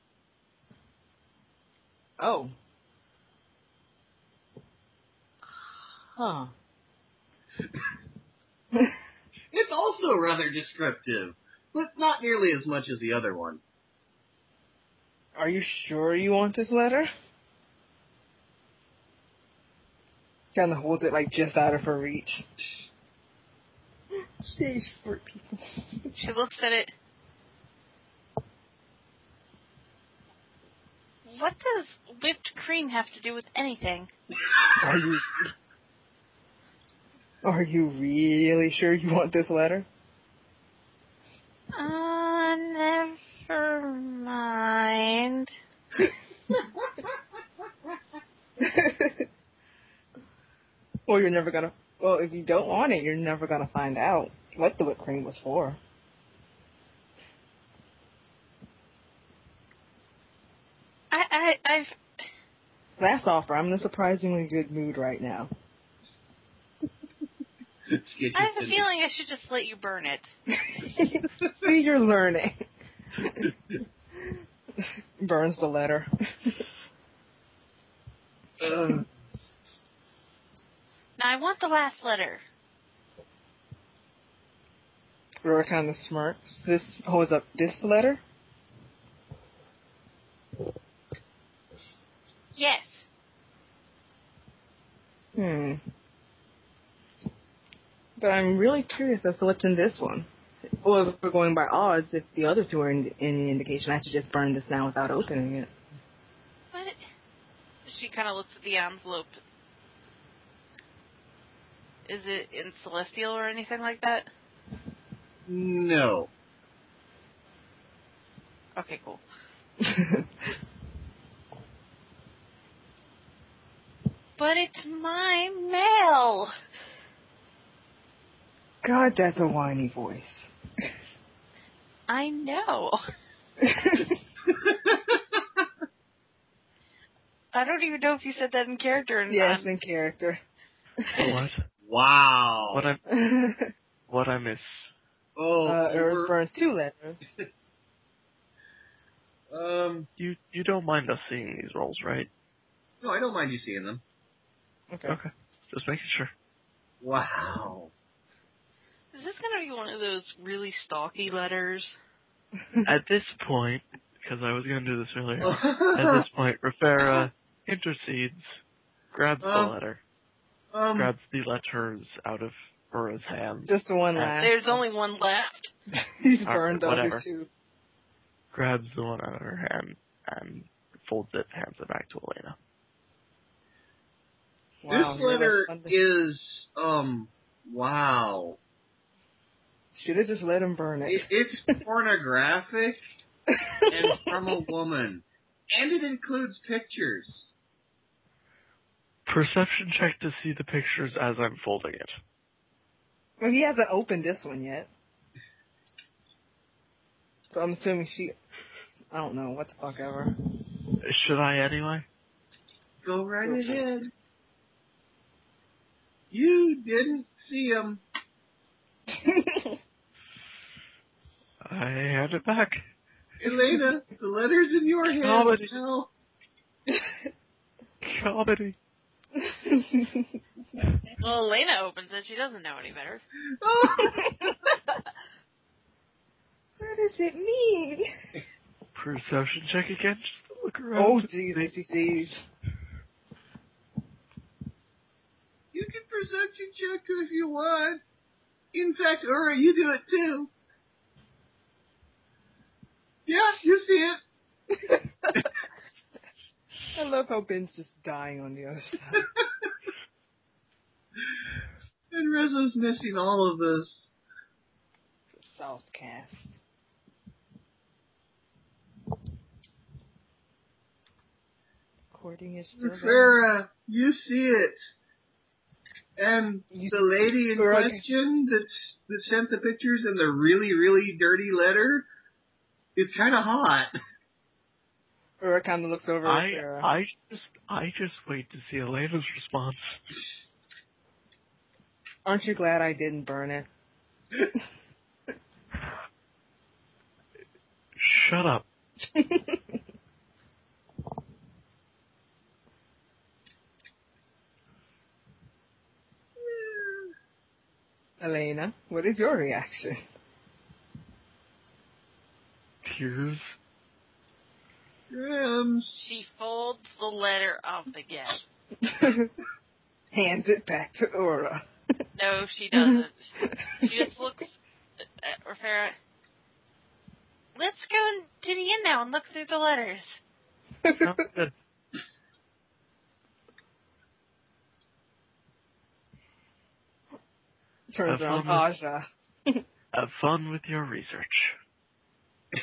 Oh. Huh.
It's also rather descriptive, but not nearly as much as the other one.
Are you sure you want this letter? Kind of holds it like just out of her reach. Stage four people.
She looks at it. What does whipped cream have to do with anything?
Are you? Are you really sure you want this letter?
Uh, never mind. [laughs]
well, you're never gonna. Well, if you don't want it, you're never gonna find out what the whipped cream was for.
I, I, I've,
Last offer. I'm in a surprisingly good mood right now.
I have a feeling I should just let you burn it. [laughs]
See, you're learning. [laughs] Burns the letter.
Uh,
Now I want the last letter.
Rora kind of smirks. This holds up this letter.
Yes.
Hmm. But I'm really curious as to what's in this one. Well, if we're going by odds, if the other two are in, any indication, I should just burn this now without opening it.
What? She kind of looks at the envelope. Is it in celestial or anything like that?
no.
Okay, cool. [laughs] But it's my mail.
God, that's a whiny voice.
I know. [laughs] I don't even know if you said that in character or not.
yes, in character.
What?
wow.
What I [laughs] what I miss?
oh,
uh,
you
Earth
were-
burns two letters. [laughs]
um,
You you don't mind us seeing these rolls, right?
no, I don't mind you seeing them.
Okay.
Okay. Just making sure.
Wow.
Is this going to be one of those really stalky letters? [laughs]
At this point, because I was going to do this earlier, [laughs] at this point, Rafera intercedes, grabs the
Um,
letter,
um,
grabs the letters out of Ura's hands,
Just one
Uh,
last.
There's only one left. [laughs]
He's
Alright,
burned the
whatever.
other two.
grabs the one out of her hand, and folds it, hands it back to Elena.
Wow,
this letter
like
is, um, wow.
Should have just let him burn
It,
it.
it's [laughs] pornographic and from a woman. And it includes pictures.
Perception check to see the pictures as I'm folding it.
well, he hasn't opened this one yet. So I'm assuming she. I don't know what the fuck ever.
Should I anyway?
Go right
Go for it.
ahead. You didn't see him. [laughs]
I hand it back.
Elena, the letter's in your hand.
Comedy.
now. [laughs]
Comedy.
Well, Elena opens it. She doesn't know any better.
Oh. [laughs]
what does it mean?
Perception check again, just to look around.
Oh, Jesus, he sees.
You can perception check if you want. In fact, Ura, you do it too. Yeah, you see it. [laughs]
I love how Ben's just dying on the other side. [laughs]
And Rizzo's missing all of this.
South cast. Recording is still.
Farah, you see it. And
You-
the lady in
Farrah-
question that's that sent the pictures and the really, really dirty letter is kind of hot.
Ura kind of looks over at
I
Sarah.
I just I just wait to see Elena's response.
Aren't you glad I didn't burn it? [laughs]
Shut up. [laughs]
Elena, what is your reaction?
Tears.
Grams.
She folds the letter up again. [laughs]
Hands it back to Aura.
No, she [laughs] doesn't. She just looks at Rafera. Let's go in- to the inn now and look through the letters.
Sounds good.
Turns
Have
around
fun oh, [laughs]
Aja.
Have fun with your research. [laughs]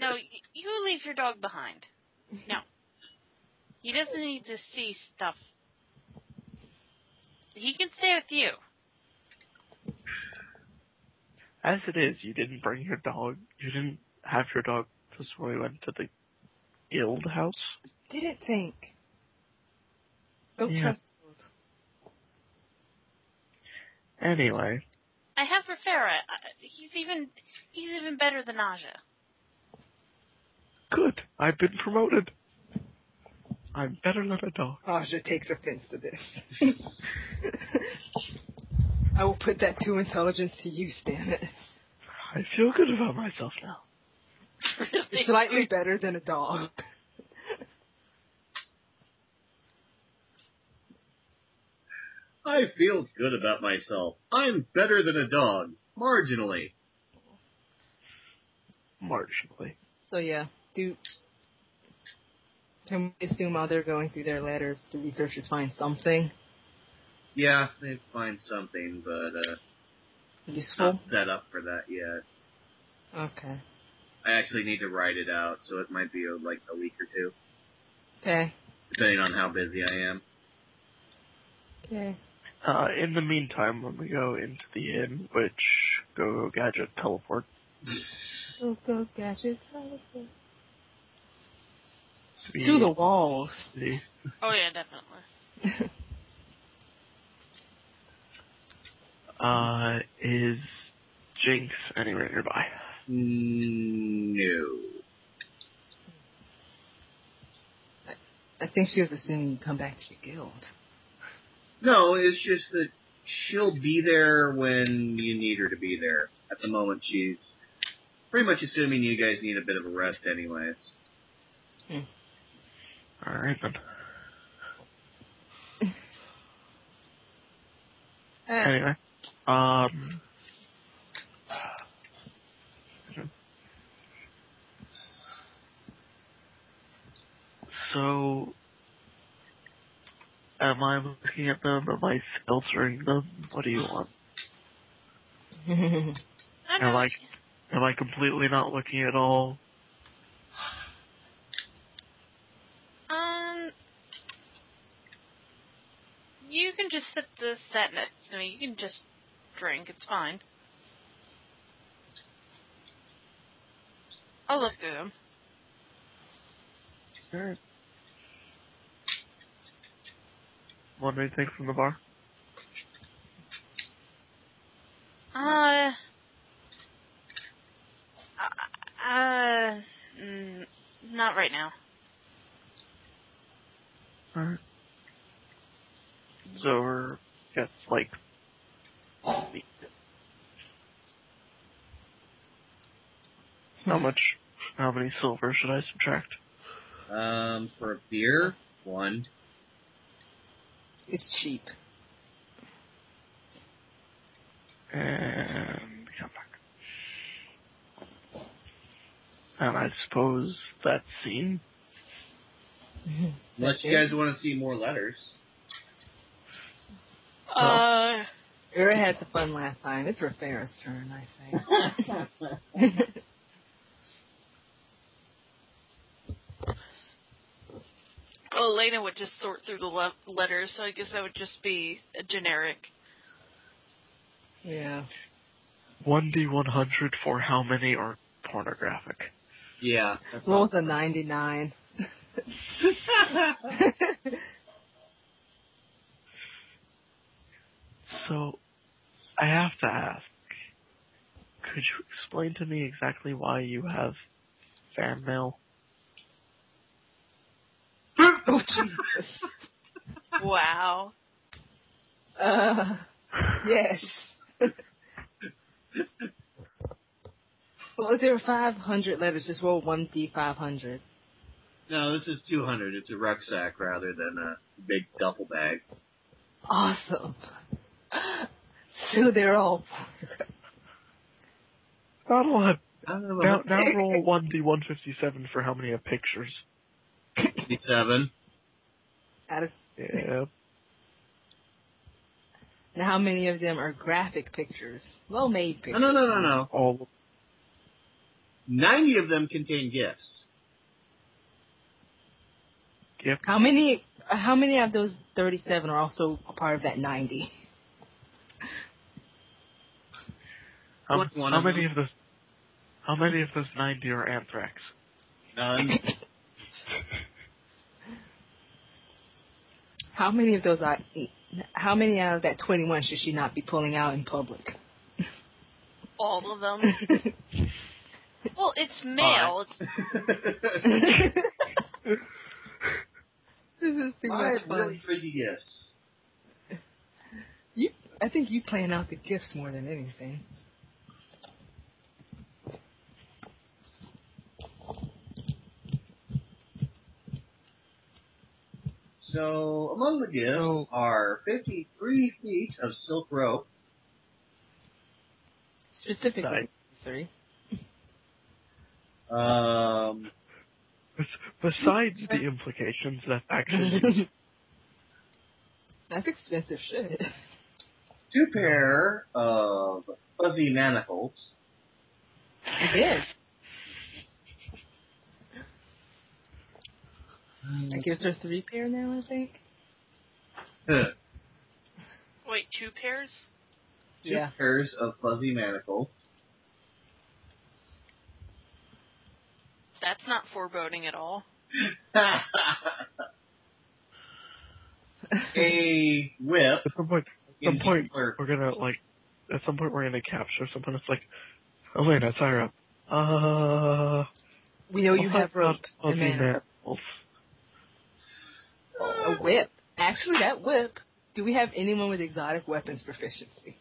No, you leave your dog behind. No. He doesn't need to see stuff. He can stay with you.
As it is, you didn't bring your dog. You didn't have your dog just when we went to the guild house.
Didn't think. Don't
Yeah.
trust
Anyway,
I have Rafera. Uh, He's even he's even better than Aja.
good. I've been promoted. I'm better than a dog.
Aja takes offense to this. [laughs] I will put that to intelligence to use, damn it.
I feel good about myself now. [laughs]
Slightly better than a dog.
I feel good about myself. I'm better than a dog. Marginally.
Marginally.
So yeah, do can we assume while they're going through their letters, the researchers find something
Yeah, they find something, but uh,
useful?
not set up for that yet.
Okay.
I actually need to write it out, so it might be uh, like a week or two,
Okay.
depending on how busy I am.
Okay.
Uh, in the meantime, when we go into the inn, which Go Go Gadget teleport
Go go gadgets.
to be
Through the walls.
the-
Oh yeah, definitely. [laughs]
uh, is Jinx anywhere nearby?
No.
I think she was assuming you'd come back to the guild.
No, it's just that she'll be there when you need her to be there. At the moment, she's pretty much assuming you guys need a bit of a rest anyways.
Alright then.
Eh, [laughs]
Anyway, um, so, am I looking at them? Am I filtering them? What do you want? [laughs] Am. I, am I completely not looking at all?
Um, you can just sit the set next to me. You can just drink. It's fine. I'll look through them.
Alright. Want anything from the bar?
Uh, uh, mm, not right now.
Alright. So we're, gets like, how much, how many silver should I subtract?
Um, for a beer, one.
It's cheap.
And come back. And I suppose that scene.
Unless you guys want to see more letters.
Uh,
Ira had the fun last time. It's Rafera's turn, I say. [laughs] [laughs]
well, Elena would just sort through the le- letters, so I guess that would just be a generic.
yeah.
1d100 for how many are pornographic?
yeah. That's
Roll
all.
with a 99. [laughs]
So, I have to ask, could you explain to me exactly why you have fan mail?
oh, Jesus.
Wow.
Uh, yes. [laughs] well, if there were 500 letters, just roll 1d500.
no, this is 200. It's a rucksack rather than a big duffel bag.
Awesome. [laughs] So they're all.
Not a lot.
I
Now, now roll [laughs] 1d157 for how many are pictures.
57.
Out of,
Yeah.
now, how many of them are graphic pictures? Well made pictures.
no, no, no, no.
All
90 of them contain gifts.
gift.
How many? How many of those 37 are also a part of that 90?
How, how many of those? How many of those 90 are anthrax?
None.
How many of those are? How many out of that 21 should she not be pulling out in public?
All of them. [laughs] Well, it's mail. It's [laughs]
this is too
Five
much fun.
really freaky gifts.
You, I think you plan out the gifts more than anything.
So, among the gifts
So-
are 53 feet of silk rope,
Specifically,
Nice.
three.
um,
Besides the implications that actually [laughs] [laughs]
That's expensive shit.
two pair of fuzzy manacles,
Again, that gives her three pair now. I think.
two
wait, two pairs.
Yeah.
pairs of fuzzy manacles,
That's not foreboding at all. [laughs]
a whip,
at some point, some point
Hitler-
we're gonna like, at some point we're gonna capture someone. It's like, Elena, Tyra, uh,
We know you have rope
about
and
fuzzy
mana.
Manacles?
A whip. Actually, that whip. Do we have anyone with exotic weapons proficiency?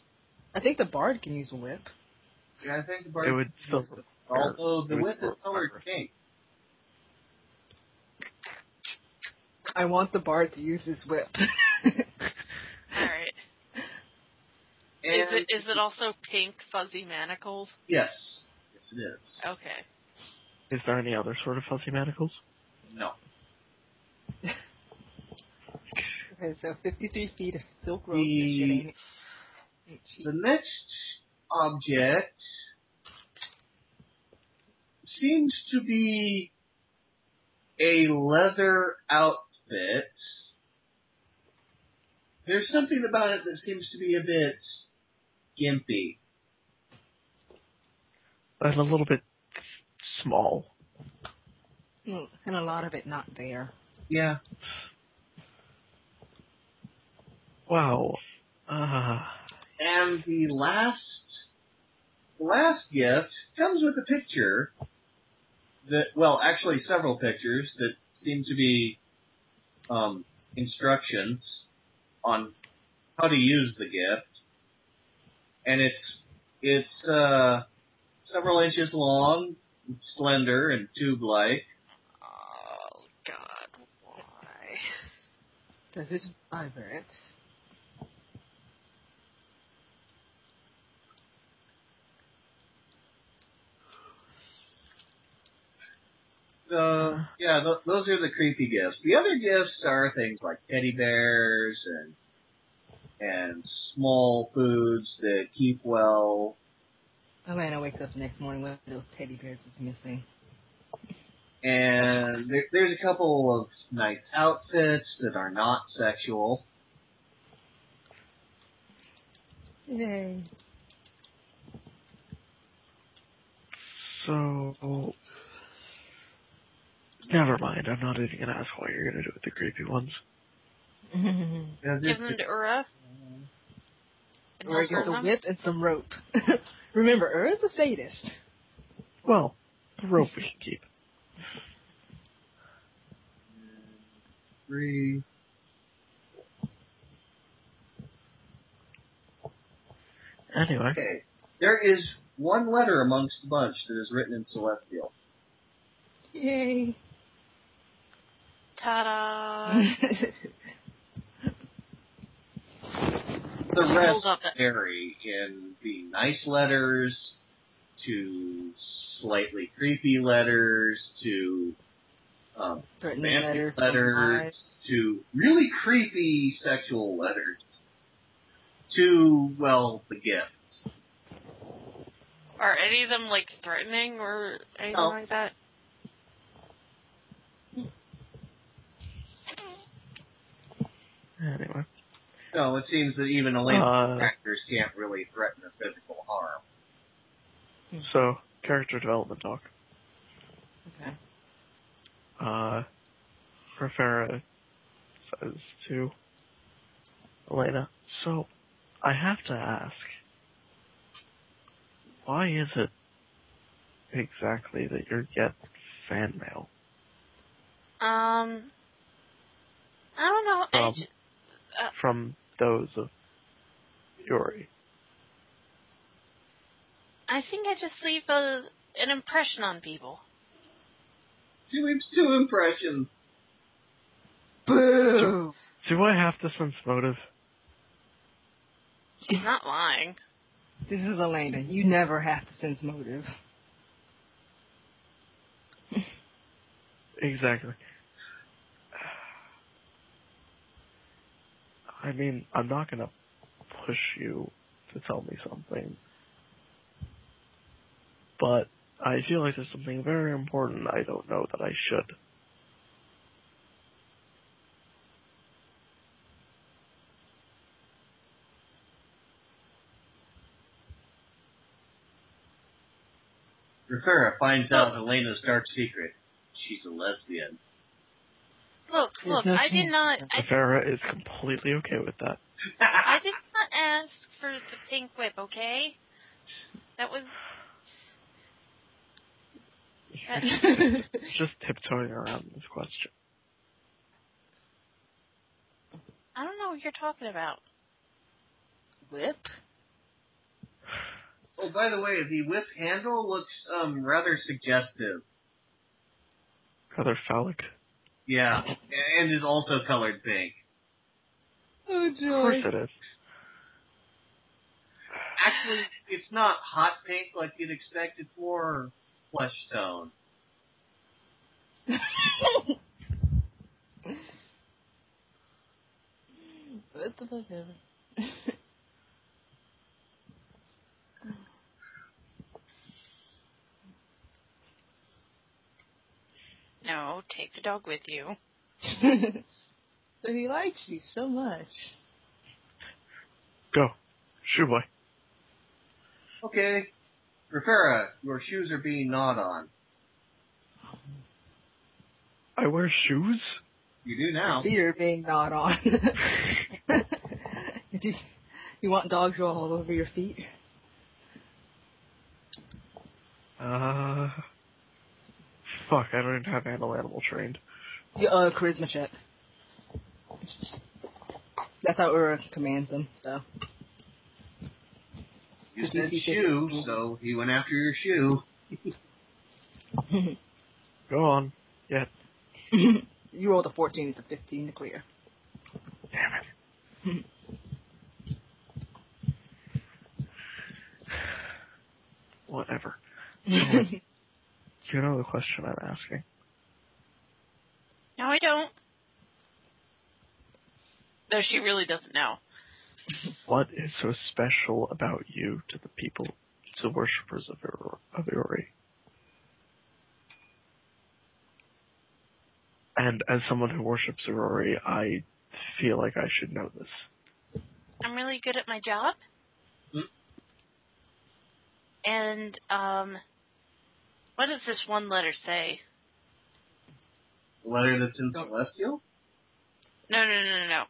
I think the bard can use a whip.
Yeah, I think the bard.
It
bard.
would still.
Although the
it
whip is colored pink.
I want the bard to use his whip. [laughs]
All right. Is it is it also pink fuzzy manacles?
yes, yes it is.
Okay.
Is there any other sort of fuzzy manacles?
No,
okay, so 53 feet of silk rope.
The-
That shit ain't, ain't cheap.
the next object seems to be a leather outfit. There's something about it that seems to be a bit gimpy.
And a little bit small.
Mm, And a lot of it not there.
Yeah.
Wow. Uh,
And the last, last gift comes with a picture that, well, actually several pictures that seem to be um, instructions on how to use the gift. And it's it's uh, several inches long, and slender, and tube-like.
Oh God, why?
Does it vibrate?
So yeah, th- those are the creepy gifts. The other gifts are things like teddy bears and and small foods that keep well.
Elena wakes up the next morning with those teddy bears is missing.
And there, there's a couple of nice outfits that are not sexual.
Yay.
So, never mind. I'm not even gonna ask what you're gonna do with the creepy ones. [laughs]
Give them to Ura. And
Or I guess
There's a whip and some rope. [laughs] Remember, Ura's a sadist.
Well, the rope we can keep.
three.
Anyway,
Okay. There is one letter amongst the bunch that is written in Celestial.
Yay.
Ta-da!
The rest
Hold up
vary in being nice letters to slightly creepy letters to um, fancy
letters.
letters to really creepy sexual letters to well the gifts.
Are any of them like threatening or anything
No.
like that?
Anyway.
No, it seems that even Elena
Uh,
characters can't really threaten a physical harm.
so, character development talk.
Okay.
Uh, Rafera says to Elena, so, I have to ask, why is it exactly that you get fan mail?
Um, I don't know. I J-
from those of Yuri.
I think I just leave a, an impression on people.
She leaves two impressions.
Boo!
Do I have to sense motive?
She's not lying.
This is Elena. You never have to sense motive.
Exactly. I mean, I'm not gonna push you to tell me something. But I feel like there's something very important I don't know that I should.
Rafera finds out Elena's dark secret. She's a lesbian.
Look, look, I did not, I,
Farah is completely okay with that.
I did not ask for the pink whip, okay? That was, that, [laughs]
Just tiptoeing around this question.
I don't know what you're talking about.
Whip?
oh, by the way, the whip handle looks um rather suggestive.
Rather phallic.
Yeah, and is also colored pink.
Oh, joy.
Of course it is.
Actually, it's not hot pink like you'd expect. It's more flesh tone. [laughs]
what the fuck ever. [laughs]
No, take the dog with you. [laughs]
but he likes you so much.
Go. Shoe boy.
Okay, Rafera, your shoes are being gnawed on.
I wear shoes?
You do now.
Feet are being gnawed on. [laughs] you, you want dogs all over your feet?
Uh. Fuck, I don't even have animal animal trained.
Yeah, uh, charisma check. That's how Ura commands them, so.
You said shoe, so he went after your shoe. [laughs]
Go on. Yeah. [laughs]
you rolled a 14, it's a 15 to clear.
Damn it. [laughs] Whatever. You know the question I'm asking.
No, I don't. No, she really doesn't know.
What is so special about you to the people, to the worshippers of, Ior- of Iori? And as someone who worships Iori, I feel like I should know this.
I'm really good at my job.
Hmm.
And um what does this one letter say?
The letter that's in Celestial?
No, no, no, no, no.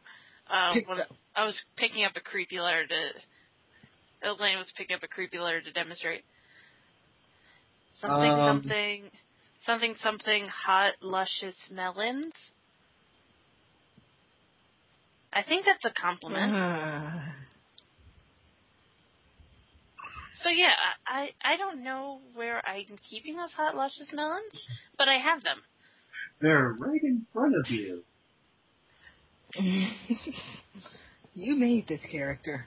Um, when I was picking up a creepy letter to. Elaine was picking up a creepy letter to demonstrate. Something,
Um.
something, something, something. Hot, luscious melons. I think that's a compliment.
Uh,
So yeah, I I don't know where I'm keeping those hot, luscious melons, but I have them.
They're right in front of you. [laughs]
you made this character.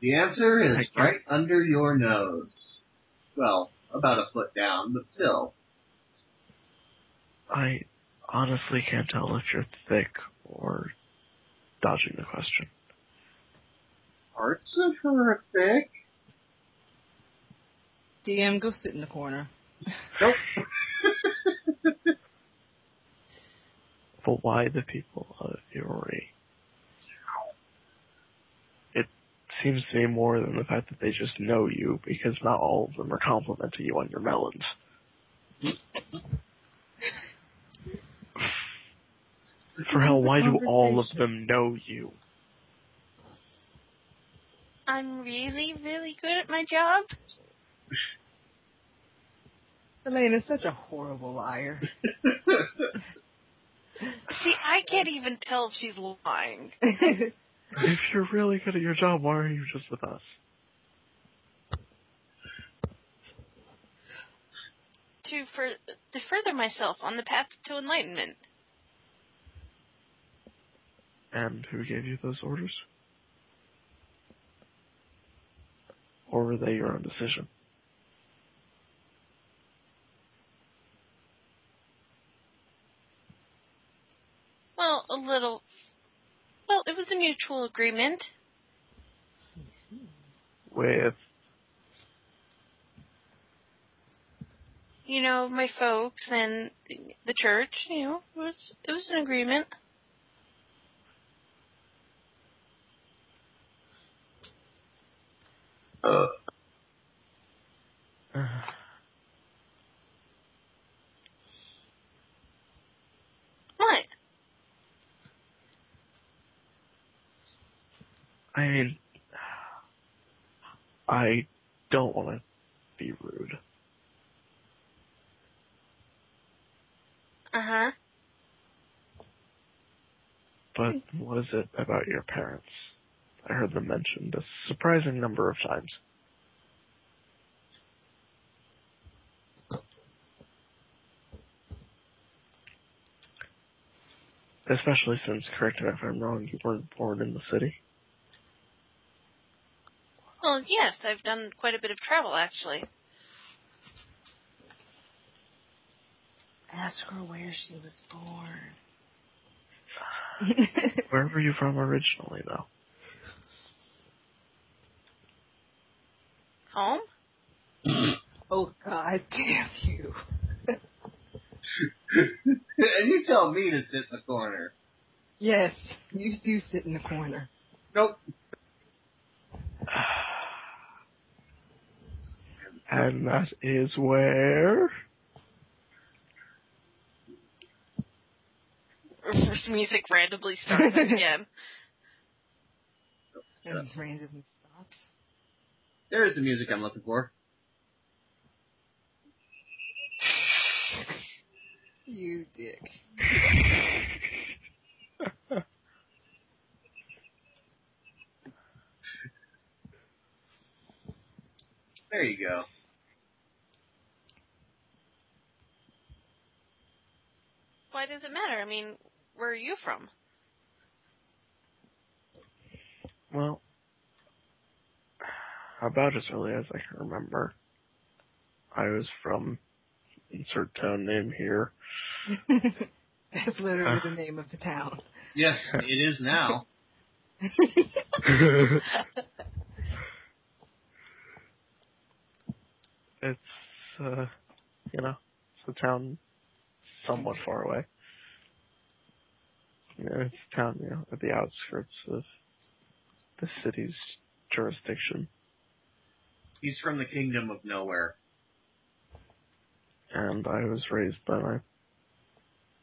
The answer is right under your nose. Well, about a foot down, but still.
I honestly can't tell if you're thick or dodging the question.
Parts of her are thick.
DM, go sit in the corner.
Nope. [laughs]
But why the people of Iori? It seems to me more than the fact that they just know you, because not all of them are complimenting you on your melons. Mm-hmm. For hell, why do all of them know you?
I'm really, really good at my job.
Elena's such a horrible liar. [laughs]
See, I can't even tell if she's lying. [laughs]
If you're really good at your job, why are you just with us?
To fur- to further myself on the path to enlightenment.
And who gave you those orders? Or were they your own decision?
Well, a little. Well, it was a mutual agreement.
With
You know, my folks and the church. You know, it was it was an agreement.
Uh, [sighs]
What?
I mean, I don't want to be rude,
Uh huh.
but what is it about your parents? I heard them mentioned a surprising number of times. Especially since, correct me if I'm wrong, you weren't born in the city.
Well, yes, I've done quite a bit of travel actually.
Ask her where she was born.
Where were you from originally, though?
Home? [clears throat]
oh God damn you!
and [laughs] you tell me to sit in the corner.
Yes, you do sit in the corner.
Nope. [sighs]
And that is where?
Music randomly starts again. [laughs]
And randomly stops.
There's the music I'm looking for.
You dick.
There you go.
Why does it matter? I mean, where are you from?
Well, about as early as I can remember, I was from insert town name here. [laughs]
That's literally the name of the town.
Yes, it is now. [laughs]
it's, uh, you know, it's a town somewhat far away. Yeah, it's a town, you know, at the outskirts of the city's jurisdiction.
He's from the kingdom of nowhere.
And I was raised by my,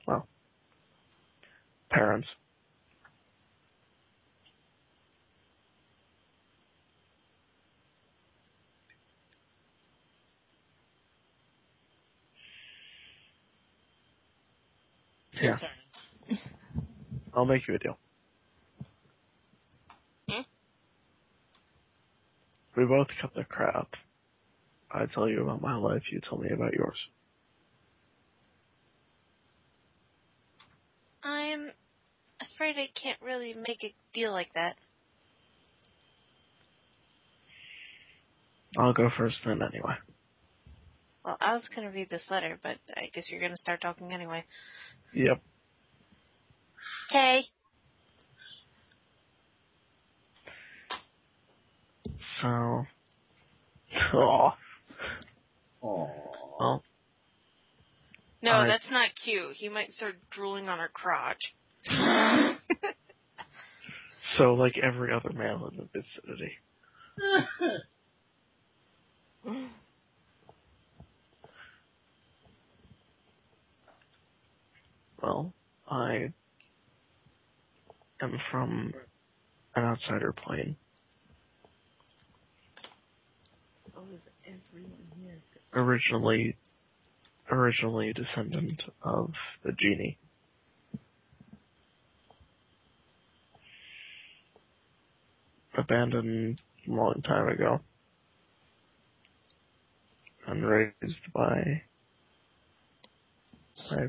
well, parents. Yeah. I'll make you a deal.
Hmm?
We both cut the crap. I tell you about my life, you tell me about yours.
I'm afraid I can't really make a deal like that.
I'll go first then anyway.
Well, I was going to read this letter, but I guess you're going to start talking anyway.
Yep.
Okay.
So, oh,
Aww.
well, oh.
No,
I-
that's not cute. He might start drooling on her crotch. [laughs]
so like every other male in the vicinity. [laughs] Well, I am from an outsider plane. Originally, originally a descendant of the genie. Abandoned a long time ago. And raised by, by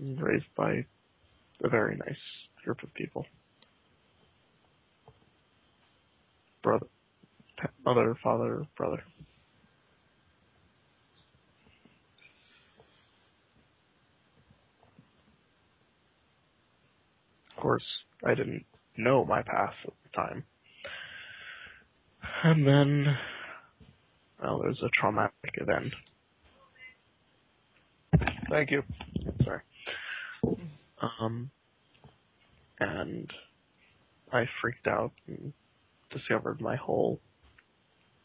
raised by a very nice group of people. Brother, mother, father, brother. Of course, I didn't know my past at the time. And then, well, there's a traumatic event. Thank you. Sorry. Um, and I freaked out and discovered my whole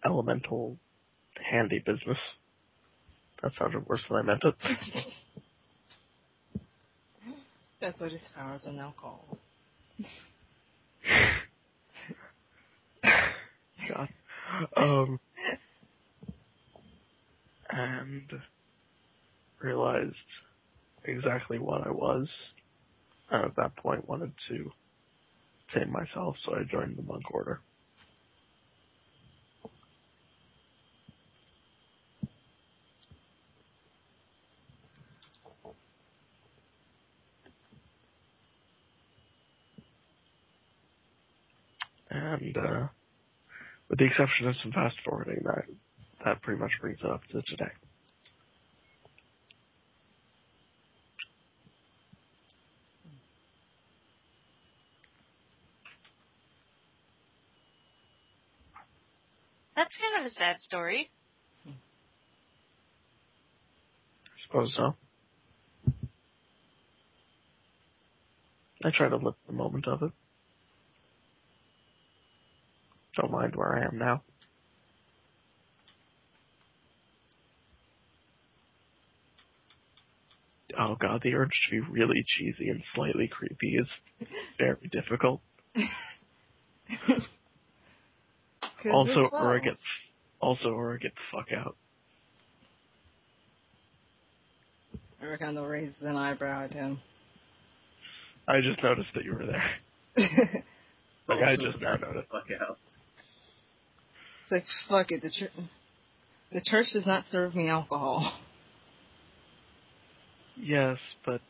elemental handy business. That sounded worse than I meant it. [laughs]
That's what his powers are now called.
God. Um, and realized exactly what I was, and at that point wanted to tame myself, so I joined the monk order. And uh, with the exception of some fast forwarding, that that pretty much brings it up to today.
That's kind of a sad story.
I suppose so. I try to live the moment of it. Don't mind where I am now. Oh god, the urge to be really cheesy and slightly creepy is very difficult. [laughs] Also,
we're
or I get, also, or I get the fuck out.
Ricardo raises an eyebrow at him.
I just noticed that you were there. [laughs] Like, I just now noticed.
Fuck out.
Like, fuck it, the, church the church does not serve me alcohol.
Yes, but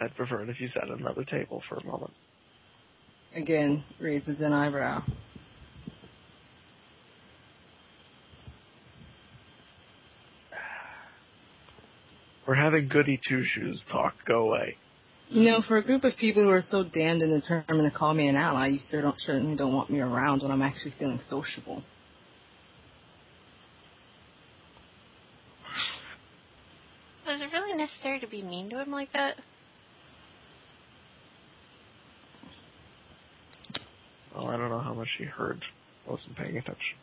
I'd prefer it if you sat at another table for a moment.
Again, raises an eyebrow. [sighs]
We're having goody two shoes talk. Go away.
You know, for a group of people who are so damned and determined to call me an ally, you sure don't, certainly don't want me around when I'm actually feeling sociable.
Was it really necessary to be mean to him like that?
Well, I don't know how much he heard. I wasn't paying attention.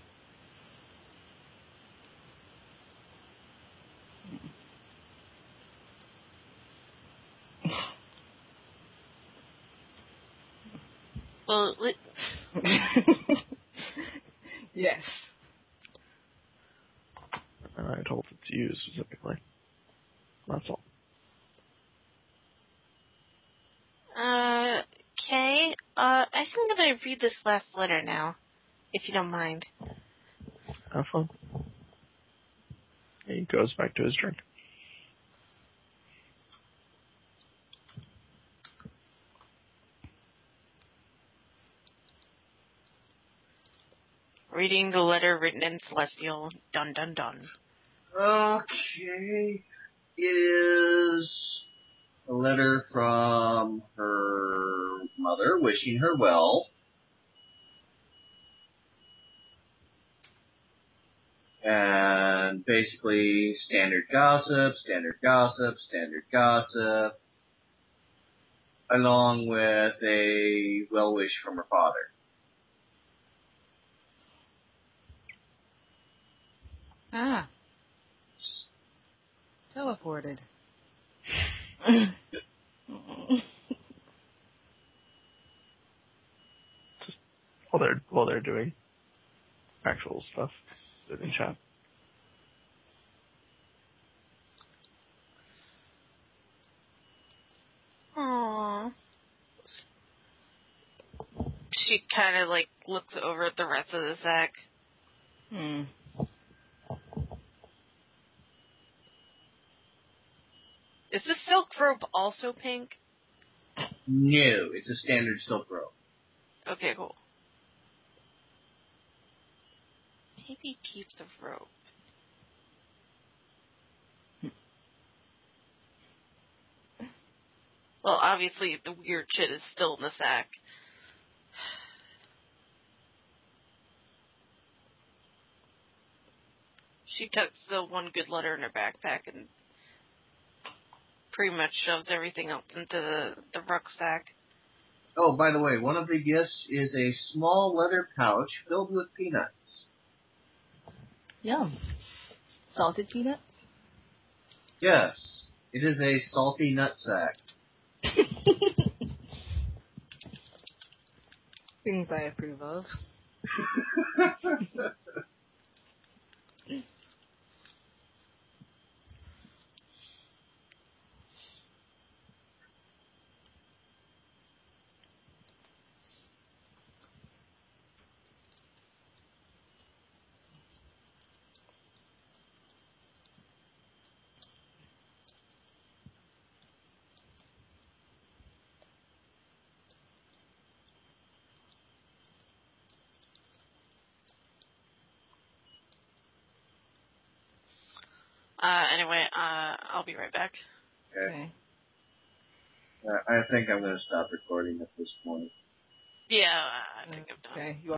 Well, li- [laughs]
yes.
And I told it to you specifically. That's all.
Uh, okay. Uh, I think I'm gonna read this last letter now, if you don't mind.
Have fun. He goes back to his drink.
Reading the letter written in Celestial. Dun dun dun.
Okay. It is a letter from her mother wishing her well. And basically standard gossip, standard gossip, standard gossip, along with a well wish from her father.
Ah. Teleported. [laughs]
While they're while they're doing actual stuff in chat.
Aww. She kind of like looks over at the rest of the sack.
hmm.
Is the silk robe also pink?
No, it's a standard silk robe.
Okay, cool. Maybe keep the rope. Well, obviously the weird shit is still in the sack. She tucks the one good letter in her backpack and pretty much shoves everything else into the, the rucksack.
Oh, by the way, one of the gifts is a small leather pouch filled with peanuts.
Yum. Salted peanuts?
Yes, it is a salty nut sack. [laughs]
Things I approve of. [laughs]
Uh, anyway, uh, I'll be right back.
Okay.
Okay.
Uh, I think I'm going to stop recording at this point.
Yeah, I think I'm done.
Okay. You